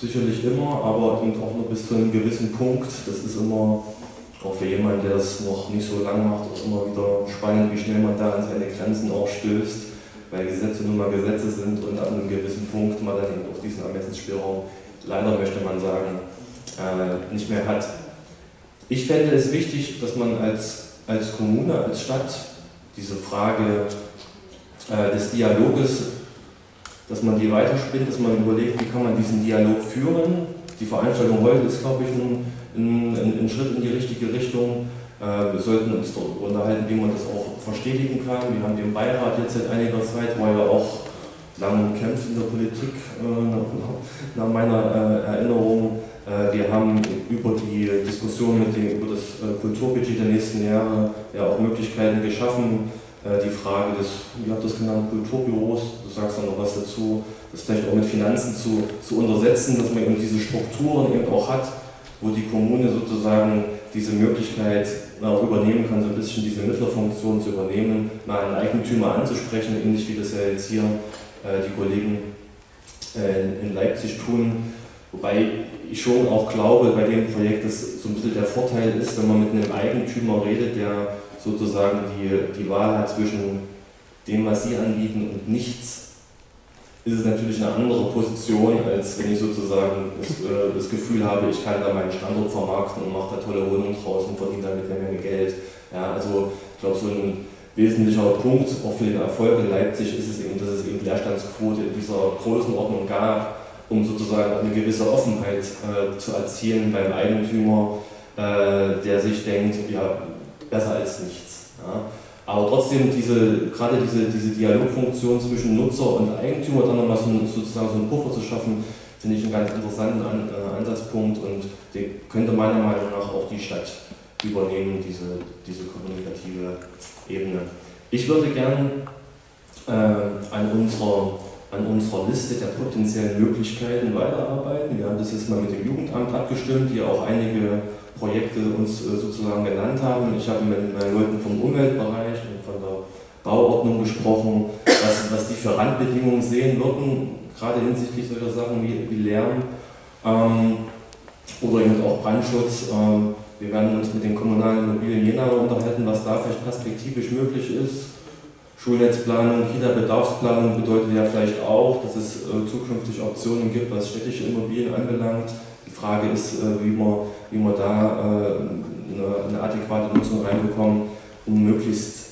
sicherlich immer, aber eben auch nur bis zu einem gewissen Punkt. Das ist immer, auch für jemanden, der das noch nicht so lange macht, auch immer wieder spannend, wie schnell man da an seine Grenzen auch stößt, weil Gesetze nun mal Gesetze sind und an einem gewissen Punkt man dann eben auch diesen Ermessensspielraum, leider möchte man sagen, äh, nicht mehr hat. Ich fände es wichtig, dass man als, als Kommune, als Stadt diese Frage äh, des Dialoges, dass man die weiterspinnt, dass man überlegt, wie kann man diesen Dialog führen. Die Veranstaltung heute ist, glaube ich, ein, ein, ein Schritt in die richtige Richtung. Äh, wir sollten uns darüber unterhalten, wie man das auch verstetigen kann. Wir haben den Beirat jetzt seit einiger Zeit, wo ja auch lange kämpft in der Politik, äh, nach meiner Erinnerung. Wir haben über die Diskussion mit dem, über das Kulturbudget der nächsten Jahre ja auch Möglichkeiten geschaffen, äh, die Frage des, wie habt das genannt, Kulturbüros, du sagst da noch was dazu, das vielleicht auch mit Finanzen zu, zu untersetzen, dass man eben diese Strukturen eben auch hat, wo die Kommune sozusagen diese Möglichkeit auch übernehmen kann, so ein bisschen diese Mittlerfunktion zu übernehmen, mal einen Eigentümer anzusprechen, ähnlich wie das ja jetzt hier äh, die Kollegen äh, in Leipzig tun. Wobei ich schon auch glaube, bei dem Projekt, dass so ein bisschen der Vorteil ist, wenn man mit einem Eigentümer redet, der sozusagen die, die Wahl hat zwischen dem, was sie anbieten und nichts, ist es natürlich eine andere Position, als wenn ich sozusagen das, äh, das Gefühl habe, ich kann da meinen Standort vermarkten und mache da tolle Wohnungen draus und verdiene damit eine Menge Geld. Ja, also ich glaube, so ein wesentlicher Punkt auch für den Erfolg in Leipzig ist es eben, dass es eben Leerstandsquote in dieser Größenordnung gab, um sozusagen eine gewisse Offenheit äh, zu erzielen beim Eigentümer, äh, der sich denkt, ja, besser als nichts. Ja. Aber trotzdem, diese, gerade diese, diese Dialogfunktion zwischen Nutzer und Eigentümer, dann nochmal so, sozusagen so einen Puffer zu schaffen, finde ich einen ganz interessanten An, äh, Ansatzpunkt und den könnte meiner Meinung nach auch die Stadt übernehmen, diese, diese kommunikative Ebene. Ich würde gern äh, an, unserer, an unserer Liste der potenziellen Möglichkeiten weiterarbeiten. Wir haben das jetzt mal mit dem Jugendamt abgestimmt, die auch einige Projekte uns äh, sozusagen genannt haben. Ich habe mit meinen Leuten vom Umweltbereich und von der Bauordnung gesprochen, was, was die für Randbedingungen sehen würden, gerade hinsichtlich solcher Sachen wie, wie Lärm ähm, oder eben auch Brandschutz. Ähm, wir werden uns mit den kommunalen Immobilien Jena unterhalten, was da vielleicht perspektivisch möglich ist. Schulnetzplanung, Kita-Bedarfsplanung bedeutet ja vielleicht auch, dass es äh, zukünftig Optionen gibt, was städtische Immobilien anbelangt. Die Frage ist, äh, wie man wie wir da äh, eine, eine adäquate Nutzung reinbekommen, um möglichst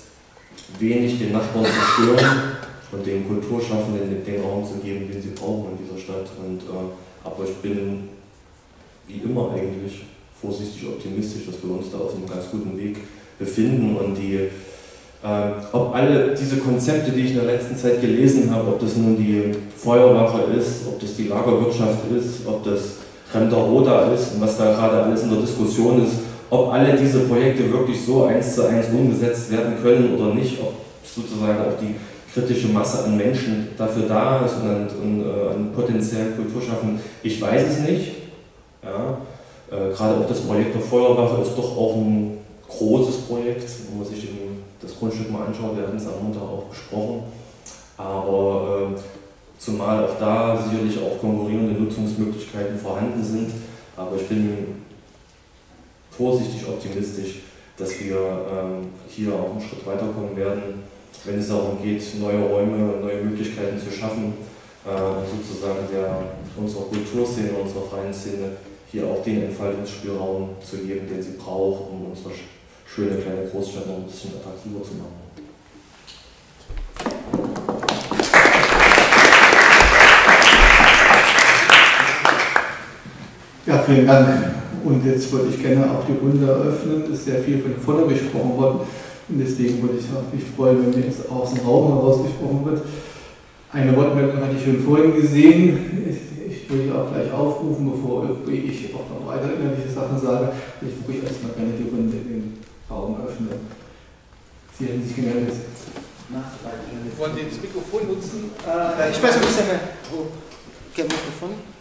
wenig den Nachbarn zu stören und den Kulturschaffenden den Raum zu geben, den sie brauchen in dieser Stadt. Und, äh, aber ich bin wie immer eigentlich vorsichtig optimistisch, dass wir uns da auf einem ganz guten Weg befinden und die äh, ob alle diese Konzepte, die ich in der letzten Zeit gelesen habe, ob das nun die Feuerwache ist, ob das die Lagerwirtschaft ist, ob das fremder ist und was da gerade alles in der Diskussion ist, ob alle diese Projekte wirklich so eins zu eins umgesetzt werden können oder nicht, ob sozusagen auch die kritische Masse an Menschen dafür da ist und an, und, äh, an potenziellen Kulturschaffenden. Ich weiß es nicht. Ja. Äh, gerade auch das Projekt der Feuerwache ist doch auch ein großes Projekt, wenn man sich das Grundstück mal anschaut, wir hatten es am Montag auch besprochen. Aber äh, zumal auch da sicherlich auch konkurrierende Nutzungsmöglichkeiten vorhanden sind. Aber ich bin vorsichtig optimistisch, dass wir ähm, hier auch einen Schritt weiterkommen werden, wenn es darum geht, neue Räume, neue Möglichkeiten zu schaffen, äh, sozusagen der, unserer Kulturszene, unserer freien Szene hier auch den Entfaltungsspielraum zu geben, den sie braucht, um unsere schöne kleine Großstadt noch ein bisschen attraktiver zu machen. Ja, vielen Dank. Und jetzt würde ich gerne auch die Runde eröffnen. Es ist sehr viel von vorne gesprochen worden. Und deswegen würde ich mich freuen, wenn mir jetzt aus dem Raum herausgesprochen wird. Eine Wortmeldung hatte ich schon vorhin gesehen. Ich würde auch gleich aufrufen, bevor ich auch noch weitere innerliche Sachen sage. Ich würde erstmal gerne die Runde in den Raum öffnen. Sie hätten sich gemeldet. Wollen Sie das Mikrofon nutzen? Äh, ich weiß nicht, ist eine. Wo? Mikrofon?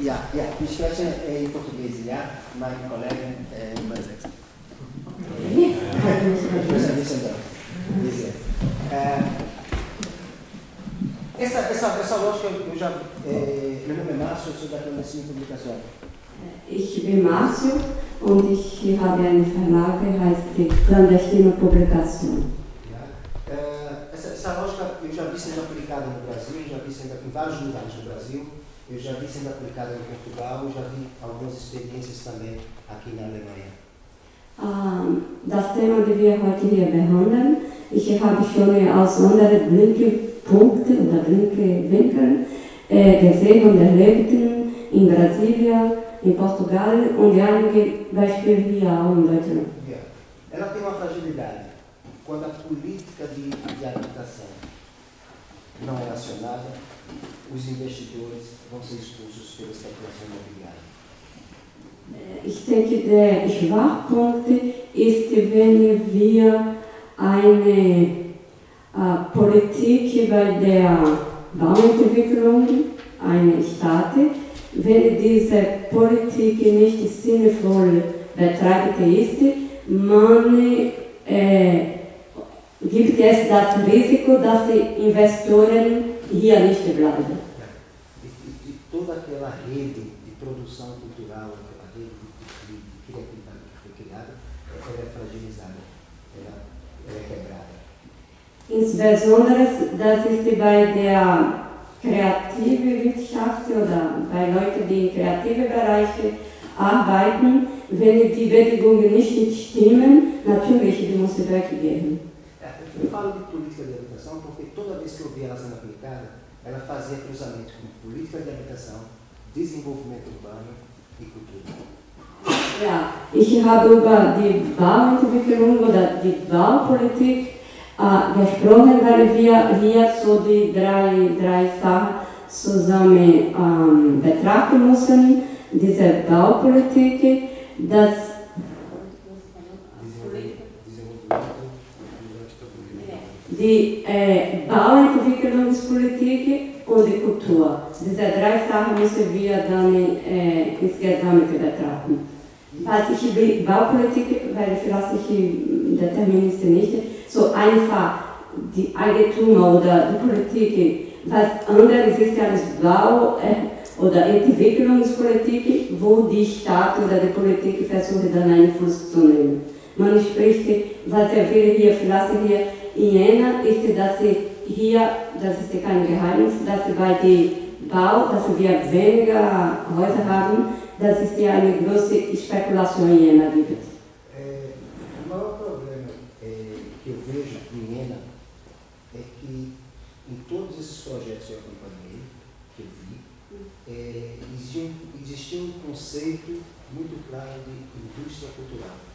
Ja, ja, die spreche äh, in Portugies, ja. Mein Kollege äh, übersetzt. É, essa, essa, essa lógica eu já. É, meu nome é Márcio, eu sou da Clandestina Publicação. Ich bin Márcio und ich habe eine Verlage, heißt die Clandestina Publicação. É, essa, essa lógica eu já vi sendo aplicada no Brasil, já vi sendo em vários lugares no Brasil, eu já vi sendo aplicada em Portugal, já vi algumas experiências também aqui na Alemanha. Ähm, das Thema, das wir heute hier behandeln, ich habe schon aus anderen Blinkepunkten oder Blinkwinkeln äh, gesehen und erlebt in Brasilien, in Portugal und einige Beispiele hier auch in Deutschland. Yeah. Ela tem uma fragilidade. Quando a política de, de habitação não é acionada, os investidores vão ser expulsos pela especulação imobiliária. Ich denke, der Schwachpunkt ist, wenn wir eine äh, Politik bei der Bauentwicklung, eine Staat, wenn diese Politik nicht sinnvoll betreibt ist, man äh, gibt es das Risiko, dass die Investoren hier nicht bleiben. E, e, e toda aquela rede de produção cultural, aquela rede de, de, de criatividade que foi criada, ela é fragilizada, ela, ela é quebrada. Insbesondere, das ist bei der kreativen Wirtschaft oder bei Leuten, die in kreativen Bereichen arbeiten, wenn die Bedingungen nicht stimmen, natürlich, die muss weggehen. Eu falo de política de habitação porque toda vez que eu vi ela sendo aplicada, ela fazia cruzamento com política de habitação, desenvolvimento urbano e cultura. Ja, ich habe über die Bauentwicklung oder die Baupolitik äh, gesprochen, weil wir hier so die drei, drei Sachen zusammen ähm, betrachten müssen. Diese Baupolitik, das die äh, Bauentwicklungspolitik und die Kultur. Diese drei Sachen müssen wir dann äh, insgesamt betrachten. Was ich die Baupolitik, weil vielleicht ich determine es nicht, so einfach die Eigentümer oder die Politik, was anderes ist das Bau äh, oder Entwicklungspolitik, wo die Staat oder die Politik versucht dann Einfluss zu nehmen. Man spricht, was er will hier, vielleicht hier Jena ist, dass sie hier, das ist kein Geheimnis, dass sie bei dem Bau, dass wir weniger Häuser haben, das ist ja eine große Spekulation in Jena gibt. É, o maior problema é, que eu vejo em Jena é que em todos esses projetos que eu acompanhei, que é, existia um conceito muito claro de indústria cultural.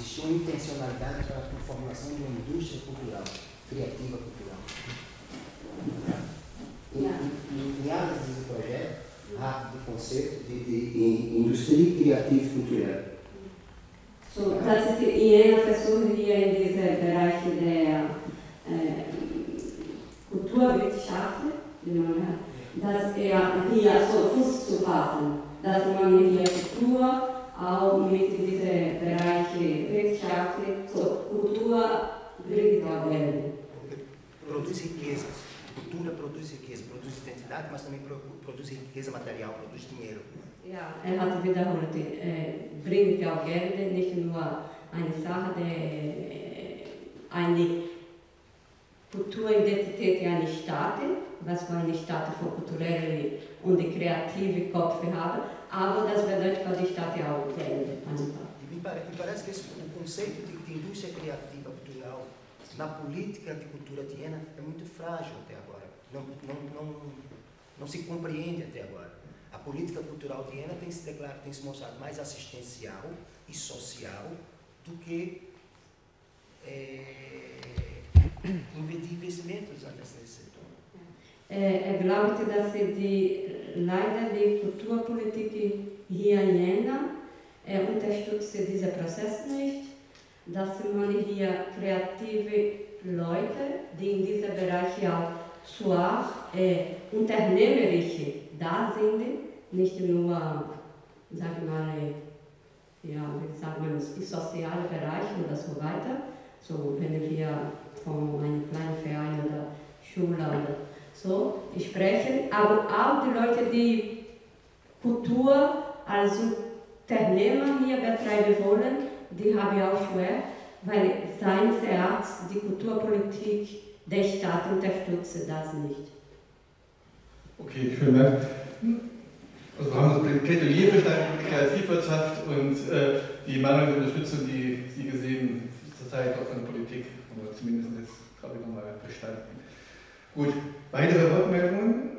Existia uma intencionalidade para a formulação de uma indústria cultural, criativa cultural. Em, em, em áreas desse projeto, há o conceito de, de, indústria criativa cultural. So, das ist in Jena versucht hier in diesem Bereich der äh, hat, dass er hier so Fuß zu fassen, dass man hier Kultur auch mit diesen Bereichen Wissenschaft, so Kultur bringt auch Geld. produz riquezas. Cultura produz riqueza, produz identidade, mas também pro- produz riqueza material, produz dinheiro. Ja, er hat wiederholt, äh, bringt auch Geld, nicht nur eine Sache, der, äh, eine Kulturidentität eines Staates, was für eine Staat für kulturelle und kreative Köpfe haben, aber das bedeutet für die Stadt auch pare- me parece que esse, o conceito de, de indústria criativa cultural na política de cultura de Jena é muito frágil até agora. Não, não, não, não se compreende até agora. A política cultural de Jena tem se, declarado, tem se mostrado mais assistencial e social do que é, de investimentos nesse setor. Äh, er glaubte, dass die, leider die Kulturpolitik hier in Jena äh, unterstützt diesen Prozess nicht, dass man hier kreative Leute, die in diesem Bereich auch zwar äh, unternehmerische da sind, nicht nur, sag mal, ja, wie sagt man, die soziale Bereich oder so weiter. So, wenn wir von einem kleinen Verein oder Schule oder so sprechen, aber auch die Leute, die Kultur als Unternehmer hier betreiben wollen, die haben auch schwer, weil seines Erachtens die Kulturpolitik der Staat unterstützt das nicht. Okay, vielen Dank. Also wir haben das Plädoyer verstanden, die Kreativwirtschaft und äh, die mangelnde Unterstützung, die Sie gesehen zurzeit auch von der Politik, oder zumindest jetzt, glaube ich, nochmal verstanden. Gut, weitere Wortmeldungen?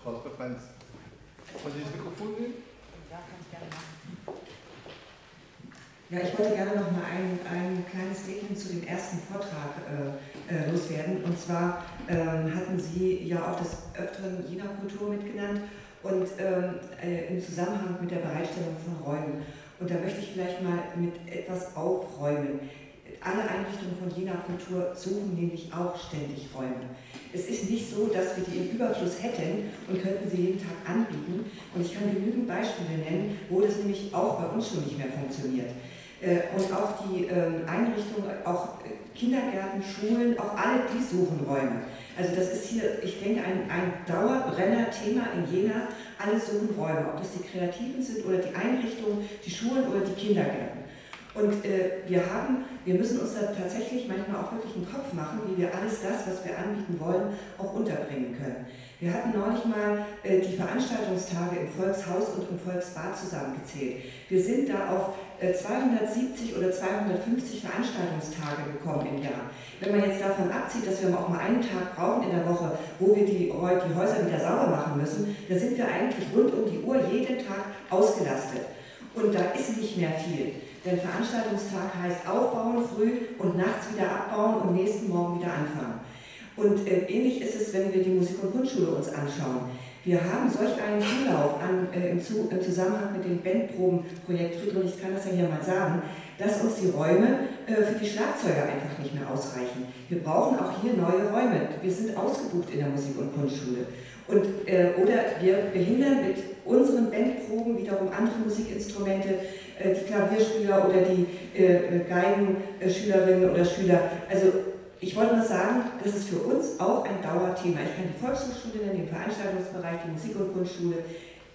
Frau Franz, wollen Sie das Mikrofon nehmen? Ja, kann ich gerne machen. Ja, ich wollte gerne noch mal ein, ein kleines Statement zu dem ersten Vortrag äh, äh, loswerden. Und zwar ähm, hatten Sie ja auch des Öfteren Jena Kultur mitgenannt und ähm, äh, im Zusammenhang mit der Bereitstellung von Räumen. Und da möchte ich vielleicht mal mit etwas aufräumen. Alle Einrichtungen von Jena Kultur suchen nämlich auch ständig Räume. Es ist nicht so, dass wir die im Überfluss hätten und könnten sie jeden Tag anbieten. Und ich kann genügend Beispiele nennen, wo das nämlich auch bei uns schon nicht mehr funktioniert. Äh, und auch die ähm, Einrichtungen, auch äh, Kindergärten, Schulen, auch alle die suchen Räume. Also das ist hier, ich denke, ein, ein Dauerbrenner-Thema in Jena. Alle suchen Räume, ob das die Kreativen sind oder die Einrichtungen, die Schulen oder die Kindergärten. Und äh, wir haben, wir müssen uns da tatsächlich manchmal auch wirklich einen Kopf machen, wie wir alles das, was wir anbieten wollen, auch unterbringen können. Wir hatten neulich mal äh, die Veranstaltungstage im Volkshaus und im Volksbad zusammengezählt. Wir sind da auf äh, 270 oder 250 Veranstaltungstage gekommen im Jahr. Wenn man jetzt davon abzieht, dass wir auch mal einen Tag brauchen in der Woche, wo wir die, die Häuser wieder sauber machen müssen, da sind wir eigentlich rund um die Uhr jeden Tag ausgelastet. Und da ist nicht mehr viel. Denn Veranstaltungstag heißt aufbauen früh und nachts wieder abbauen und nächsten Morgen wieder anfangen. Und äh, ähnlich ist es, wenn wir die Musik- und Kunstschule uns anschauen. Wir haben solch einen Zulauf an, äh, im, Zu, im, Zusammenhang mit dem Bandprobenprojekt, Friedrich, ich kann das ja hier mal sagen, dass uns die Räume äh, für die Schlagzeuger einfach nicht mehr ausreichen. Wir brauchen auch hier neue Räume. Wir sind ausgebucht in der Musik- und Kunstschule. Und, äh, oder wir behindern mit unseren Bandproben wiederum andere Musikinstrumente, die Klavierspieler oder die äh, Geigenschülerinnen oder Schüler. Also ich wollte nur sagen, das ist für uns auch ein Dauerthema. Ich kann die Volkshochschule nennen, den Veranstaltungsbereich, die Musik- und Kunstschule.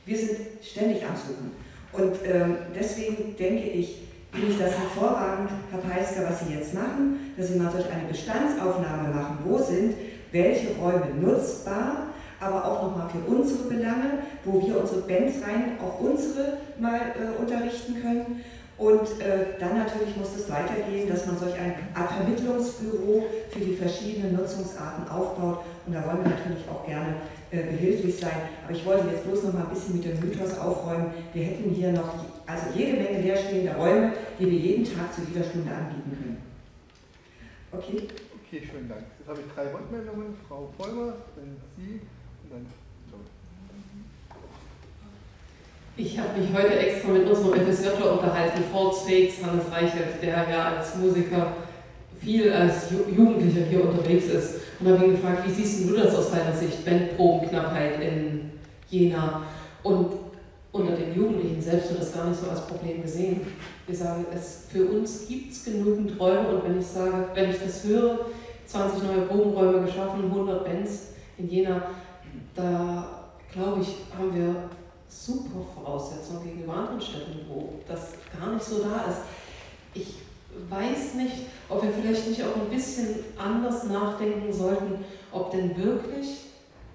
Wir sind ständig am Suchen. Und ähm, deswegen denke ich, finde ich das hervorragend, Herr Peisker, was Sie jetzt machen, dass Sie mal solch eine Bestandsaufnahme machen. Wo sind welche Räume nutzbar, aber auch nochmal für unsere Belange, wo wir unsere Bands rein, auch unsere mal äh, unterrichten können und äh, dann natürlich muss es weitergehen, dass man solch ein Vermittlungsbüro für die verschiedenen Nutzungsarten aufbaut. Und da wollen wir natürlich auch gerne äh, behilflich sein. Aber ich wollte jetzt bloß noch mal ein bisschen mit dem Mythos aufräumen. Wir hätten hier noch also jede Menge leerstehender Räume, die wir jeden Tag zu jeder Stunde anbieten können. Okay? Okay, schönen Dank. Jetzt habe ich drei Wortmeldungen. Frau Vollmer, wenn Sie Ich habe mich heute extra mit unserem FSJ unterhalten, Forts Fakes, Hannes Reichelt, der ja als Musiker viel als Jugendlicher hier unterwegs ist. Und habe ihn gefragt, wie siehst du das aus deiner Sicht, Bandprobenknappheit in Jena? Und unter den Jugendlichen selbst wird das gar nicht so als Problem gesehen. Wir sagen, es, für uns gibt es genügend Räume und wenn ich sage, wenn ich das höre, 20 neue Probenräume geschaffen, 100 Bands in Jena, da glaube ich, haben wir super Voraussetzung gegenüber anderen Städten, wo das gar nicht so da ist. Ich weiß nicht, ob wir vielleicht nicht auch ein bisschen anders nachdenken sollten, ob denn wirklich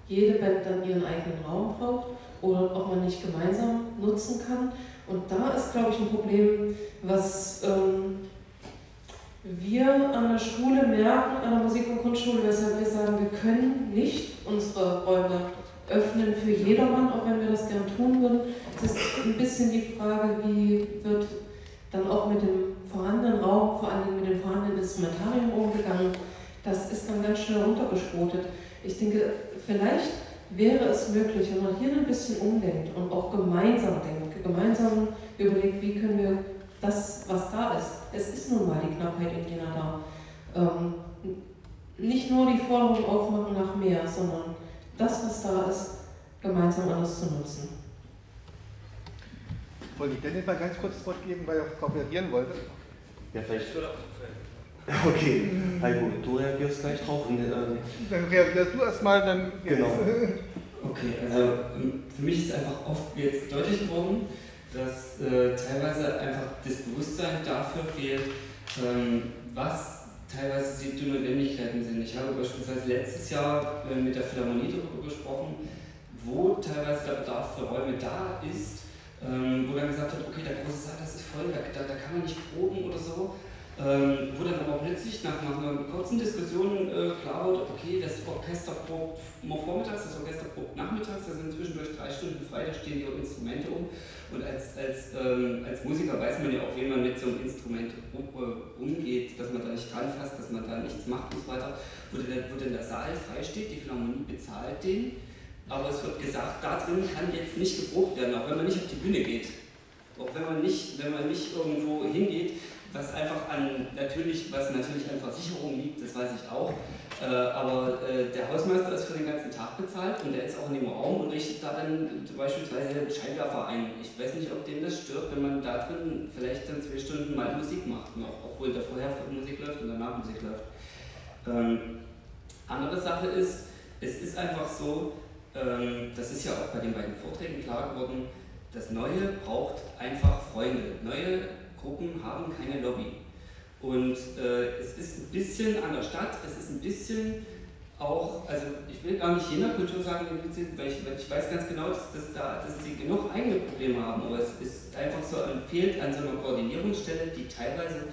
jede Band dann ihren eigenen Raum braucht oder ob man nicht gemeinsam nutzen kann. Und da ist, glaube ich, ein Problem, was ähm, wir an der Schule merken, an der Musik- und Kunstschule, weshalb wir sagen, wir können nicht unsere Räume öffnen für jedermann, auch wenn wir das gern tun würden. Es ist ein bisschen die Frage, wie wird dann auch mit dem vorhandenen Raum, vor allem mit dem vorhandenen Instrumentarium umgegangen. Das ist dann ganz schnell runtergesprotet. Ich denke, vielleicht wäre es möglich, wenn man hier ein bisschen umdenkt und auch gemeinsam denkt, gemeinsam überlegt, wie können wir das, was da ist, es ist nun mal die Knappheit in Jena da, ähm, nicht nur die Forderung aufmachen nach mehr, sondern das, was da ist, gemeinsam alles zu nutzen. Wollte ich Dennis mal ganz kurz das Wort geben, weil er auch reagieren wollte? Ja, vielleicht. Okay, Heiko, du reagierst gleich drauf. Und, ähm, dann reagierst du erstmal, dann. Genau. Okay, also für mich ist einfach oft jetzt deutlich geworden, dass äh, teilweise einfach das Bewusstsein dafür fehlt, ähm, was teilweise die dünnen Notwendigkeiten sind. Ich habe beispielsweise letztes Jahr äh, mit der Philharmonie darüber gesprochen, wo teilweise der Bedarf für Räume da ist, ähm, wo dann gesagt wird, okay, der große Saal, das ist voll, da, da kann man nicht proben oder so. Ähm, wo dann aber plötzlich nach, nach einer kurzen Diskussion äh, klar wird, okay, das Orchester probt vormittags, das Orchester probt nachmittags, da sind zwischendurch drei Stunden frei, da stehen die Instrumente um. Und als, als, ähm, als Musiker weiß man ja auch, wie man mit so einem Instrument äh, umgeht, dass man da nicht ranfasst, dass man da nichts macht und so weiter. Wo, der, wo denn der Saal frei steht, die Philharmonie bezahlt den, aber es wird gesagt, da drin kann jetzt nicht geprobt werden, auch wenn man nicht auf die Bühne geht. Auch wenn man nicht, wenn man nicht irgendwo hingeht, was einfach an natürlich, was natürlich an Versicherung liegt, das weiß ich auch. Äh, aber äh, der Hausmeister ist für den ganzen Tag bezahlt und der ist auch in dem Raum und richtet da dann beispielsweise Scheinwerfer ein. Ich weiß nicht, ob dem das stört, wenn man da drin vielleicht dann zwei Stunden mal Musik macht, auch, obwohl da vorher Musik läuft und danach Musik läuft. Ähm, andere Sache ist, es ist einfach so, ähm, das ist ja auch bei den beiden Vorträgen klar geworden, das Neue braucht einfach Freunde. Neue Gruppen haben keine Lobby. Und äh, es ist ein bisschen an der Stadt, es ist ein bisschen auch, also ich will gar nicht jener Kultur sagen, weil ich, weil ich weiß ganz genau, dass, dass, da, dass sie genug eigene Probleme haben, aber es ist einfach so, fehlt an so einer Koordinierungsstelle, die teilweise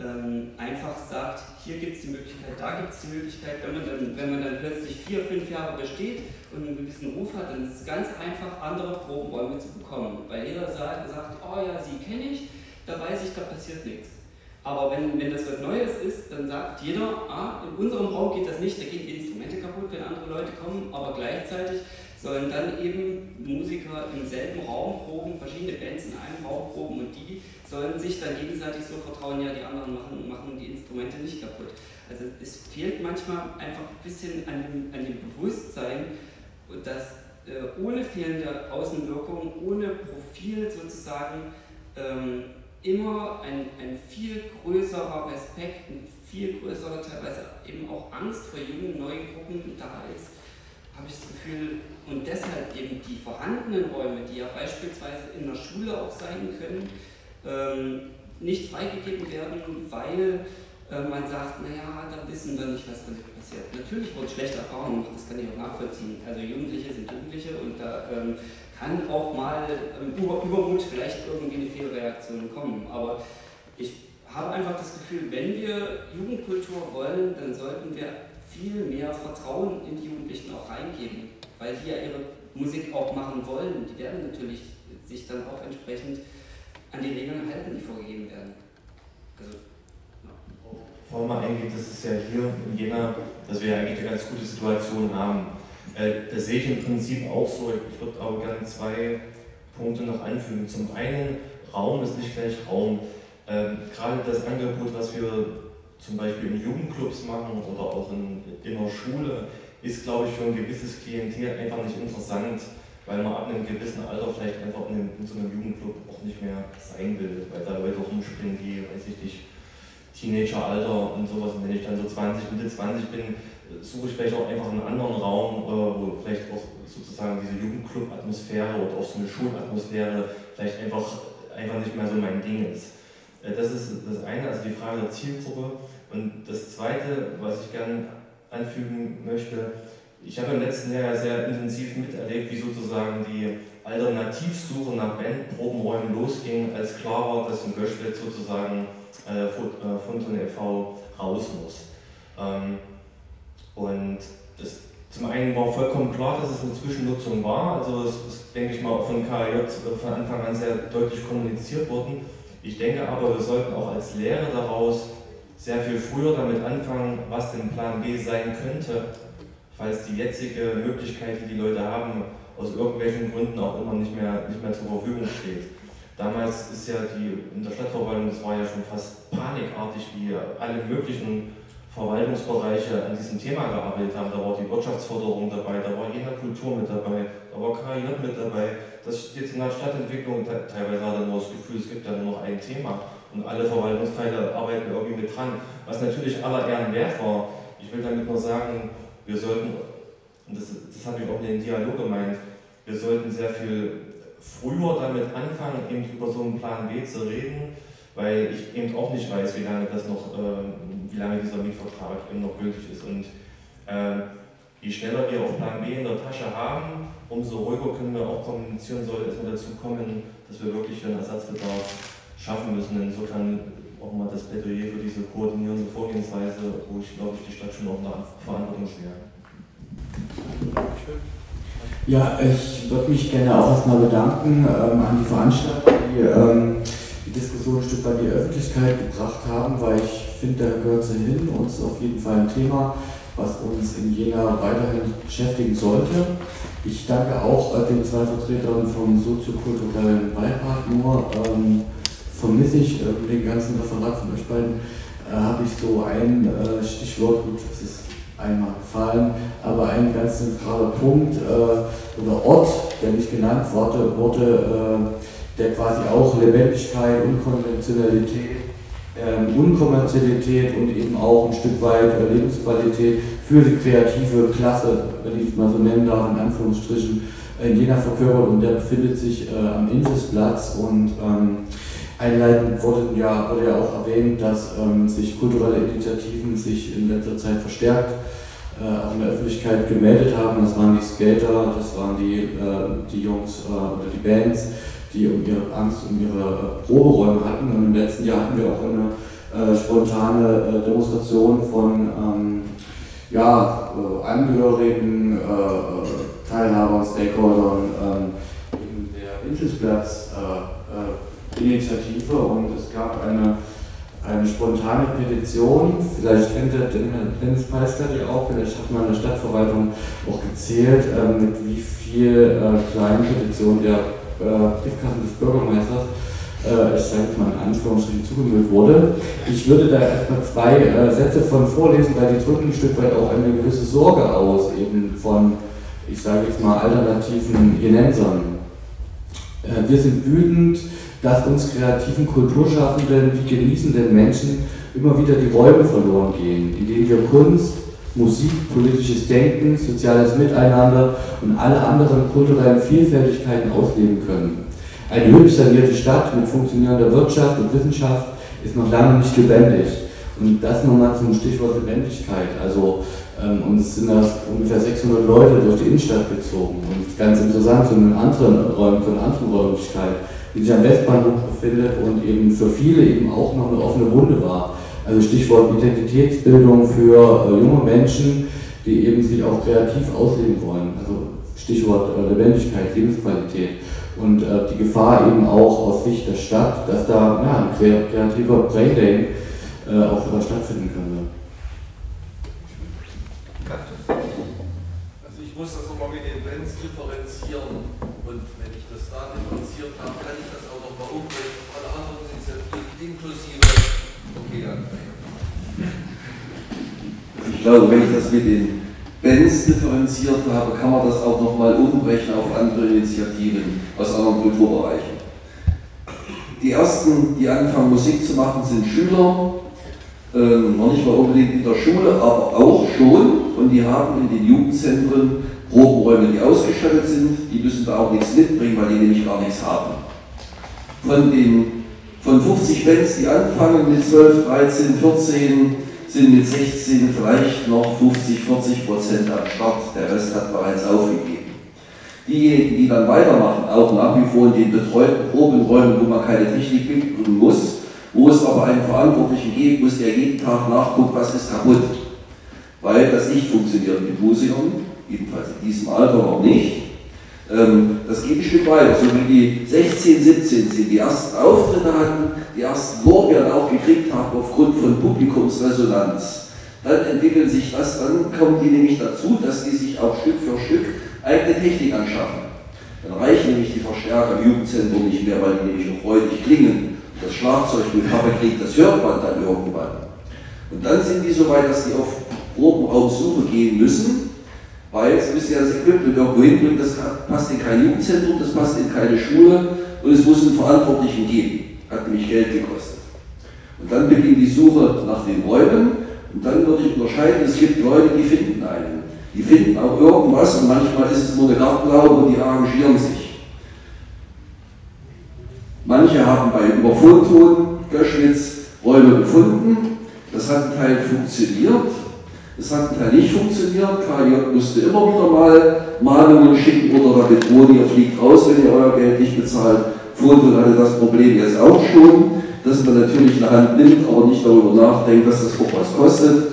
ähm, einfach sagt, hier gibt es die Möglichkeit, da gibt es die Möglichkeit, wenn man, dann, wenn man dann plötzlich vier, fünf Jahre besteht und einen gewissen Ruf hat, dann ist es ganz einfach, andere Probenräume zu bekommen. Weil jeder sagt, sagt oh ja, sie kenne ich, da weiß ich, da passiert nichts. Aber wenn, wenn das was Neues ist, dann sagt jeder, ah, in unserem Raum geht das nicht, da gehen die Instrumente kaputt, wenn andere Leute kommen, aber gleichzeitig sollen dann eben Musiker im selben Raum proben, verschiedene Bands in einem Raum proben und die sollen sich dann gegenseitig so vertrauen, ja, die anderen machen, machen die Instrumente nicht kaputt. Also es fehlt manchmal einfach ein bisschen an dem, an dem Bewusstsein, dass äh, ohne fehlende Außenwirkung, ohne Profil sozusagen, ähm, immer ein, ein viel größerer Respekt, ein viel größerer teilweise eben auch Angst vor jungen, neuen Gruppen da ist, habe ich das Gefühl, und deshalb eben die vorhandenen Räume, die ja beispielsweise in der Schule auch sein können, ähm, nicht freigegeben werden, weil äh, man sagt, naja, da wissen wir nicht, was damit passiert. Natürlich wurden schlechte Erfahrungen gemacht, das kann ich auch nachvollziehen. Also Jugendliche sind Jugendliche und da ähm, kann auch mal ähm, über Übermut vielleicht irgendwie eine Fehlreaktion kommen. Aber ich habe einfach das Gefühl, wenn wir Jugendkultur wollen, dann sollten wir viel mehr Vertrauen in die Jugendlichen auch reingeben, weil die ja ihre Musik auch machen wollen. Die werden natürlich sich dann auch entsprechend an die Regeln halten, die vorgegeben werden. Also, ja. Vor allem eigentlich, das ist ja hier in Jena, dass wir ja eigentlich eine ganz gute Situation haben. Das sehe ich im Prinzip auch so. Ich würde aber gerne zwei Punkte noch anfügen. Zum einen, Raum ist nicht gleich Raum. Ähm, gerade das Angebot, was wir zum Beispiel in Jugendclubs machen oder auch in, in der Schule, ist, glaube ich, für ein gewisses Klientel einfach nicht interessant weil man ab einem gewissen Alter vielleicht einfach in, in so einem Jugendclub auch nicht mehr sein will, weil da Leute rumspringen, die, weiß ich nicht, Teenageralter und sowas. Und wenn ich dann so 20, Mitte 20 bin, suche ich vielleicht auch einfach einen anderen Raum, äh, wo vielleicht auch sozusagen diese Jugendclub-Atmosphäre oder auch so eine Schulatmosphäre vielleicht einfach, einfach nicht mehr so mein Ding ist. Äh, das ist das eine, also die Frage der Zielgruppe. Und das zweite, was ich gerne anfügen möchte, ich habe im letzten Jahr sehr intensiv miterlebt, wie sozusagen die Alternativsuche nach Bandprobenräumen losging, als klar war, dass in Göschwitz sozusagen äh, Funton äh, e.V. raus muss. Ähm, und das, zum einen war vollkommen klar, dass es eine Zwischennutzung war, also das ist, denke ich mal, von KJ von Anfang an sehr deutlich kommuniziert worden. Ich denke aber, wir sollten auch als Lehre daraus sehr viel früher damit anfangen, was denn Plan B sein könnte, falls die jetzige Möglichkeit, die die Leute haben, aus irgendwelchen Gründen auch immer nicht mehr, nicht mehr zur Verfügung steht. Damals ist ja die, in der Stadtverwaltung, das war ja schon fast panikartig, wie alle möglichen Verwaltungsbereiche an diesem Thema gearbeitet haben. Da war die Wirtschaftsförderung dabei, da war jene Kultur mit dabei, da war KI mit dabei. Das jetzt in der Stadtentwicklung, teilweise hat nur das Gefühl, es gibt da nur noch ein Thema und alle Verwaltungsteile arbeiten irgendwie mit dran, was natürlich aller Ehren wert war. Ich will damit nur sagen, wir sollten, und das, das habe ich auch in den Dialog gemeint, wir sollten sehr viel früher damit anfangen, eben über so einen Plan B zu reden, weil ich eben auch nicht weiß, wie lange das noch, äh, wie lange dieser Mietvertrag eben noch gültig ist. Und äh, je schneller wir auch Plan B in der Tasche haben, umso ruhiger können wir auch kommunizieren, sollte es mal dazu kommen, dass wir wirklich einen Ersatzbedarf schaffen müssen. Insofern auch mal das Plädoyer für diese koordinierende Vorgehensweise, wo ich glaube ich die Stadt schon auch eine Verantwortung sehe. Ja, ich würde mich gerne auch erstmal bedanken ähm, an die Veranstalter, die ähm, die Diskussion ein Stück weit in die Öffentlichkeit gebracht haben, weil ich finde, da gehört sie hin und ist auf jeden Fall ein Thema, was uns in Jena weiterhin beschäftigen sollte. Ich danke auch äh, den zwei Vertretern vom soziokulturellen Beirat. Nur ähm, vermisse ich äh, den ganzen Referat von euch beiden, äh, habe ich so ein äh, Stichwort, gut, das ist einmal gefallen, aber ein ganz zentraler Punkt äh, oder Ort, der nicht genannt wurde, wurde äh, der quasi auch Lebendigkeit, Unkonventionalität, ähm, Unkommerzialität und eben auch ein Stück weit äh, Lebensqualität für die kreative Klasse, wenn ich es mal so nennen darf, in Anführungsstrichen, in Jena verkörpert und der befindet sich äh, am Inselsplatz und ähm, einleitend wurde ja, wurde ja auch erwähnt, dass ähm, sich kulturelle Initiativen sich in letzter Zeit verstärkt äh, auch in der Öffentlichkeit gemeldet haben. Das waren die Skater, das waren die, äh, die Jungs äh, oder die Bands, die um ihre Angst um ihre äh, Proberäume hatten. Und im letzten Jahr hatten wir auch eine äh, spontane äh, Demonstration von ähm, ja, äh, Angehörigen, äh, Teilhabern, Stakeholdern ähm, in der Inselsplatz-Initiative und es gab eine, eine spontane Petition. Vielleicht kennt den Dennis Peiskadi auch, vielleicht hat man in der Stadtverwaltung auch gezählt, ähm, mit wie viel kleinen Petitionen der äh, Briefkasten des Bürgermeisters, äh, ich sage jetzt mal in Anführungsstrichen, zugemüllt wurde. Ich würde da erstmal zwei äh, Sätze von vorlesen, weil die drücken ein Stück weit auch eine gewisse Sorge aus, eben von, ich sage jetzt mal, alternativen Jenensern. Äh, wir sind wütend, dass uns kreativen Kulturschaffenden wie genießenden Menschen immer wieder die Räume verloren gehen, in denen wir Kunst, Musik, politisches Denken, soziales Miteinander und alle anderen kulturellen Vielfältigkeiten ausleben können. Eine hübsch sanierte Stadt mit funktionierender Wirtschaft und Wissenschaft ist noch lange nicht lebendig. Und das nochmal zum Stichwort Lebendigkeit. Also ähm, uns sind da ungefähr 600 Leute durch die Innenstadt gezogen. Und ganz interessant, zu einem anderen Räumen, einer anderen Räumlichkeit, die sich am Westbahnhof befindet und eben für viele eben auch noch eine offene Wunde war. Also Stichwort Identitätsbildung für äh, junge Menschen, die eben sich auch kreativ ausleben wollen. Also Stichwort äh, Lebendigkeit, Lebensqualität. Und äh, die Gefahr eben auch aus Sicht der Stadt, dass da ja, ein kreativer Braindrain auch stattfinden könnte. Also ich muss das nochmal mit den Bands differenzieren und wenn ich das da differenziert habe, kann ich das auch nochmal umbringen auf alle anderen Initiativen inklusive ich glaube, wenn ich das mit den Bands differenziert habe, kann man das auch nochmal umbrechen auf andere Initiativen aus anderen Kulturbereichen. Die ersten, die anfangen Musik zu machen, sind Schüler, ähm, noch nicht mal unbedingt in der Schule, aber auch schon. Und die haben in den Jugendzentren Probenräume, die ausgestattet sind. Die müssen da auch nichts mitbringen, weil die nämlich gar nichts haben. Von den von 50 Bands, die anfangen mit 12, 13, 14, sind mit 16 vielleicht noch 50, 40 Prozent am Start. Der Rest hat bereits aufgegeben. Diejenigen, die dann weitermachen, auch nach wie vor in den betreuten Probenräumen, wo man keine Technik mitbringen muss, wo es aber einen Verantwortlichen geben muss, der jeden Tag nachguckt, was ist kaputt. Weil das nicht funktioniert mit Musikern, jedenfalls in diesem Alter noch nicht. Ähm, das geht ein Stück weiter. So wie die 16, 17 sind, die ersten Auftritte hatten, die ersten Lorbeeren auch gekriegt haben aufgrund von Publikumsresonanz, dann entwickeln sich das, dann kommen die nämlich dazu, dass die sich auch Stück für Stück eigene Technik anschaffen. Dann reichen nämlich die Verstärker im Jugendzentrum nicht mehr, weil die nämlich noch freudig klingen. Das Schlagzeug mit Kappe kriegt, das hört man dann irgendwann. Und dann sind die so weit, dass die auf Probenraumsuche gehen müssen, weil sie müssen ja das Equipment irgendwo hinbringen, das passt in kein Jugendzentrum, das passt in keine Schule und es muss einen Verantwortlichen geben. Hat nämlich Geld gekostet. Und dann beginnt die Suche nach den Räumen und dann würde ich unterscheiden, es gibt Leute, die finden einen. Die finden auch irgendwas und manchmal ist es nur eine Gartenlaube und die arrangieren sich. Manche haben bei Überfundton Göschwitz Räume gefunden, das hat ein Teil funktioniert, es hat Teil nicht funktioniert. KJ musste immer wieder mal Mahnungen schicken oder damit drohen, ihr fliegt raus, wenn ihr euer Geld nicht bezahlt. Foton hatte das Problem jetzt auch schon, dass man natürlich eine Hand nimmt, aber nicht darüber nachdenkt, dass das auch was kostet.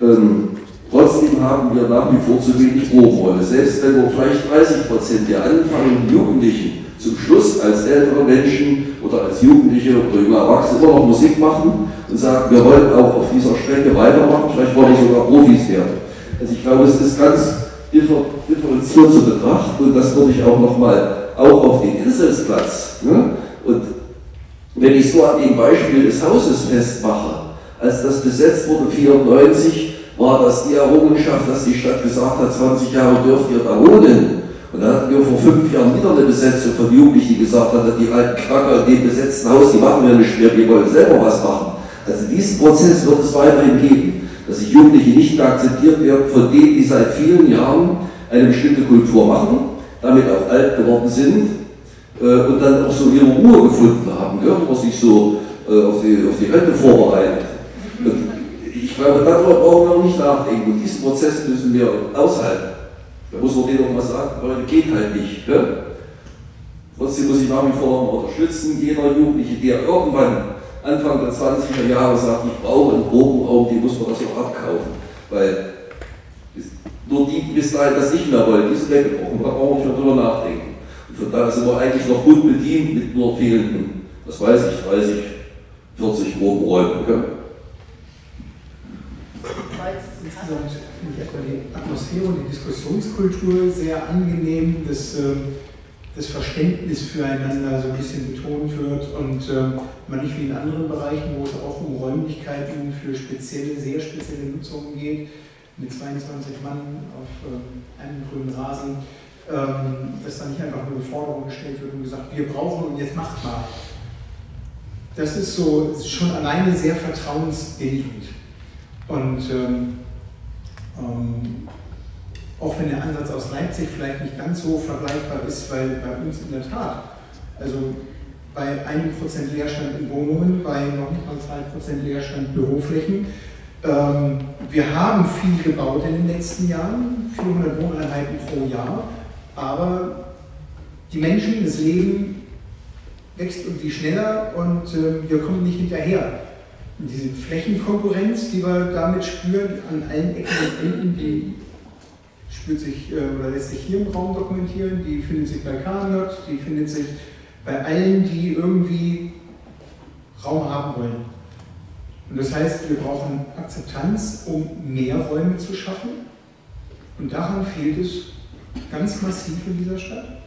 Ähm, trotzdem haben wir nach wie vor zu wenig Probenräume. Selbst wenn nur vielleicht 30 Prozent der anfangenden Jugendlichen zum Schluss als ältere Menschen oder als Jugendliche oder junge Erwachsene immer noch Musik machen und sagen, wir wollen auch auf dieser Strecke weitermachen, vielleicht wollen wir sogar Profis werden. Also ich glaube, es ist ganz differenziert zu betrachten und das würde ich auch nochmal auch auf den Inselsplatz. Ne? Und wenn ich so an dem Beispiel des Hauses festmache, als das besetzt wurde 1994, war das die Errungenschaft, dass die Stadt gesagt hat, 20 Jahre dürft ihr da wohnen. Und dann hatten wir vor fünf Jahren wieder eine Besetzung von Jugendlichen, die gesagt haben, die alten Knacker in dem besetzten Haus, die machen wir nicht mehr, wir wollen selber was machen. Also diesen Prozess wird es weiterhin geben, dass sich Jugendliche nicht mehr akzeptiert werden von denen, die seit vielen Jahren eine bestimmte Kultur machen, damit auch alt geworden sind äh, und dann auch so ihre Ruhe gefunden haben, ja, wo sich so äh, auf, die, auf die Rente vorbereitet. Und ich glaube, darüber brauchen wir auch nicht nachdenken und diesen Prozess müssen wir aushalten. Da muss man denen auch mal sagen, Leute, geht halt nicht. Ja? Trotzdem muss ich nach wie vor unterstützen, jeder Jugendliche, der irgendwann Anfang der 20er Jahre sagt, ich brauche einen Probenraum, die muss man das auch abkaufen. Weil nur die, die bis dahin das nicht mehr wollen, die sind weggebrochen. Da brauchen wir nicht mehr drüber nachdenken. Und von daher sind wir eigentlich noch gut bedient mit nur fehlenden, was weiß ich, 30, 40 Probenräumen. Okay? Finde ich etwa die Atmosphäre und die Diskussionskultur sehr angenehm. Das, ähm, das Verständnis füreinander so ein bisschen betont wird und äh, man nicht wie in anderen Bereichen, wo es auch um Räumlichkeiten für spezielle, sehr spezielle Nutzungen geht, mit 22 Mann auf äh, einem grünen Rasen, ähm, dass da nicht einfach nur eine Forderung gestellt wird und gesagt, wir brauchen und jetzt macht mal. Das ist so schon alleine sehr vertrauensbildend. Und ähm, ähm, auch wenn der Ansatz aus Leipzig vielleicht nicht ganz so vergleichbar ist, weil bei uns in der Tat, also bei einem Prozent Leerstand in Wohnungen, bei noch nicht mal zwei Prozent Leerstand Büroflächen. Ähm, wir haben viel gebaut in den letzten Jahren, 400 Wohneinheiten pro Jahr, aber die Menschen, das Leben wächst irgendwie schneller und äh, wir kommen nicht hinterher. Diese Flächenkonkurrenz, die wir damit spüren, an allen Ecken und Enden, die spürt sich äh, oder lässt sich hier im Raum dokumentieren, die findet sich bei Carnot, die findet sich bei allen, die irgendwie Raum haben wollen. Und das heißt, wir brauchen Akzeptanz, um mehr Räume zu schaffen. Und daran fehlt es ganz massiv in dieser Stadt.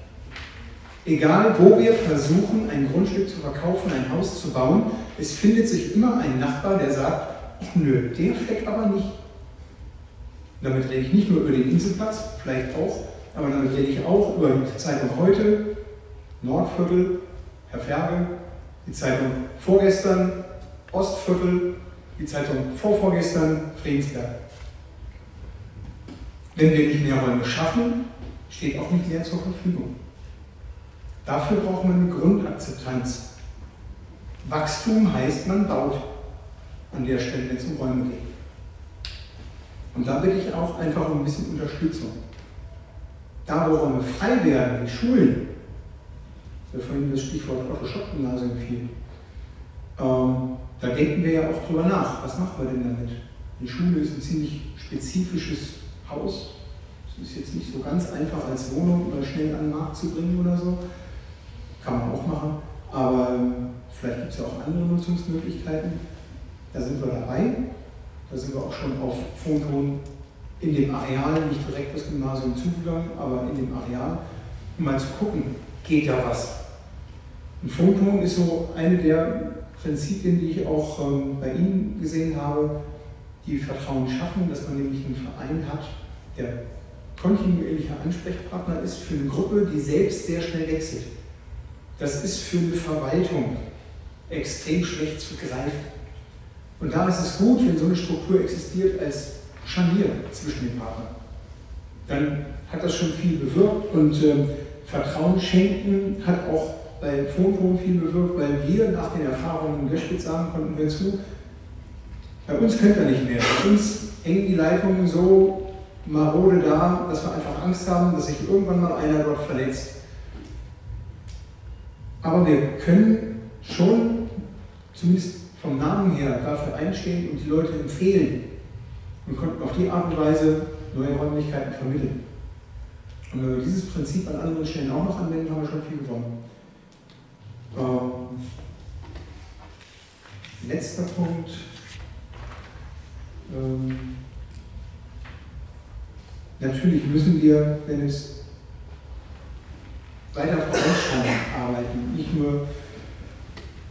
Egal, wo wir versuchen, ein Grundstück zu verkaufen, ein Haus zu bauen, es findet sich immer ein Nachbar, der sagt, nö, der Fleck aber nicht. Damit rede ich nicht nur über den Inselplatz, vielleicht auch, aber damit rede ich auch über die Zeitung heute, Nordviertel, Herr Ferge, die Zeitung vorgestern, Ostviertel, die Zeitung vorvorgestern, Friedensberg. Wenn wir nicht mehr Räume schaffen, steht auch nicht mehr zur Verfügung. Dafür braucht man eine Grundakzeptanz. Wachstum heißt, man baut an der Stelle, wenn es um Räume geht. Und da bitte ich auch einfach um ein bisschen Unterstützung. Da, wo Räume frei werden, die Schulen, da vorhin das Stichwort Otto-Schock-Gymnasium fiel, ähm, da denken wir ja auch drüber nach. Was machen wir denn damit? Die Schule ist ein ziemlich spezifisches Haus. Es ist jetzt nicht so ganz einfach als Wohnung schnell an den Markt zu bringen oder so. Kann man auch machen. Aber ähm, vielleicht gibt es ja auch andere Nutzungsmöglichkeiten. Da sind wir dabei. Da sind wir auch schon auf Funkton in dem Areal, nicht direkt das Gymnasium zugegangen, aber in dem Areal, um mal zu gucken, geht da was. Ein Funkton ist so eine der Prinzipien, die ich auch ähm, bei Ihnen gesehen habe. die Vertrauen schaffen, dass man nämlich einen Verein hat, der kontinuierlicher Ansprechpartner ist für eine Gruppe, die selbst sehr schnell wechselt. Das ist für eine Verwaltung extrem schlecht zu greifen. Und da ist es gut, wenn so eine Struktur existiert als Scharnier zwischen den Partnern. Dann hat das schon viel bewirkt und ähm, Vertrauen schenken hat auch bei Fonfon viel bewirkt, weil wir nach den Erfahrungen in Göschwitz sagen konnten wir zu, bei uns könnt ihr nicht mehr. Bei uns hängen die Leitungen so marode da, dass wir einfach Angst haben, dass sich irgendwann mal einer dort verletzt. Aber wir können schon, zumindest vom Namen her, dafür einstehen und die Leute empfehlen und konnten auf die Art und Weise neue Räumlichkeiten vermitteln. Und wenn wir dieses Prinzip an anderen Stellen auch noch anwenden, haben wir schon viel gewonnen. Ähm, letzter Punkt. Ähm, natürlich müssen wir, wenn es weiter vorausschauend arbeiten, nicht nur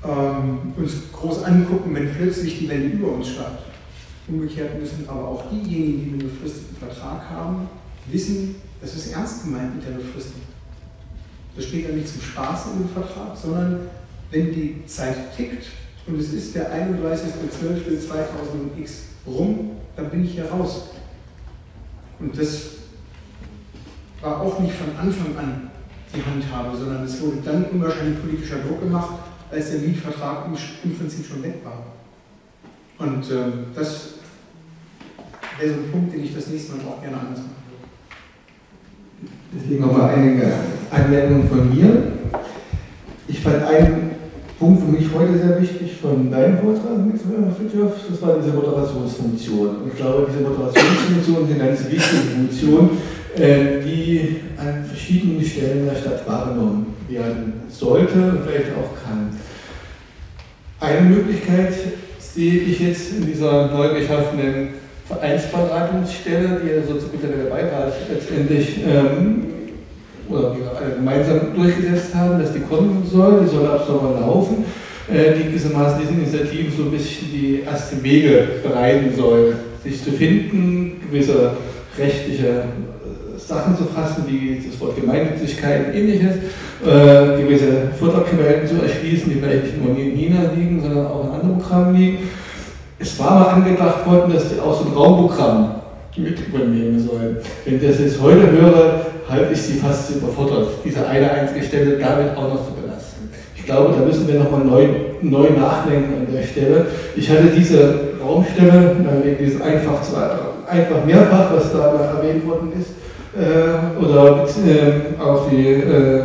ähm, uns groß angucken, wenn plötzlich die Welle über uns schwappt. Umgekehrt müssen aber auch diejenigen, die einen befristeten Vertrag haben, wissen, das ist ernst gemeint mit der Befristung. Das steht ja nicht zum Spaß in dem Vertrag, sondern wenn die Zeit tickt und es ist der 31.12.2000x rum, dann bin ich hier raus. Und das war auch nicht von Anfang an die Handhabe, sondern es wurde dann unwahrscheinlich politischer Druck gemacht, als der Mietvertrag im Prinzip schon weg war. Und ähm, das wäre so ein Punkt, den ich das nächste Mal auch gerne anders mache. Deswegen nochmal einige Anmerkungen von mir. Ich fand einen Punkt für mich heute sehr wichtig von deinem Vortrag, das war diese Moderationsfunktion. Und ich glaube, diese Moderationsfunktion ist eine ganz wichtige Funktion, die an verschiedenen Stellen der Stadt wahrgenommen werden sollte und vielleicht auch kann. Eine Möglichkeit sehe ich jetzt in dieser neu geschaffenen Vereinsberatungsstelle, die ja sozusagen der Beirat letztendlich ähm, oder wir alle gemeinsam durchgesetzt haben, dass die kommen soll, die soll ab Sommer laufen, äh, die gewissermaßen diese Initiativen so ein bisschen die ersten Wege bereiten soll, sich zu finden, gewisse rechtliche äh, Sachen zu fassen, wie das Wort Gemeinnützigkeit und ähnliches, äh, gewisse Futterquellen zu erschließen, die vielleicht nicht nur in China liegen, sondern auch in anderen Programmen liegen. Es war mal angedacht worden, dass die auch so ein Raumprogramm mit übernehmen sollen. Wenn ich das jetzt heute höre, halte ich sie fast überfordert, diese eine einzige Stelle damit auch noch zu belasten. Ich glaube, da müssen wir nochmal neu, neu nachdenken an der Stelle. Ich hatte diese Raumstelle, wegen dieses einfach, einfach mehrfach, was da erwähnt worden ist, äh, oder äh, auch die äh,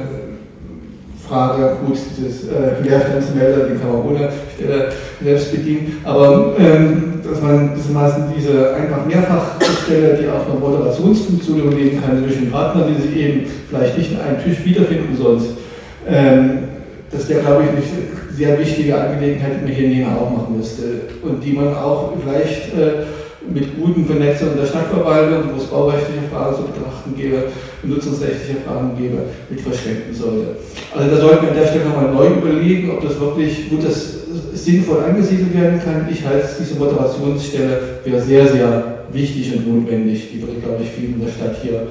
Frage, gut, dieses äh, Leerstandsmelder, die kann man ohne Stelle selbst bedienen, aber ähm, dass man gewissermaßen diese einfach Mehrfachstelle, die auch eine Moderationsfunktion übernehmen kann, zwischen Partnern, die sich eben vielleicht nicht an einem Tisch wiederfinden sonst, ähm, das wäre, glaube ich, eine sehr wichtige Angelegenheit, die man hier näher auch machen müsste und die man auch vielleicht äh, mit guten Vernetzungen der Stadtverwaltung, wo es baurechtliche Fragen zu betrachten gäbe, nutzungsrechtliche Fragen gäbe, mit verschränken sollte. Also da sollten wir an der Stelle nochmal neu überlegen, ob das wirklich, wo das sinnvoll angesiedelt werden kann. Ich halte diese Moderationsstelle für sehr, sehr wichtig und notwendig. Die würde, glaube ich, viel in der Stadt hier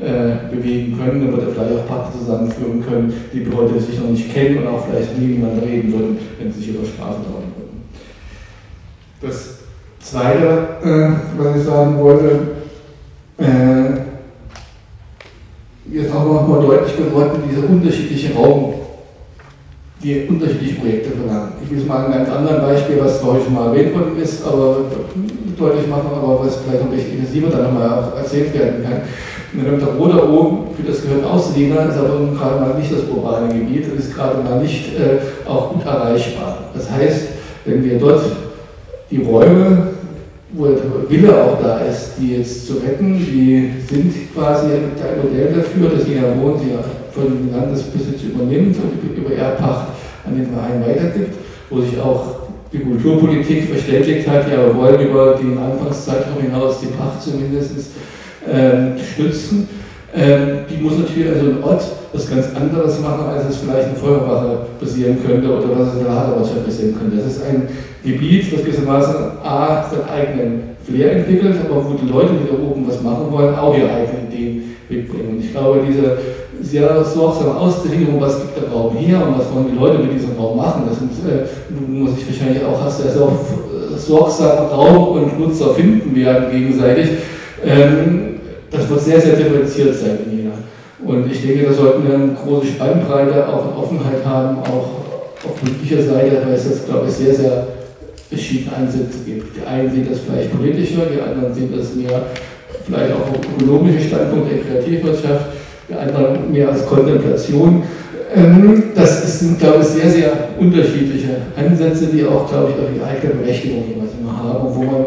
äh, bewegen können. Da würde vielleicht auch Partner zusammenführen können, die heute sich noch nicht kennen und auch vielleicht nie miteinander reden würden, wenn sie sich über Straßen trauen würden. Das Zweite, äh, was ich sagen wollte, äh, jetzt auch noch mal deutlich geworden, dieser unterschiedliche Raum, die unterschiedliche Projekte verlangen. Ich will es mal an einem anderen Beispiel, was vorhin schon mal erwähnt worden ist, aber deutlich machen, aber was vielleicht noch recht intensiver dann nochmal erzählt werden kann. Und der Roder oben, für das gehört Auslehner, ist aber gerade mal nicht das urbane Gebiet und ist gerade mal nicht äh, auch gut erreichbar. Das heißt, wenn wir dort die Räume wo der Wille auch da ist, die jetzt zu retten, die sind quasi ein Modell dafür, dass jeder Wohn sie von Landesbesitz übernimmt und über Erbpacht an den Verein weitergibt, wo sich auch die Kulturpolitik verständigt hat, ja, wir wollen über den Anfangszeitraum hinaus die Pacht zumindest äh, stützen. Ähm, die muss natürlich also ein Ort was ganz anderes machen, als es vielleicht in Feuerwache passieren könnte oder was es in der Haderwirtschaft passieren könnte. Das ist ein Gebiet, das gewissermaßen A, seinen eigenen Flair entwickelt, aber wo die Leute, die da oben was machen wollen, auch ihre eigenen Ideen mitbringen. Und ich glaube, diese sehr sorgsame Ausdehnung, was gibt der Raum her und was wollen die Leute mit diesem Raum machen, das äh, muss ich wahrscheinlich auch, hast du also auch sorgsam Raum und Nutzer finden werden gegenseitig. Ähm, das wird sehr, sehr differenziert sein in Jena. Und ich denke, da sollten wir eine große Spannbreite auch in Offenheit haben, auch auf politischer Seite, weil es jetzt, glaube ich, sehr, sehr verschiedene Ansätze gibt. Die einen sehen das vielleicht politischer, die anderen sehen das mehr vielleicht auch vom ökonomischen Standpunkt der Kreativwirtschaft, die anderen mehr als Kontemplation. Ähm, das sind, glaube ich, sehr, sehr unterschiedliche Ansätze, die auch, glaube ich, auch die eigene Berechtigung jeweils immer haben, wo man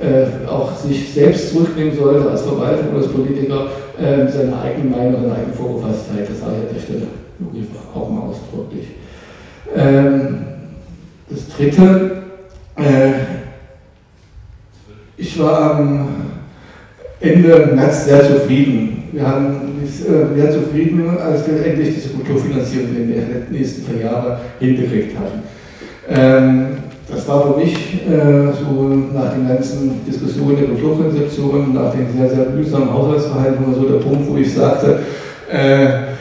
äh, auch sich selbst zurücknehmen sollte als Verwalter oder als Politiker, äh, seine eigene Meinung, seine eigene Vorgefasstheit, das sage ich an der Stelle auch mal ausdrücklich. Ähm, das dritte, äh, ich war am Ende März sehr zufrieden. Wir haben äh, sehr zufrieden, als wir endlich diese Kulturfinanzierung in den nächsten vier Jahren hingekriegt haben. Ähm, das war für mich äh, so nach den ganzen Diskussionen der Kulturkonzeption, nach den sehr, sehr mühsamen Haushaltsverhandlungen, so der Punkt, wo ich sagte, äh,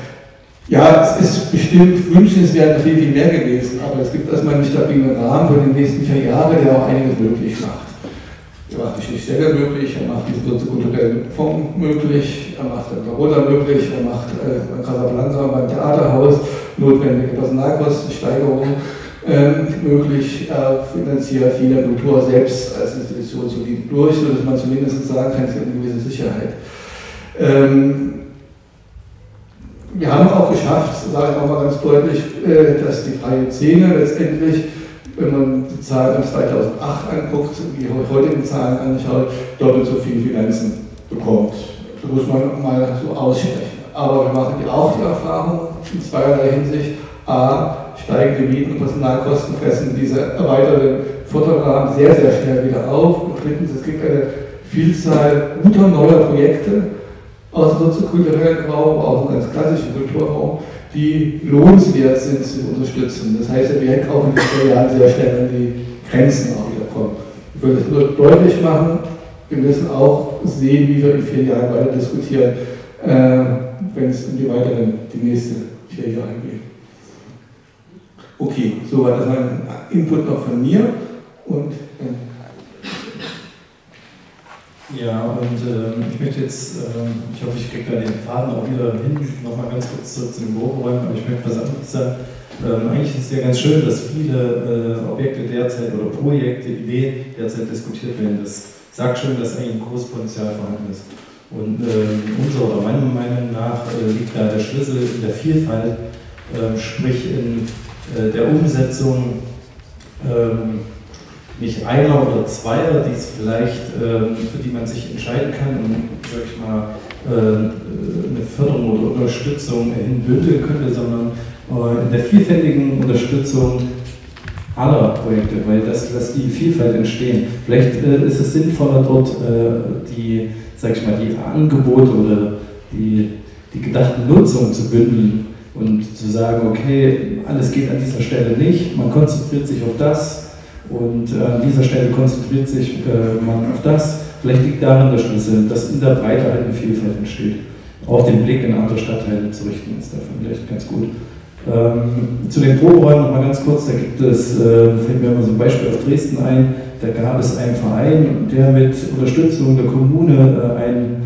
ja, es ist bestimmt wünschenswert viel, viel mehr gewesen, aber es gibt erstmal einen stabilen Rahmen für die nächsten vier Jahre, der auch einiges möglich macht. Er macht die Schnittstelle möglich, er macht diesen soziokulturellen Fonds möglich, er macht den Carola möglich, er macht äh, Casablanca beim Theaterhaus notwendige Personalkostensteigerungen ähm, möglich. Er finanziert Wiener Kultur selbst als Institution solide durch, sodass man zumindest sagen kann, es gibt eine gewisse Sicherheit. Ähm, wir haben auch geschafft, sage ich auch mal ganz deutlich, äh, dass die freie Szene letztendlich, wenn man die Zahlen von 2008 anguckt, die heutigen Zahlen anschaut, doppelt so viel Finanzen bekommt. Das muss man mal so aussprechen. Aber wir machen auch die Erfahrung in zweierlei Hinsicht. A, steigende Mieten und Personalkosten fressen diese erweiterten Förderrahmen sehr, sehr schnell wieder auf. Und drittens, es gibt eine Vielzahl guter neuer Projekte aus dem soziokulturellen Raum, auch im ganz klassischen Kulturraum, die lohnenswert sind zu unterstützen. Das heißt, wir hätten auch in den Jahren sehr schnell an die Grenzen auch wieder kommen. Ich würde es nur deutlich machen, wir müssen auch sehen, wie wir in vier Jahren weiter diskutieren, äh, wenn es um die weiteren, die nächsten vier Jahre geht. Okay, so war das mein Input noch von mir und ähm, ja, und äh, ich möchte jetzt, äh, ich hoffe, ich kriege da den Faden auch wieder hin, nochmal ganz kurz zurück zu den Büroräumen, aber ich möchte was anderes sagen. Ähm, eigentlich ist es ja ganz schön, dass viele äh, Objekte derzeit oder Projekte, Ideen derzeit diskutiert werden. Das sagt schon, dass eigentlich ein großes Potenzial vorhanden ist. Und äh, unserer oder meiner Meinung nach äh, liegt da der Schlüssel in der Vielfalt, ähm, sprich in der Umsetzung ähm, nicht einer oder zweier, die es vielleicht, ähm, für die man sich entscheiden kann und, sag ich mal, äh, eine Förderung oder Unterstützung hinbündeln könnte, sondern äh, in der vielfältigen Unterstützung aller Projekte, weil das lässt die Vielfalt entstehen. Vielleicht äh, ist es sinnvoller, dort äh, die, sag ich mal, die Angebote oder die, die gedachten Nutzungen zu bündeln und zu sagen, okay, alles geht an dieser Stelle nicht, man konzentriert sich auf das und äh, an dieser Stelle konzentriert sich äh, man auf das. Vielleicht liegt darin der Schlüssel, dass in der Breite halt eine Vielfalt entsteht. Auch den Blick in andere Stadtteile zu richten, ist dafür vielleicht ganz gut. Ähm, zu den Proberäumen nochmal ganz kurz, da gibt es, äh, fällt mir immer so ein Beispiel aus Dresden ein, da gab es einen Verein, der mit Unterstützung der Kommune äh, ein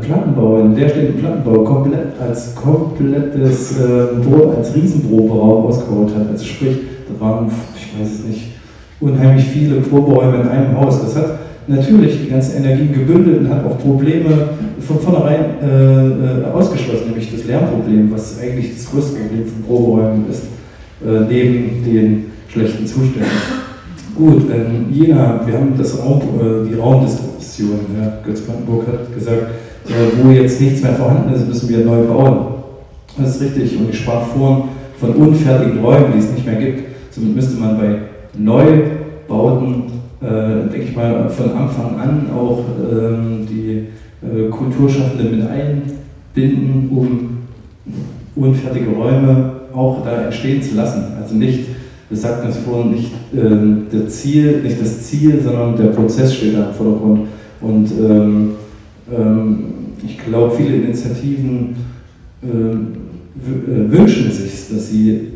Plattenbau, ein leerstehenden Plattenbau komplett als komplettes, äh, als Riesenproberaum ausgebaut hat. Also sprich, da waren, ich weiß es nicht, unheimlich viele Proberäume in einem Haus. Das hat natürlich die ganze Energie gebündelt und hat auch Probleme von vornherein äh, äh, ausgeschlossen, nämlich das Lärmproblem, was eigentlich das größte Problem von Proberäumen ist, äh, neben den schlechten Zuständen. Gut, ähm, Jena, wir haben das Raum, äh, die Raumdiskussion, ja, Götz Brandenburg hat gesagt, äh, wo jetzt nichts mehr vorhanden ist, müssen wir neu bauen. Das ist richtig und ich sprach vorhin von unfertigen Räumen, die es nicht mehr gibt. Somit müsste man bei Neubauten, äh, denke ich mal, von Anfang an auch ähm, die äh, Kulturschaffenden mit binden, um unfertige Räume auch da entstehen zu lassen. Also nicht, wir sagten es vorhin, nicht, ähm, der Ziel, nicht das Ziel, sondern der Prozess steht da im Vordergrund. Und ähm, ähm, ich glaube, viele Initiativen ähm, äh, wünschen sich, dass sie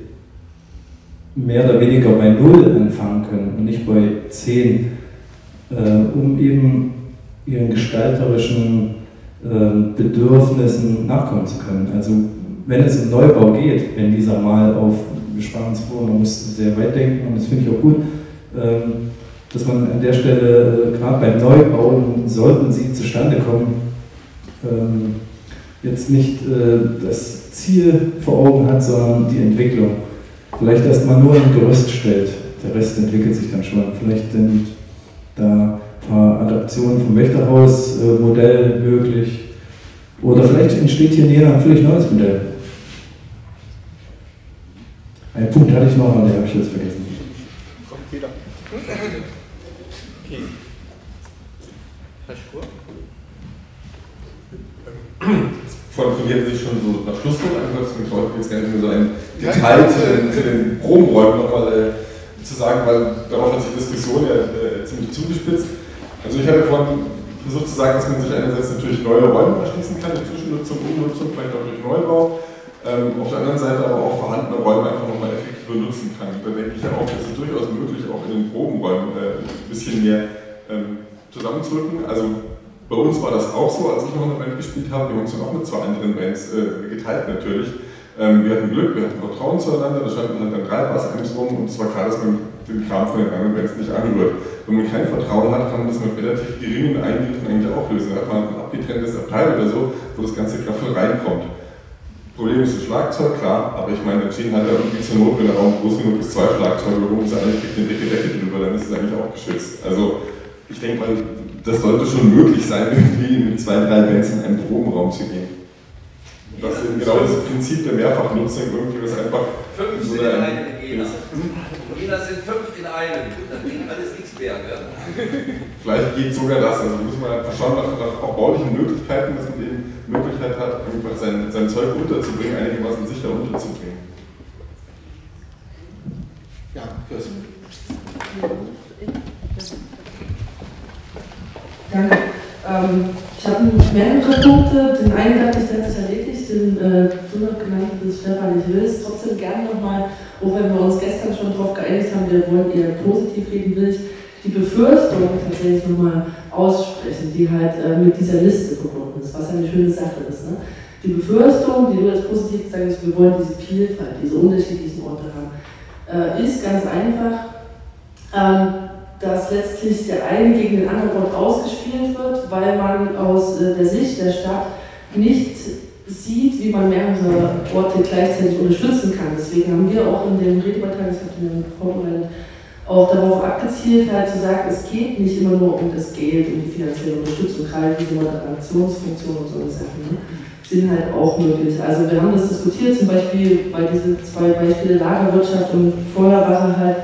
mehr oder weniger bei Null anfangen können und nicht bei 10, äh, um eben ihren gestalterischen äh, Bedürfnissen nachkommen zu können. Also wenn es um Neubau geht, wenn dieser mal auf, vor, man muss sehr weit denken und das finde ich auch gut, ähm, dass man an der Stelle, äh, gerade beim Neubau, sollten sie zustande kommen, ähm, jetzt nicht äh, das Ziel vor Augen hat, sondern die Entwicklung. Vielleicht erstmal nur ein Gerüst stellt, der Rest entwickelt sich dann schon. Vielleicht sind da ein paar Adaptionen vom Wächterhaus-Modell möglich. Oder vielleicht entsteht hier näher ein völlig neues Modell. Einen Punkt hatte ich noch, aber den habe ich jetzt vergessen. Kommt jeder. Okay. Herr Schur? Hat sich schon so nach Schlusswort angehört, wollte ich jetzt gerne so ein Detail zu den, zu den Probenräumen nochmal äh, zu sagen, weil darauf hat sich die Diskussion ja äh, ziemlich zugespitzt. Also ich hatte vorhin versucht zu sagen, dass man sich einerseits natürlich neue Räume erschließen kann, die Zwischennutzung, Umnutzung, vielleicht auch durch Neubau, ähm, auf der anderen Seite aber auch vorhandene Räume einfach nochmal effektiver nutzen kann. Da denke ich ja auch, es ist durchaus möglich, auch in den Probenräumen äh, ein bisschen mehr ähm, zusammenzurücken. Also bei uns war das auch so, als ich noch eine Band gespielt habe. Wir haben uns dann auch mit zwei anderen Bands äh, geteilt natürlich. Ähm, wir hatten Glück, wir hatten Vertrauen zueinander, da standen halt dann drei Bassamps rum und es war klar, dass man den Kram von den anderen Bands nicht anrührt. Wenn man kein Vertrauen hat, kann man das mit relativ geringen Eingriffen eigentlich auch lösen. Da hat man ein abgetrenntes Abteil oder so, wo das ganze Kraftvoll reinkommt. Problem ist das Schlagzeug, klar, aber ich meine, da stehen halt irgendwie zur Not, wenn der Raum groß genug ist, zwei Schlagzeuge rum, ist eine kriegt eine dicke Decke drüber, dann ist es eigentlich auch geschützt. Also ich denke mal, das sollte schon möglich sein, irgendwie mit zwei, drei Bands in einen Probenraum zu gehen. Das ist genau das Prinzip der Mehrfachnutzung, irgendwie das einfach. Fünf so sind in einem Jena. Jena sind fünf in einem. Dann bringt alles nichts mehr. Ja. Vielleicht geht sogar das. Also muss man einfach schauen nach, nach auch baulichen Möglichkeiten, dass man eben Möglichkeit hat, einfach sein, sein Zeug unterzubringen, einigermaßen sicher unterzubringen. Ja, Kirsten. Danke. Ähm, ich habe mehrere Punkte. Den einen dachte ich, sich erledigt, den äh, du noch genannt hast, Stefan. Ich will es trotzdem gerne nochmal, auch wenn wir uns gestern schon darauf geeinigt haben, wir wollen eher positiv reden, will ich die Befürchtung tatsächlich nochmal aussprechen, die halt äh, mit dieser Liste verbunden ist, was eine schöne Sache ist. Ne? Die Befürchtung, die du als positiv gesagt hast, wir wollen diese Vielfalt, diese unterschiedlichen Orte haben, äh, ist ganz einfach. Ähm, dass letztlich der eine gegen den anderen Ort ausgespielt wird, weil man aus äh, der Sicht der Stadt nicht sieht, wie man mehrere Orte gleichzeitig unterstützen kann. Deswegen haben wir auch in dem Redebeitrag, ich habe den vorbereitet, auch darauf abgezielt, halt zu sagen, es geht nicht immer nur um das Geld, um die finanzielle Unterstützung, gerade diese Moderationsfunktion und so Sachen. Ne? sind halt auch möglich. Also wir haben das diskutiert, zum Beispiel bei diesen zwei Beispiele Lagerwirtschaft und Feuerwache halt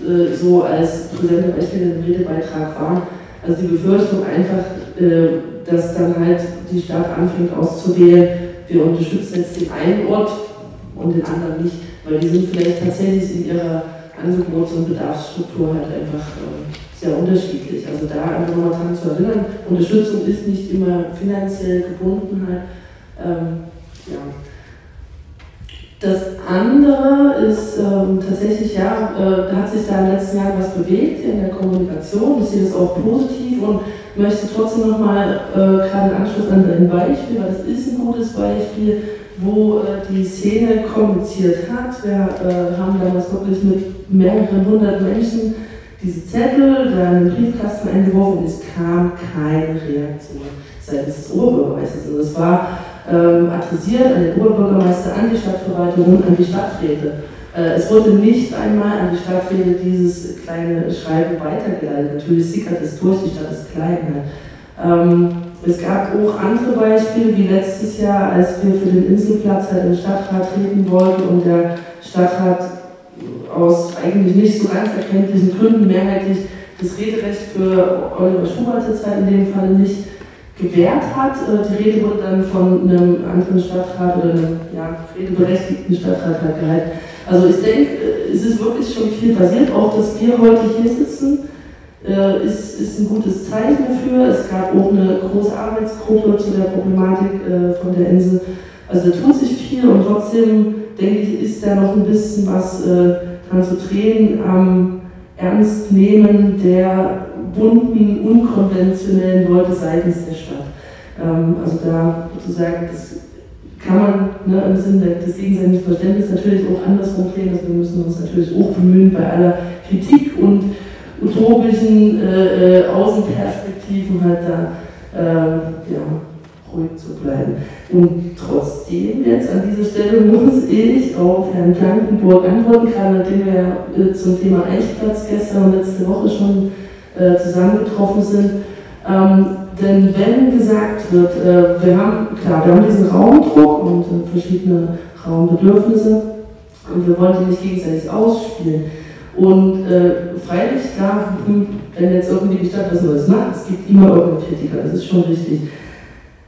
äh, so als präsente Beispiele im Redebeitrag waren. Also die Befürchtung einfach, äh, dass dann halt die Stadt anfängt auszuwählen, wir unterstützen jetzt den einen Ort und den anderen nicht, weil die sind vielleicht tatsächlich in ihrer Angebots- und Bedarfsstruktur halt einfach äh, sehr unterschiedlich. Also da einfach nochmal dran zu erinnern, Unterstützung ist nicht immer finanziell gebunden halt. Ähm, ja. Das andere ist ähm, tatsächlich, ja, äh, da hat sich da in den letzten Jahren was bewegt in der Kommunikation. Ich sehe das auch positiv und möchte trotzdem nochmal äh, gerade im Anschluss an dein Beispiel, weil es ist ein gutes Beispiel, wo äh, die Szene kommuniziert hat. Wir äh, haben damals wirklich mit mehreren hundert Menschen diese Zettel da in den Briefkasten eingeworfen und es kam keine Reaktion seitens des Oberbürgermeisters. Und es war ähm, adressiert an den Oberbürgermeister, an die Stadtverwaltung und an die Stadträte. Äh, es wurde nicht einmal an die Stadträte dieses kleine Schreiben weitergeleitet. Natürlich sickert es durch, die Stadt ist klein. Ähm, es gab auch andere Beispiele, wie letztes Jahr, als wir für den Inselplatz halt im Stadtrat treten wollten und der Stadtrat aus eigentlich nicht so ganz erkenntlichen Gründen mehrheitlich das Rederecht für Oliver Schubert jetzt halt in dem Fall nicht gewährt hat. Äh, die Rede wurde dann von einem anderen Stadtrat oder einem ja, redeberechtigten Stadtrat halt gehalten. Also ich denke, äh, es ist wirklich schon viel passiert. Auch, dass wir heute hier sitzen, äh, ist, ist ein gutes Zeichen dafür. Es gab auch eine große Arbeitsgruppe zu der Problematik von der Insel. Also da tut sich viel und trotzdem, denke ich, ist da noch ein bisschen was dran zu drehen am Ernstnehmen der bunten, unkonventionellen Leute seitens der Stadt. Ähm, also da sozusagen, das kann man ne, im Sinne des gegenseitigen Verständnisses natürlich auch andersrum drehen. Also wir müssen uns natürlich auch bemühen, bei aller Kritik und utopischen äh, äh Außenperspektiven halt da äh, ja, ruhig zu bleiben. Und trotzdem, jetzt an dieser Stelle muss ich auf Herrn Blankenburg antworten, gerade nachdem wir äh, zum Thema Eichplatz gestern und letzte Woche schon äh, zusammengetroffen sind. Ähm, denn wenn gesagt wird, äh, wir haben, klar, wir haben diesen Raumdruck und äh, verschiedene Raumbedürfnisse und wir wollen die nicht gegenseitig ausspielen. Und äh, freilich, klar, wenn jetzt irgendwie die Stadt was Neues macht, es gibt immer irgendeinen Kritiker, das ist schon richtig.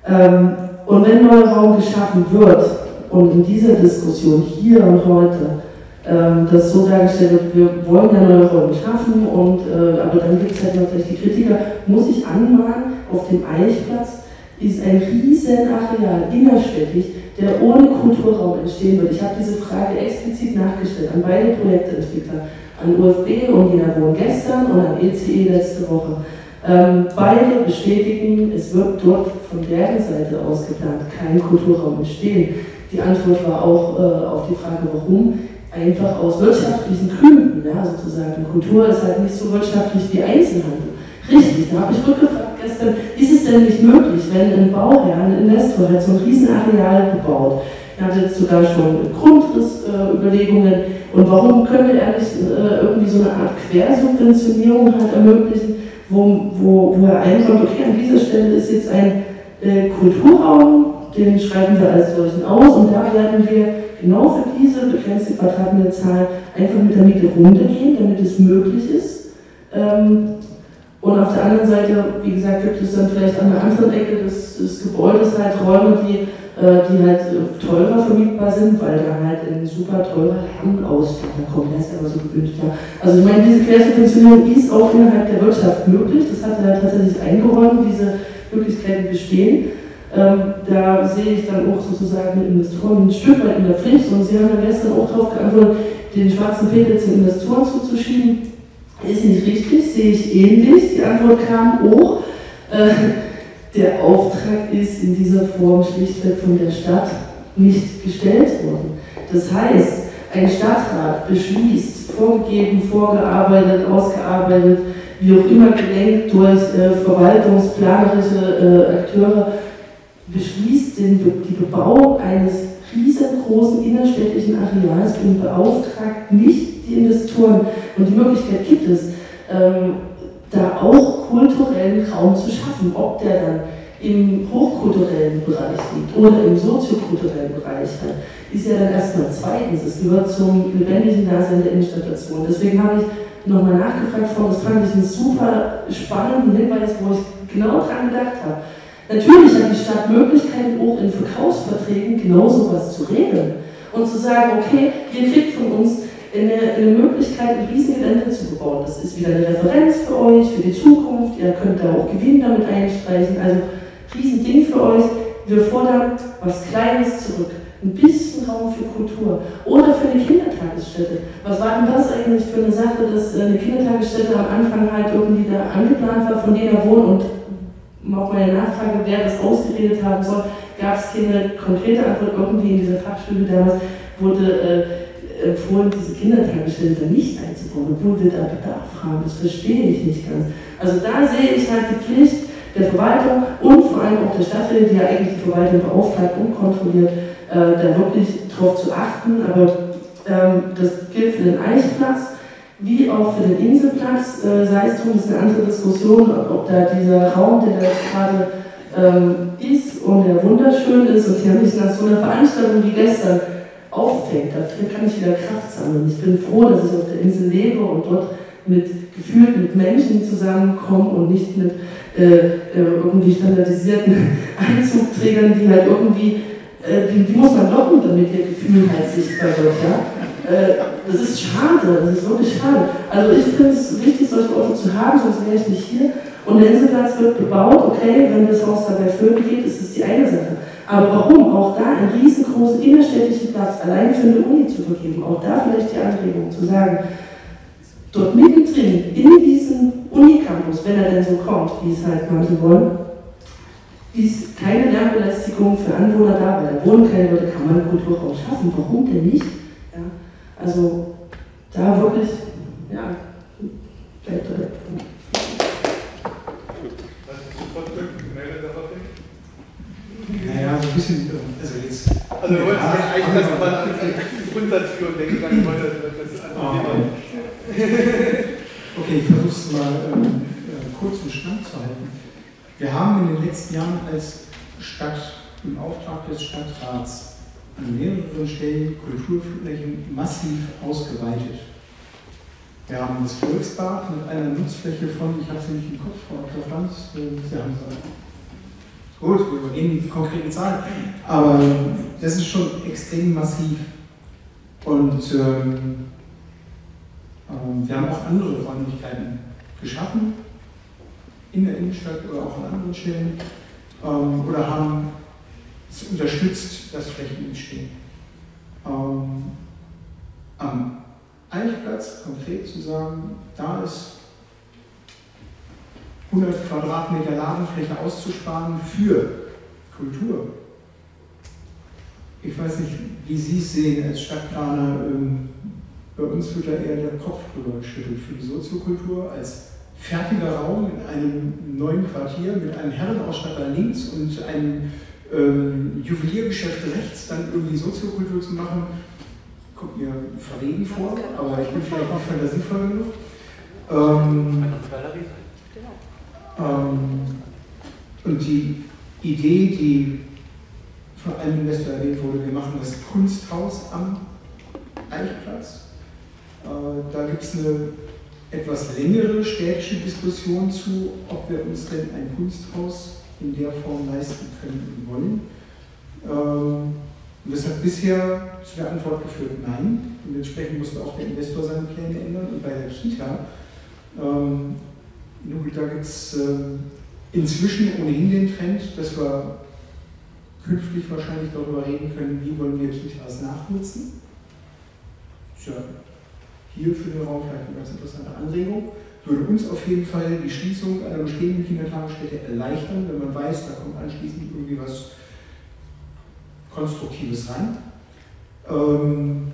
Ähm, und wenn neuer Raum geschaffen wird, und in dieser Diskussion hier und heute, das so dargestellt wird, wir wollen ja neue Räume schaffen, und, äh, aber dann gibt es halt noch gleich die Kritiker, muss ich anmahnen, auf dem Eichplatz ist ein riesen Areal innerstädtisch, der ohne Kulturraum entstehen wird. Ich habe diese Frage explizit nachgestellt an beide Projektentwickler, an UFB und Jena Wohn gestern und an ECE e letzte Woche. Ähm, beide bestätigen, es wird dort von deren Seite aus geplant kein Kulturraum entstehen. Die Antwort war auch äh, auf die Frage, warum einfach aus wirtschaftlichen Gründen, ja, sozusagen. Kultur ist halt nicht so wirtschaftlich wie Einzelhandel. Richtig, da habe ich rückgefragt gestern, ist es denn nicht möglich, wenn ein Bauherr, ein Investor hat so ein Riesenareal gebaut, er hat jetzt sogar schon Grundrissüberlegungen äh, und warum könnte er nicht äh, irgendwie so eine Art Quersubventionierung halt ermöglichen, wo, wo, wo er einkommt, okay, an dieser Stelle ist jetzt ein äh, Kulturraum, den schreiben wir als solchen aus und da werden wir genau für diese begrenzte Quadratmeterzahl einfach mit der Miete runtergehen, damit es möglich ist. Ähm, und auf der anderen Seite, wie gesagt, gibt es dann vielleicht an der anderen Ecke des, des Gebäudes halt Räume, die, äh, die halt teurer vermietbar sind, weil da halt ein super teurer Herrenausstatter kommt. Der ist ja aber so gewünscht. Ja. Also ich meine, diese Quersubventionierung ist auch innerhalb der Wirtschaft möglich. Das hat er tatsächlich eingeräumt, diese Möglichkeiten bestehen. Ähm, da sehe ich dann auch sozusagen Investoren ein Stück weit in der Pflicht und Sie haben ja gestern auch darauf geantwortet, den schwarzen Peter zu Investoren zuzuschieben. Ist nicht richtig, sehe ich ähnlich. Die Antwort kam auch. Äh, der Auftrag ist in dieser Form schlichtweg von der Stadt nicht gestellt worden. Das heißt, ein Stadtrat beschließt, vorgegeben, vorgearbeitet, ausgearbeitet, wie auch immer gelenkt durch äh, verwaltungsplanerische äh, Akteure, beschließt den, die Bebauung eines riesengroßen innerstädtischen Areals und beauftragt nicht die Investoren. Und die Möglichkeit gibt es, ähm, da auch kulturellen Raum zu schaffen, ob der dann im hochkulturellen Bereich liegt oder im soziokulturellen Bereich, ist ja dann erstmal zweitens. Es gehört zum lebendigen Dasein der Innenstadtation. Deswegen habe ich nochmal nachgefragt, das fand ich einen super spannenden Hinweis, wo ich genau dran gedacht habe. Natürlich hat die Stadt Möglichkeiten, auch in Verkaufsverträgen genau sowas zu regeln und zu sagen, okay, ihr kriegt von uns eine, eine Möglichkeit, ein Riesengelände zu bebauen. Das ist wieder eine Referenz für euch, für die Zukunft. Ihr könnt da auch Gewinn damit einstreichen. Also Riesending für euch. Wir fordern was Kleines zurück. Ein bisschen Raum für Kultur. Oder für eine Kindertagesstätte. Was war denn das eigentlich für eine Sache, dass eine Kindertagesstätte am Anfang halt irgendwie da angeplant war, von denen er wohnt und auf meine Nachfrage, wer das ausgeredet haben soll, gab es keine konkrete Antwort. Irgendwie in dieser Fachschule damals wurde äh, empfohlen, diese Kindertagesstelle nicht einzubauen, obwohl wir da Bedarf haben. Das verstehe ich nicht ganz. Also da sehe ich halt die Pflicht der Verwaltung und vor allem auch der Stadträte, die ja eigentlich die Verwaltung beauftragt und kontrolliert, äh, da wirklich drauf zu achten. Aber ähm, das gilt für den Eichplatz wie auch für den Inselplatz, äh, sei es drum, ist eine andere Diskussion, ob da dieser Raum, der da jetzt gerade ähm, ist und der wunderschön ist und der mich nach so einer Veranstaltung wie gestern auffängt. Dafür kann ich wieder Kraft sammeln. Ich bin froh, dass ich auf der Insel lebe und dort mit gefühlt mit Menschen zusammenkommen und nicht mit äh, äh irgendwie standardisierten Anzugträgern, die halt irgendwie, äh, die, die, muss man locken, damit ihr Gefühl halt sichtbar wird, ja. Äh, das ist schade, das ist wirklich schade. Also ich finde es wichtig, solche Orte zu haben, sonst wäre ich nicht hier. Und der Inselplatz wird gebaut, okay, wenn das Haus dabei Föhn geht, ist es die eine Sache. Aber warum auch da einen riesengroßen innerstädtischen Platz allein für eine Uni zu vergeben? Auch da vielleicht die Anregung zu sagen, dort mittendrin, in diesem Unicampus, wenn er denn so kommt, wie es halt manche wollen, ist keine Lärmbelästigung für Anwohner da, weil da wohnen keine Leute, kann man einen Kulturraum schaffen. Warum denn nicht? Ja, also da wirklich, ja, vielleicht Naja, so ein bisschen, also jetzt. Also, wir wollten eigentlich das mal einen Grundsatz für und denken, dann wollte das ist ah, Okay, ich versuche es mal ähm, äh, kurz und schlank zu halten. Wir haben in den letzten Jahren als Stadt im Auftrag des Stadtrats an mehreren Stellen Kulturflächen massiv ausgeweitet. Wir haben das Volksbad mit einer Nutzfläche von, ich habe es nicht im Kopf, Frau Dr. Franz, Sie haben es Gut, wir übergehen die konkreten Zahlen, aber das ist schon extrem massiv. Und ähm, ähm, wir haben auch andere Räumlichkeiten geschaffen, in der Innenstadt oder auch an anderen Stellen, ähm, oder haben es unterstützt, dass Flächen entstehen. Ähm, am Eichplatz konkret zu sagen, da ist 100 Quadratmeter Ladenfläche auszusparen für Kultur. Ich weiß nicht, wie Sie es sehen als Stadtplaner. Ähm, bei uns wird da eher der Kopf drüber geschüttelt für die Soziokultur als fertiger Raum in einem neuen Quartier mit einem Herrenausstatter links und einem ähm, Juweliergeschäft rechts dann irgendwie Soziokultur zu machen, kommt mir verlegen vor, aber ich bin vielleicht auch fantasievoll genug. Ähm, ähm, und die Idee, die von einem Investor erwähnt wurde, wir machen das Kunsthaus am Eichplatz. Äh, da gibt es eine etwas längere städtische Diskussion zu, ob wir uns denn ein Kunsthaus in der Form leisten können und wollen. Ähm, und das hat bisher zu der Antwort geführt, nein. Und entsprechend musste auch der Investor seine Pläne ändern. Und bei der Kita ähm, nun, da gibt es äh, inzwischen ohnehin den Trend, dass wir künftig wahrscheinlich darüber reden können, wie wollen wir Kitas nachnutzen. Tja, hier für den Raum vielleicht eine ganz interessante Anregung. Würde uns auf jeden Fall die Schließung einer bestehenden Kindertagesstätte erleichtern, wenn man weiß, da kommt anschließend irgendwie was Konstruktives rein. Ähm,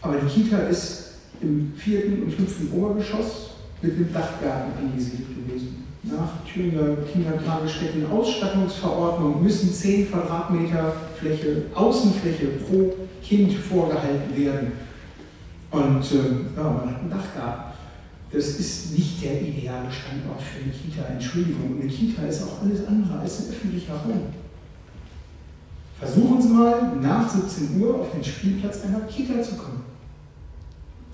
aber die Kita ist im vierten und fünften Obergeschoss mit dem Dachgarten angesiedelt gewesen. Nach Thüringer Kindertagesstätten Ausstattungsverordnung müssen 10 Quadratmeter Fläche, Außenfläche pro Kind vorgehalten werden. Und äh, ja, man hat einen Dachgarten. Das ist nicht der ideale Standort für eine Kita, Entschuldigung. Eine Kita ist auch alles andere als ein öffentlicher Raum. Versuchen Sie mal, nach 17 Uhr auf den Spielplatz einer Kita zu kommen.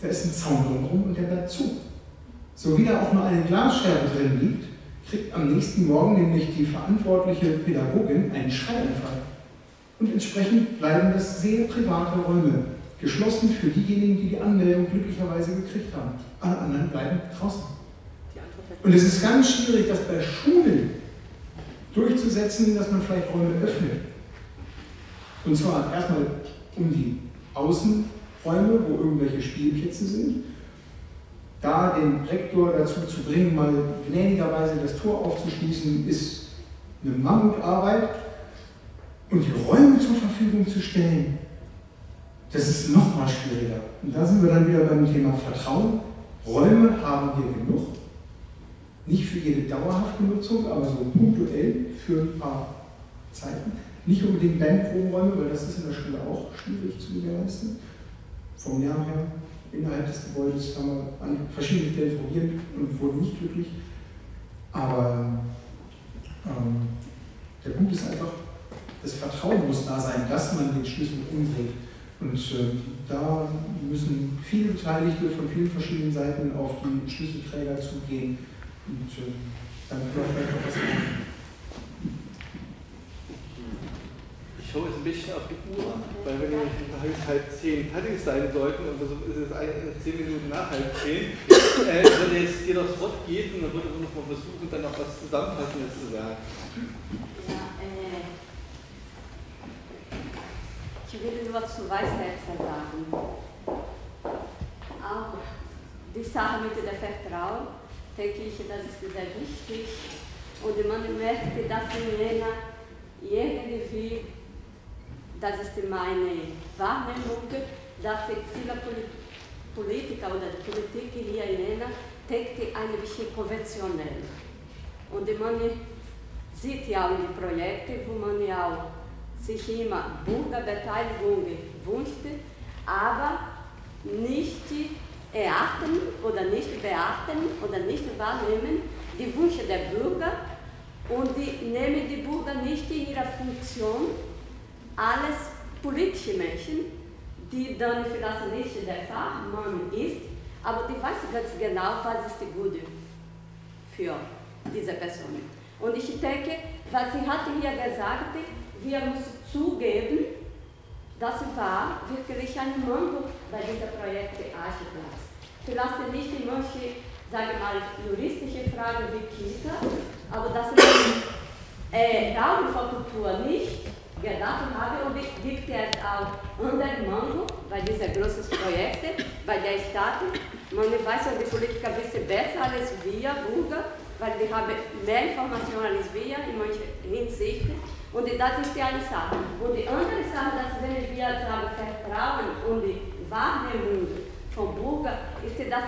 Da ist ein Zaun drumherum und der bleibt zu so wie da auch nur eine Glasscherbe drin liegt, kriegt am nächsten Morgen nämlich die verantwortliche Pädagogin einen Schreianfall. Und entsprechend bleiben das sehr private Räume, geschlossen für diejenigen, die die Anmeldung glücklicherweise gekriegt haben. Alle anderen bleiben draußen. Und es ist ganz schwierig, das bei Schulen durchzusetzen, dass man vielleicht Räume öffnet. Und zwar erstmal um die Außenräume, wo irgendwelche Spielplätze sind, da den Rektor dazu zu bringen, mal gnädigerweise das Tor aufzuschließen, ist eine Mammutarbeit. Und die Räume zur Verfügung zu stellen, das ist noch mal schwieriger. Und da sind wir dann wieder beim Thema Vertrauen. Räume haben wir genug. Nicht für jede dauerhafte Nutzung, aber so punktuell für ein paar Zeiten. Nicht unbedingt Bandprobenräume, weil das ist in der Schule auch schwierig zu gewährleisten. Vom Lärm her innerhalb des Gebäudes haben wir an verschiedenen Stellen probiert und wurden nicht glücklich. Aber ähm, der Punkt ist einfach, das Vertrauen muss da sein, dass man den Schlüssel umdreht. Und äh, da müssen viele Beteiligte von vielen verschiedenen Seiten auf die Schlüsselträger zugehen. Und äh, dann läuft einfach was an. Ich schaue jetzt ein bisschen auf die Uhr, weil wir nämlich halb, halb zehn fertig sein sollten und so ist es ein, zehn Minuten nach halb zehn. Äh, ich würde jetzt dir das Wort geben und dann würde ich noch mal versuchen, dann noch was Zusammenfassendes zu sagen. Ja, äh, ich will nur zu Weißherzen sagen. Auch die Sache mit dem Vertrauen, denke ich, das ist sehr wichtig. Und man merkt, dass in Lena irgendwie das ist meine Wahrnehmung, dass viele Politiker oder die Politik hier in Jena denkt ein bisschen konventionell. Und man sieht ja auch in den Projekten, wo man ja auch sich immer Bürgerbeteiligung wünscht, aber nicht erachten oder nicht beachten oder nicht wahrnehmen die Wünsche der Bürger und die nehmen die Bürger nicht in ihrer Funktion alles politische Menschen, die dann vielleicht nicht der Fachmann ist, aber die weiß ganz genau, was ist gut für diese Person. Und ich denke, was sie hatte hier gesagt, wir müssen zugeben, das war wirklich ein Mangel bei diesem Projekt Archiplatz. Vielleicht nicht sagen wir mal, juristische Fragen wie Kita, aber das ist äh, Raum für Kultur nicht gedacht habe und ich gibt es auch anderen Mango bei diesen großen Projekten, bei der Stadt. Man weiß, die Politiker wissen besser als wir Bürger, weil die haben mehr Informationen als wir in manchen Hinsichten. Und das ist die eine Sache. Und die andere Sache, dass wenn wir sagen, Vertrauen und die Wahrnehmung vom Bürger, ist, dass,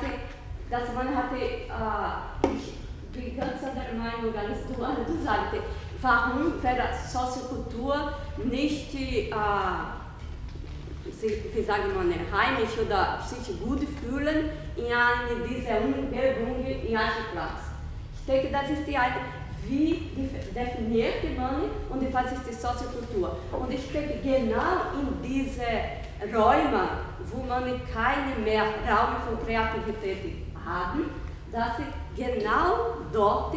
dass man hatte, äh, ich bin ganz anderer Meinung als du, als du sagte, warum wäre Soziokultur nicht, äh, wie sagen wir, heimisch oder sich gut fühlen in einer dieser Umgebung in Platz. Ich denke, das ist die eine, wie definiert man und was ist die Soziokultur. Und ich denke, genau in diese Räume, wo man keine mehr Raum für Kreativität haben, dass genau dort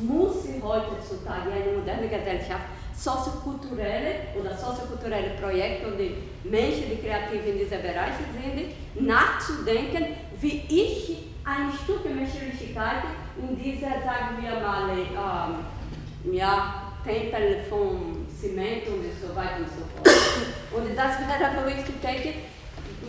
muss heutzutage eine moderne Gesellschaft soziokulturelle oder soziokulturelle Projekte und die Menschen, die kreativ in diesem Bereich sind, nachzudenken, wie ich ein Stück Menschlichkeit in dieser, sagen wir mal, ähm, ja, Tempel von Zement und so weiter und so fort. Und das wäre, wo ich denke,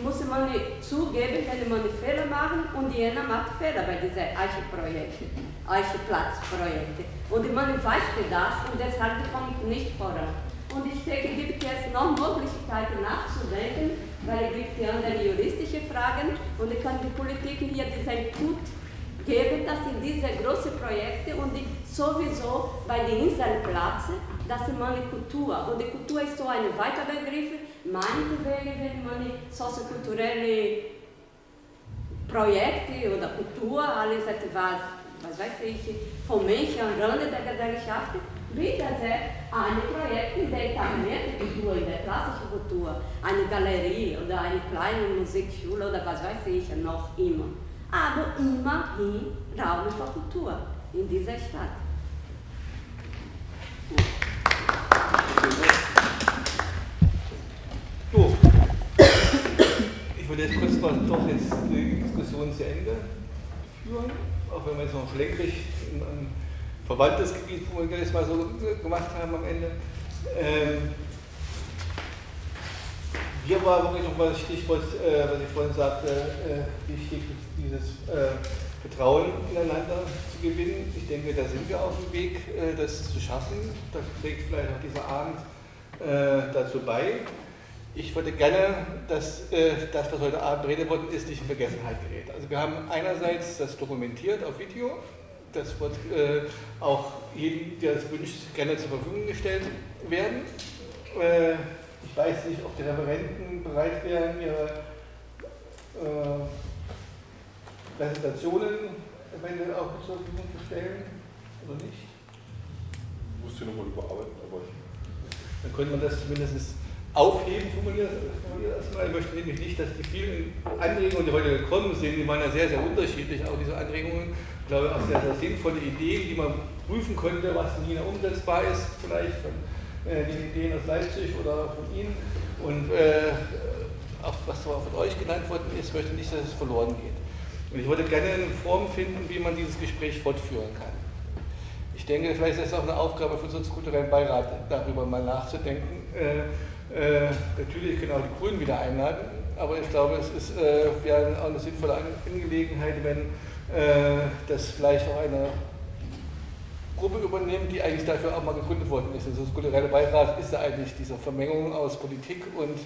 muss man zugeben, wenn man Fehler machen und jeder macht Fehler bei diesen Eiche-Projekten. Eiche-Platz-Projekte. Und man weiß das und deshalb kommt nicht voran. Und ich denke, gibt es noch Möglichkeiten nachzudenken, weil es gibt ja andere juristische Fragen. Und ich kann die Politik hier diesen Input geben, dass in diese großen Projekte und sowieso bei den Inselplätzen, dass man die Kultur, und die Kultur ist so ein weiter Begriff, meinetwegen, wenn man soziokulturelle Projekte oder Kultur, alles etwas was weiß ich, von Menschen am Rande der Gesellschaft, wie das ein Projekt in der etablierte Kultur, in der klassischen Kultur, eine Galerie oder eine kleine Musikschule oder was weiß ich noch immer. Aber immerhin Raum für Kultur in dieser Stadt. So, ich würde jetzt kurz mal doch jetzt die Diskussion zu Ende führen auch wenn wir jetzt noch schlägrig ein verwandtes Gebiet, wo wir das mal so gemacht haben am Ende. Ähm, hier war wirklich nochmal das Stichwort, äh, was ich vorhin sagte, äh, wichtig, dieses äh, Vertrauen ineinander zu gewinnen. Ich denke, da sind wir auf dem Weg, äh, das zu schaffen. Das trägt vielleicht auch dieser Abend äh, dazu bei. Ich würde gerne, dass äh, das, was heute Abend beredet worden ist, nicht in Vergessenheit gerät. Also wir haben einerseits das dokumentiert auf Video, das wird äh, auch jedem, der es wünscht, gerne zur Verfügung gestellt werden. Äh, ich weiß nicht, ob die Referenten bereit wären, ihre äh, Präsentationen eventuell auch zur Verfügung zu stellen oder nicht. Ich muss hier nochmal überarbeiten, aber Dann könnte man das zumindest aufheben, mal. Ich möchte nämlich nicht, dass die vielen Anregungen, die heute gekommen sind, die waren ja sehr, sehr unterschiedlich, auch diese Anregungen, glaube auch sehr, sehr sinnvolle Ideen, die man prüfen könnte, was in China umsetzbar ist, vielleicht von äh, den Ideen aus Leipzig oder von Ihnen. Und äh, auch was von euch genannt worden ist, möchte nicht, dass es verloren geht. Und ich würde gerne eine Form finden, wie man dieses Gespräch fortführen kann. Ich denke, vielleicht ist es auch eine Aufgabe für den soziokulturellen Beirat, darüber mal nachzudenken. Äh, äh, natürlich können auch die Grünen wieder einladen, aber ich glaube, es ist, äh, wäre auch eine sinnvolle Angelegenheit, wenn das vielleicht auch eine Gruppe übernimmt, die eigentlich dafür auch mal gegründet worden ist. Also das kulturelle Beirat ist ja eigentlich diese Vermengung aus Politik und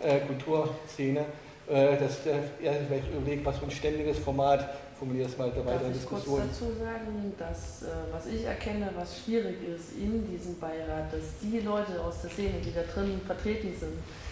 äh, Kulturszene, äh, dass der er sich vielleicht überlegt, was für ein ständiges Format formuliert es mal der weiteren Diskussion. Ich kurz dazu sagen, dass äh, was ich erkenne, was schwierig ist in diesem Beirat, dass die Leute aus der Szene, die da drin vertreten sind, äh,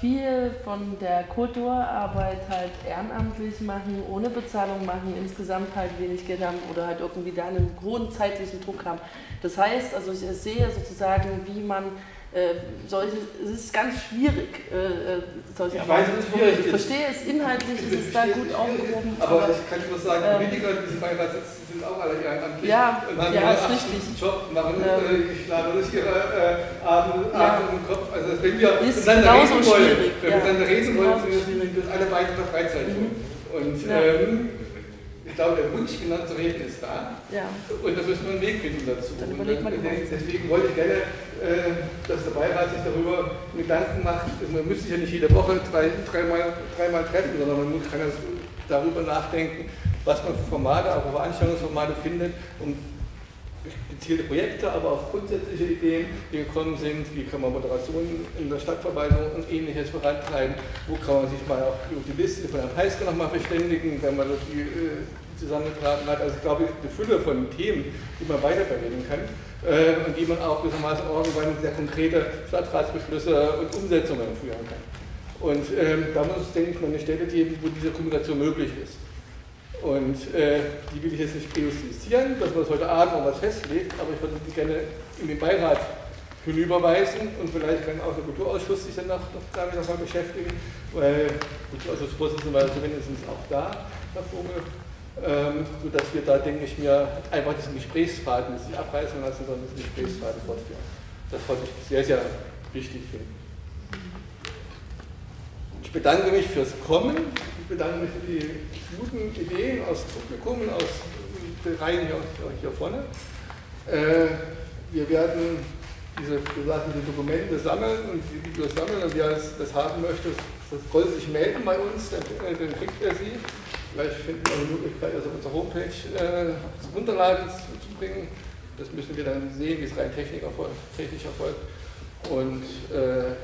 viel von der Kulturarbeit halt ehrenamtlich machen, ohne Bezahlung machen, insgesamt halt wenig Geld haben oder halt irgendwie da einen hohen zeitlichen Druck haben. Das heißt, also ich sehe sozusagen, wie man äh, solche, es ist ganz schwierig, äh, äh solche ich weiß, es schwierig Ich verstehe es inhaltlich, es ist da gut aufgehoben. Aber, aber, ich kann nur sagen, ähm, Politiker, die diesen Beirat sitzen, sind auch alle ehrenamtlich. Ja, und haben ja, ist richtig. Job, machen, ähm, äh, ich lade nicht ihre äh, ja. Abend im Kopf. Also wenn wir ist miteinander reden wollen, wenn wir miteinander reden wollen, sind wir alle beide der Freizeit tun. Mhm. Und ähm, glaube, der Wunsch, miteinander zu reden, ist da. Ja. Und da müssen wir einen Weg finden dazu. Dann überlegt man deswegen wollte ich gerne, äh, dass der Beirat sich darüber Gedanken macht. Man müsste sich ja nicht jede Woche drei, dreimal, dreimal treffen, sondern man kann darüber nachdenken, was man für Formate, auch Veranstaltungsformate findet, um gezielte Projekte, aber auch grundsätzliche Ideen, die gekommen sind, wie kann man Moderation in der Stadtverwaltung und ähnliches vorantreiben, wo kann man sich mal auch über die Liste von Herrn Heisker nochmal verständigen, wenn man die äh, zusammengetragen hat. Also glaube ich, eine Fülle von Themen, die man weiterverwenden kann äh, und die man auch gewissermaßen irgendwann sehr konkrete Stadtratsbeschlüsse und Umsetzungen führen kann. Und ähm, da muss es, denke ich, mal eine Stelle geben, wo diese Kommunikation möglich ist. Und äh, die will ich jetzt nicht präjustizieren, dass man das heute Abend noch was festlegt, aber ich würde die gerne in den Beirat hinüberweisen und vielleicht kann auch der Kulturausschuss sich danach noch damit nochmal beschäftigen, weil Kulturausschussvorsitzende war zumindest auch da, Herr Vogel, ähm, sodass wir da, denke ich mir, einfach diesen Gesprächsfaden nicht abreißen lassen, sondern diesen Gesprächsfaden fortführen. Das wollte ich sehr, sehr wichtig finden. Ich bedanke mich fürs Kommen, bedanke mich für die guten Ideen aus Publikum und aus den Reihen hier, hier vorne. Äh, wir werden diese, gesagt, diese Dokumente sammeln und die Videos sammeln und wer das, haben möchte, das soll sich melden bei uns, dann, dann kriegt er sie. Vielleicht finden wir eine Möglichkeit, also auf unserer Homepage äh, Unterlagen zu bringen. Das müssen wir dann sehen, wie es rein. Technisch erfolgt. Und äh,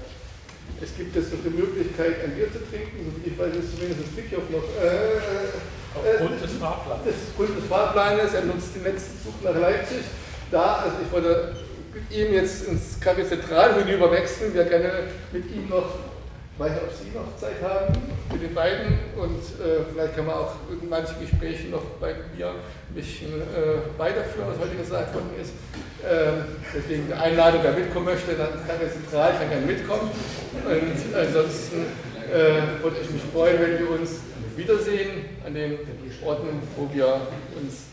es gibt jetzt noch die Möglichkeit, ein Bier zu trinken, so wie ich weiß, ist zumindest Fickhoff noch. Äh, Aufgrund des Fahrplans. Aufgrund des Fahrplanes, er nutzt den letzten Zug nach Leipzig. Da, also ich wollte mit ihm jetzt ins Café Zentral hinüber wechseln, wir gerne mit ihm noch ich weiß nicht, ob Sie noch Zeit haben mit den beiden und äh, vielleicht kann man auch in manchen Gesprächen noch bei mir ein bisschen äh, weiterführen, was heute gesagt worden ist. Ähm, deswegen eine Einladung, wer mitkommen möchte, dann kann er zentral, kann gerne mitkommen. Und ansonsten äh, würde ich mich freuen, wenn wir uns wiedersehen an den Orten, wo wir uns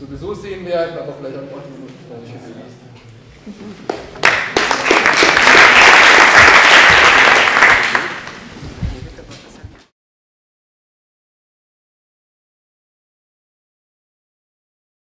sowieso sehen werden, aber vielleicht an Orten, wo wir noch nicht gesehen haben.